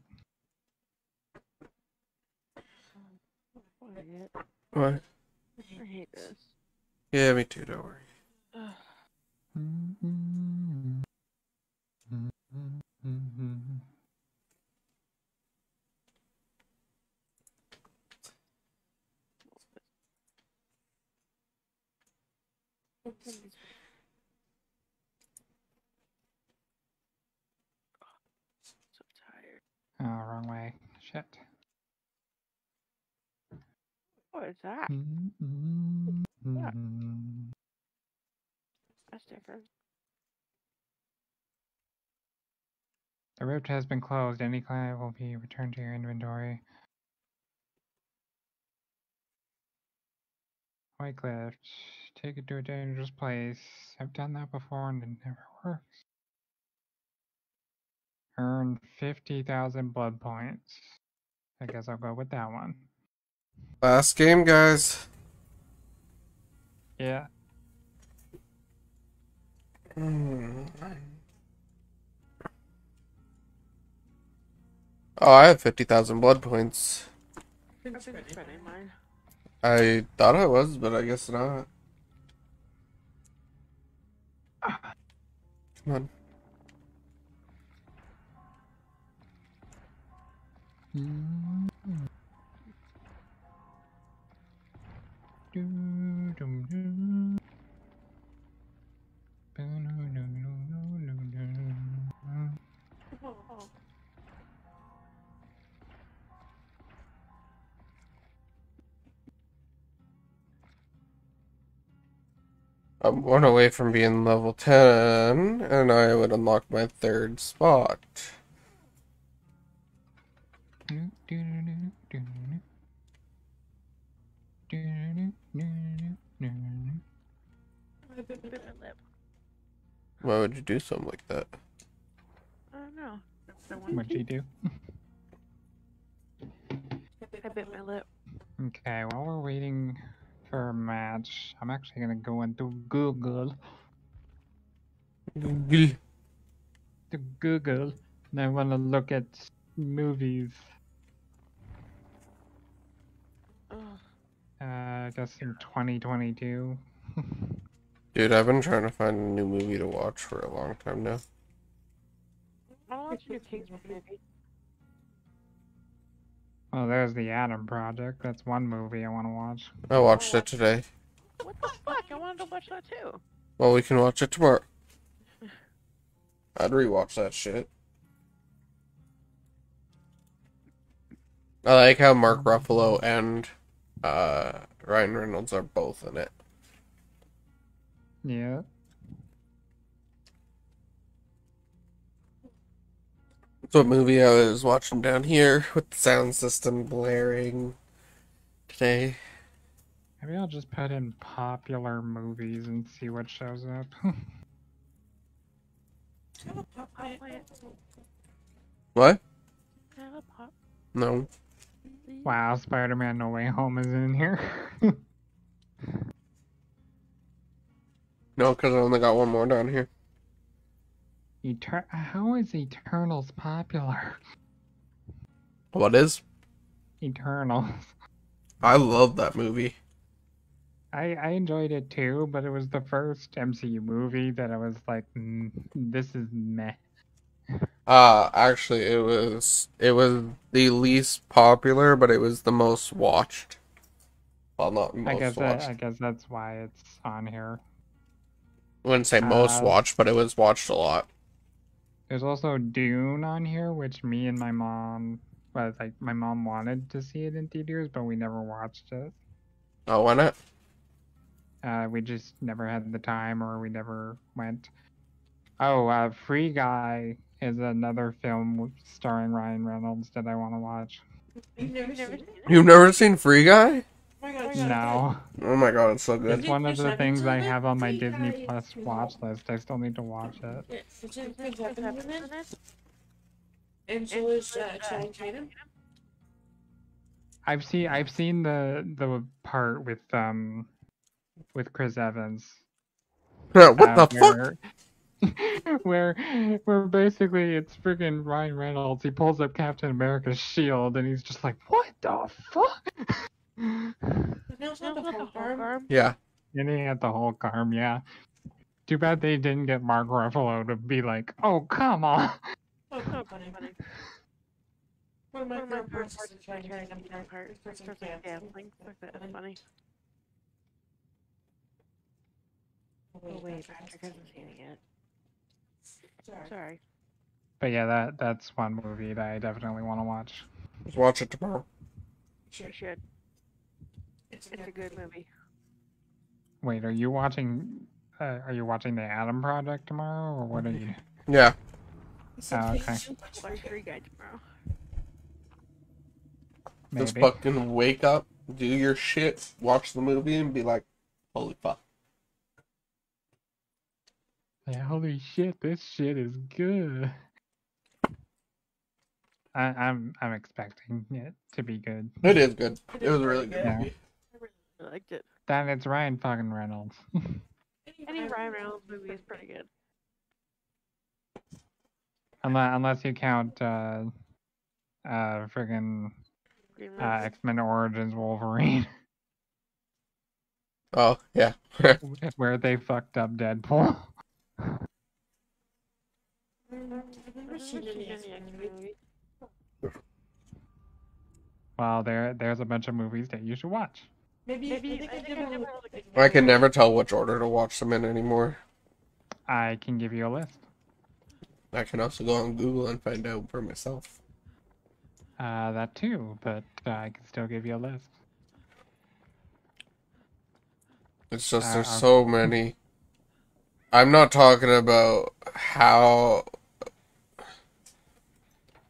S4: I hate it.
S1: What?
S4: I hate this.
S1: Yeah, me too. Don't worry.
S2: Mm-hmm.
S4: So tired.
S2: Oh, wrong way. Shit.
S4: What is that?
S2: Mm-hmm.
S4: That's different.
S2: The rift has been closed. Any client will be returned to your inventory. Wycliffe, take it to a dangerous place. I've done that before and it never works. Earn 50,000 blood points. I guess I'll go with that one.
S1: Last game, guys.
S2: Yeah.
S1: Hmm. Oh, I have 50,000 blood points. I thought I was, but I guess not. Come on. I'm one away from being level 10, and I would unlock my third spot.
S4: I bit my lip.
S1: Why would you do something like that?
S4: I don't know.
S2: What'd you do?
S4: I bit my lip.
S2: Okay, while we're waiting for a match, I'm actually gonna go into Google.
S1: Google.
S2: To Google, and I want to look at movies. Uh, I guess in 2022. (laughs)
S1: Dude, I've been trying to find a new movie to watch for a long time now.
S4: I want to watch a Kingsman movie.
S2: Well, there's the Adam Project. That's one movie I want to watch.
S1: I watched it today.
S4: What the fuck? I wanted to watch that too.
S1: Well, we can watch it tomorrow. I'd rewatch that shit. I like how Mark Ruffalo and uh, Ryan Reynolds are both in it.
S2: Yeah.
S1: What movie I was watching down here with the sound system blaring today.
S2: Maybe I'll just put in popular movies and see what shows up.
S5: Have a pop plant.
S4: Plant.
S1: What?
S4: Can I have a pop,
S1: No.
S2: wow, Spider-Man No Way Home is in here. (laughs)
S1: No, because I only got one more down here.
S2: Eter- How is Eternals popular?
S1: What is?
S2: Eternals. (laughs)
S1: I love that movie.
S2: I, I enjoyed it too, but it was the first MCU movie that I was like, mm, this is meh.
S1: Uh, actually, it was it was the least popular, but it was the most watched. Well, not
S2: I
S1: most
S2: guess that,
S1: watched.
S2: I guess that's why it's on here.
S1: I wouldn't say most
S2: Uh,
S1: watched, but it was watched a lot.
S2: There's also Dune on here, which me and my mom, well, like my mom wanted to see it in theaters, but we never watched it.
S1: Oh, why not?
S2: Uh, we just never had the time, or we never went. Oh, uh, Free Guy is another film starring Ryan Reynolds that I want to watch.
S5: You've never, seen
S4: seen
S5: it?
S4: it?
S1: You've never seen Free Guy?
S5: Oh my god,
S2: No,
S1: Oh my god, it's so good.
S2: it's one of the things I
S5: Evans in it?
S2: have on my Disney Plus watch list. I still need to watch it.
S5: Yeah, it's in
S4: What
S5: Chris
S4: happens
S5: Evans in
S4: in
S5: it,
S4: it?
S5: and so is uh, Channing Tatum.
S2: I've seen I've seen the the part with um with Chris Evans.
S1: what
S2: uh,
S1: the fuck?
S2: where, (laughs) where where basically it's freaking Ryan Reynolds. He pulls up Captain America's shield and he's just like, "What the fuck?" (laughs) and
S5: it's not the Hulk
S4: Hulk
S5: arm.
S4: arm.
S1: Yeah.
S2: he had the Hulk arm. Yeah. Too bad they didn't get Mark Ruffalo to be like, "Oh come on."
S5: Oh,
S4: Oh,
S5: funny.
S4: funny, funny.
S5: One of my
S4: One of my
S5: favorite
S4: favorite
S5: parts
S4: parts
S5: is
S4: is
S5: the
S4: the
S5: Channing
S4: Channing
S5: Tatum
S4: Tatum
S5: part.
S4: part.
S5: First
S4: First
S5: person
S4: person
S5: gambling.
S4: gambling. That's funny. Oh wait, Patrick hasn't seen it yet.
S5: Sorry.
S4: Sorry.
S2: But yeah, that that's one movie that I definitely want to watch.
S1: Let's watch it tomorrow.
S5: Sure.
S4: You should.
S5: It's
S4: It's a good movie.
S2: Wait, are you watching? Uh, are you watching the Adam Project tomorrow, or what are you? (laughs)
S1: Yeah.
S5: It's
S2: Oh, okay.
S5: patient
S4: Watch Free Guy tomorrow.
S1: Just fucking wake up, do your shit, watch the movie, and be like, holy fuck.
S2: Yeah, holy shit, this shit is good. I, I'm I'm expecting it to be good.
S1: It is good.
S5: It
S1: It
S5: is
S1: was a really good
S5: good.
S1: Movie.
S4: I liked it.
S2: Then it's Ryan fucking Reynolds. (laughs)
S4: Any Ryan Reynolds movie is pretty good.
S2: unless unless you count uh uh friggin' uh, X Men Origins Wolverine, (laughs)
S1: Oh, yeah. (laughs)
S2: where they fucked up Deadpool.
S5: I've never
S4: I've
S5: seen
S4: never
S5: any
S4: seen
S5: X-Men
S4: X-Men
S5: movie.
S4: movie.
S2: Well, there there's a bunch of movies that you should watch.
S5: Maybe,
S4: Maybe
S5: I think I,
S4: I think I
S5: one
S4: never
S1: I can never tell which order to watch them in anymore.
S2: I can give you a list.
S1: I can also go on Google and find out for myself.
S2: Uh, that too, but uh, I can still give you a list.
S1: It's just
S2: Uh,
S1: there's
S2: uh,
S1: so many. I'm not talking about how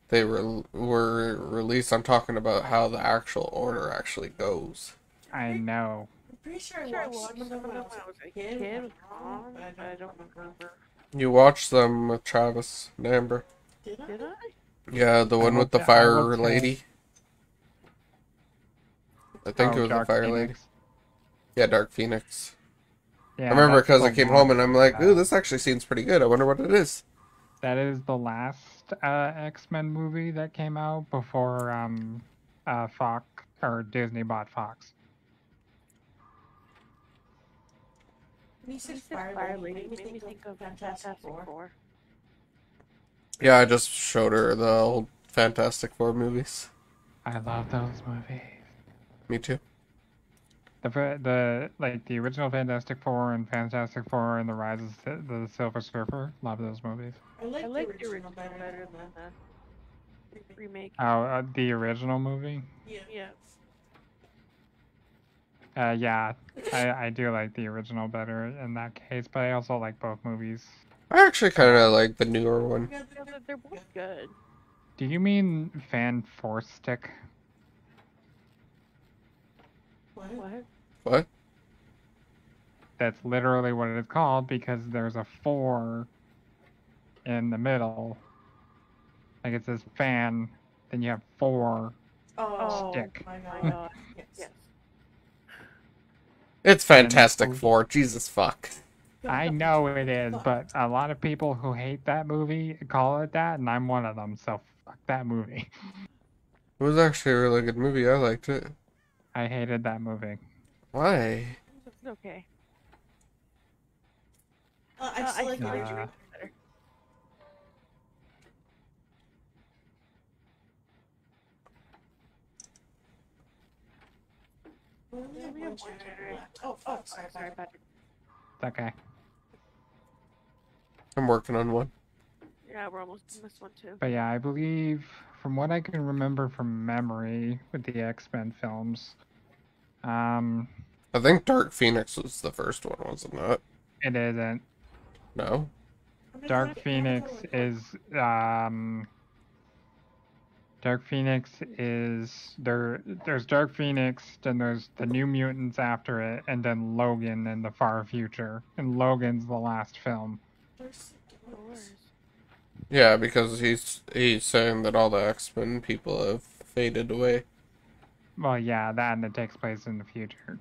S1: they re- were released. I'm talking about how the actual order actually goes.
S2: I know.
S5: I'm pretty sure I
S4: Sure, I
S5: watched
S4: watched
S5: some of them when I was
S4: a
S5: a kid.
S4: kid
S5: with
S4: with
S5: my mom,
S4: mom,
S5: but
S4: but
S5: I
S4: I
S5: don't
S4: don't
S5: remember.
S1: You watched them with Travis and Amber.
S5: Did I?
S4: Did I?
S1: Yeah, the one with the fire
S2: will
S1: lady. I think
S2: Oh,
S1: it was the
S2: Dark
S1: fire lady. Yeah, Dark Phoenix.
S2: Yeah,
S1: I remember because I came
S2: one
S1: home and I'm like,
S2: that-
S1: ooh, this actually seems pretty good. I wonder what it is.
S2: That is the last uh, X Men movie that came out before um, uh, Fox or Disney bought Fox.
S5: When you said
S4: When you said
S5: Fire,
S4: Fire
S5: Lady,
S4: Lady,
S5: made me think of Fantastic Four.
S4: Four.
S1: Yeah, I just showed her the old Fantastic Four movies.
S2: I love those movies.
S1: Me too.
S2: The the like the original Fantastic Four and Fantastic Four and the Rise of the, the Silver Surfer. Love those movies.
S5: I like,
S4: I
S5: the
S4: like
S5: original,
S4: the original
S5: better,
S4: better
S5: than
S4: than the remake.
S2: Oh, uh, the original movie.
S5: Yeah.
S4: Yeah.
S2: Uh, yeah, I, I do like the original better in that case, but I also like both movies.
S1: I actually kind of like the newer one.
S5: Yeah,
S4: Yeah, they're, they're both good.
S2: Do you mean Fan Force Stick?
S5: What?
S4: What?
S1: What?
S2: That's literally what it is called because there's a four in the middle. Like it says fan, then you have four.
S5: Oh,
S2: Stick.
S5: my
S4: My
S5: god.
S4: God.
S5: Yes.
S4: Yes.
S1: It's Fantastic
S2: And-
S1: Four. Jesus fuck.
S2: I know it is, but a lot of people who hate that movie call it that, and I'm one of them. So fuck that movie.
S1: It was actually a really good movie. I liked it.
S2: I hated that movie.
S1: Why?
S4: It's okay.
S5: Uh, I
S4: Uh,
S5: just
S4: I
S5: like the
S2: Uh,
S5: Oh,
S4: Oh,
S5: fuck.
S4: sorry,
S5: Sorry,
S4: sorry,
S5: sorry.
S4: Patrick.
S2: It's okay.
S1: I'm working on one.
S4: Yeah, we're almost missed one too.
S2: But yeah, I believe from what I can remember from memory with the X Men films, um,
S1: I think Dark Phoenix was the first one, wasn't it?
S2: it isn't.
S1: No.
S2: Dark Phoenix is um Dark Phoenix is there there's Dark Phoenix, then there's the New Mutants after it, and then Logan in the far future. And Logan's the last film.
S1: Yeah, because he's he's saying that all the X Men people have faded away.
S2: Well yeah, that and it takes place in the future.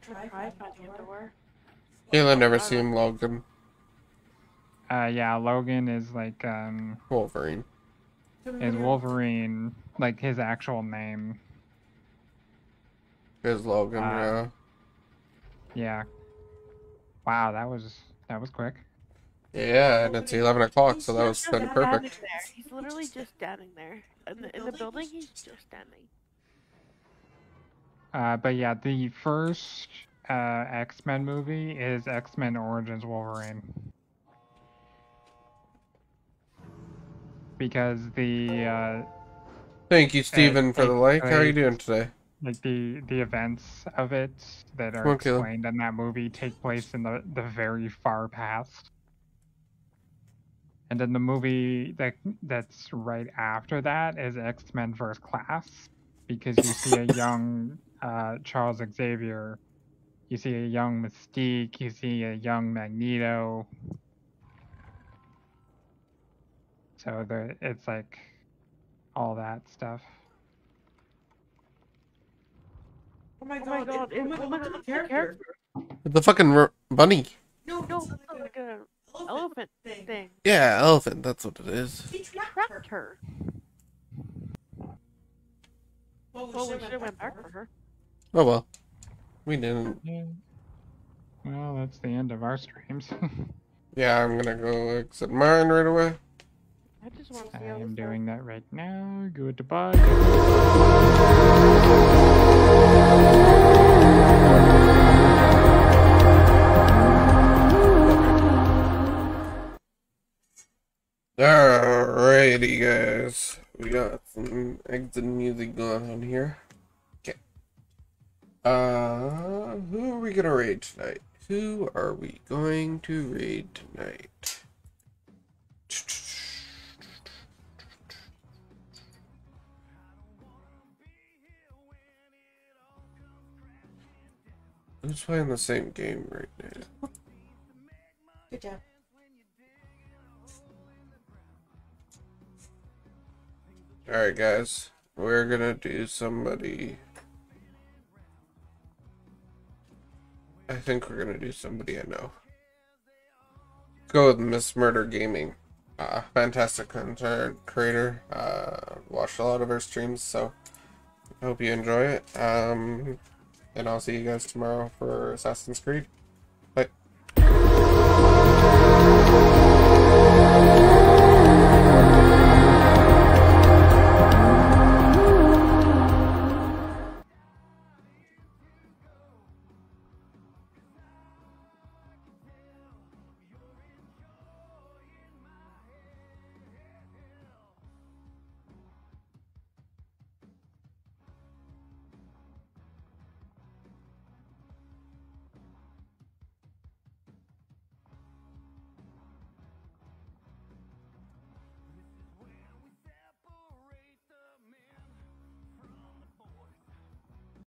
S5: Try
S4: Try
S5: finding
S4: finding a door.
S1: Kayla never seen Logan
S2: Uh yeah, Logan is like um
S1: Wolverine.
S2: is Wolverine like his actual name.
S1: Is Logan,
S2: Uh,
S1: yeah.
S2: Yeah. Wow, that was that was quick.
S1: Yeah, and it's eleven o'clock, so that was
S4: He's
S1: kind of
S4: standing
S1: perfect.
S4: there. He's literally just standing there. In the, in the building, he's just standing.
S2: Uh, but yeah, the first uh, X Men movie is X Men Origins Wolverine. Because the uh,
S1: Thank you, Steven, for the like. How are you doing today?
S2: like the the events of it that are
S1: Caleb.
S2: explained in that movie take place in the the very far past. And then the movie that that's right after that is X Men First Class, because you see a young uh, Charles Xavier, you see a young Mystique, you see a young Magneto. So the it's like all that stuff.
S5: Oh my
S4: Oh my
S5: god,
S4: god,
S5: it, oh my
S4: it-
S5: god,
S4: oh
S5: look
S4: my
S5: at the
S4: god,
S5: character.
S4: character.
S1: The fucking r- bunny.
S5: No,
S4: No,
S5: it's
S4: it's
S5: like
S4: like a
S5: an
S4: elephant
S5: thing.
S4: thing.
S1: Yeah, elephant. That's what it is.
S5: He tracked
S4: Tracked
S5: her.
S4: her.
S5: Well, we
S4: Well,
S5: should
S4: should have went back for her.
S1: Oh well. We didn't.
S2: Yeah. Well, that's the end of our streams. (laughs)
S1: Yeah, I'm gonna go exit mine right away.
S4: I just want to see how
S2: am
S4: this
S2: doing that right now. Goodbye.
S1: Alrighty, guys. We got some exit music going on here. Okay. Uh, who are we gonna raid tonight? Who are we going to raid tonight? Who's playing the same game right now?
S5: Good job.
S1: Alright, guys. We're gonna do somebody. I think we're gonna do somebody I know. Go with Miss Murder Gaming. Uh, fantastic content creator. Uh, watched a lot of her streams, so I hope you enjoy it. Um, and I'll see you guys tomorrow for Assassin's Creed.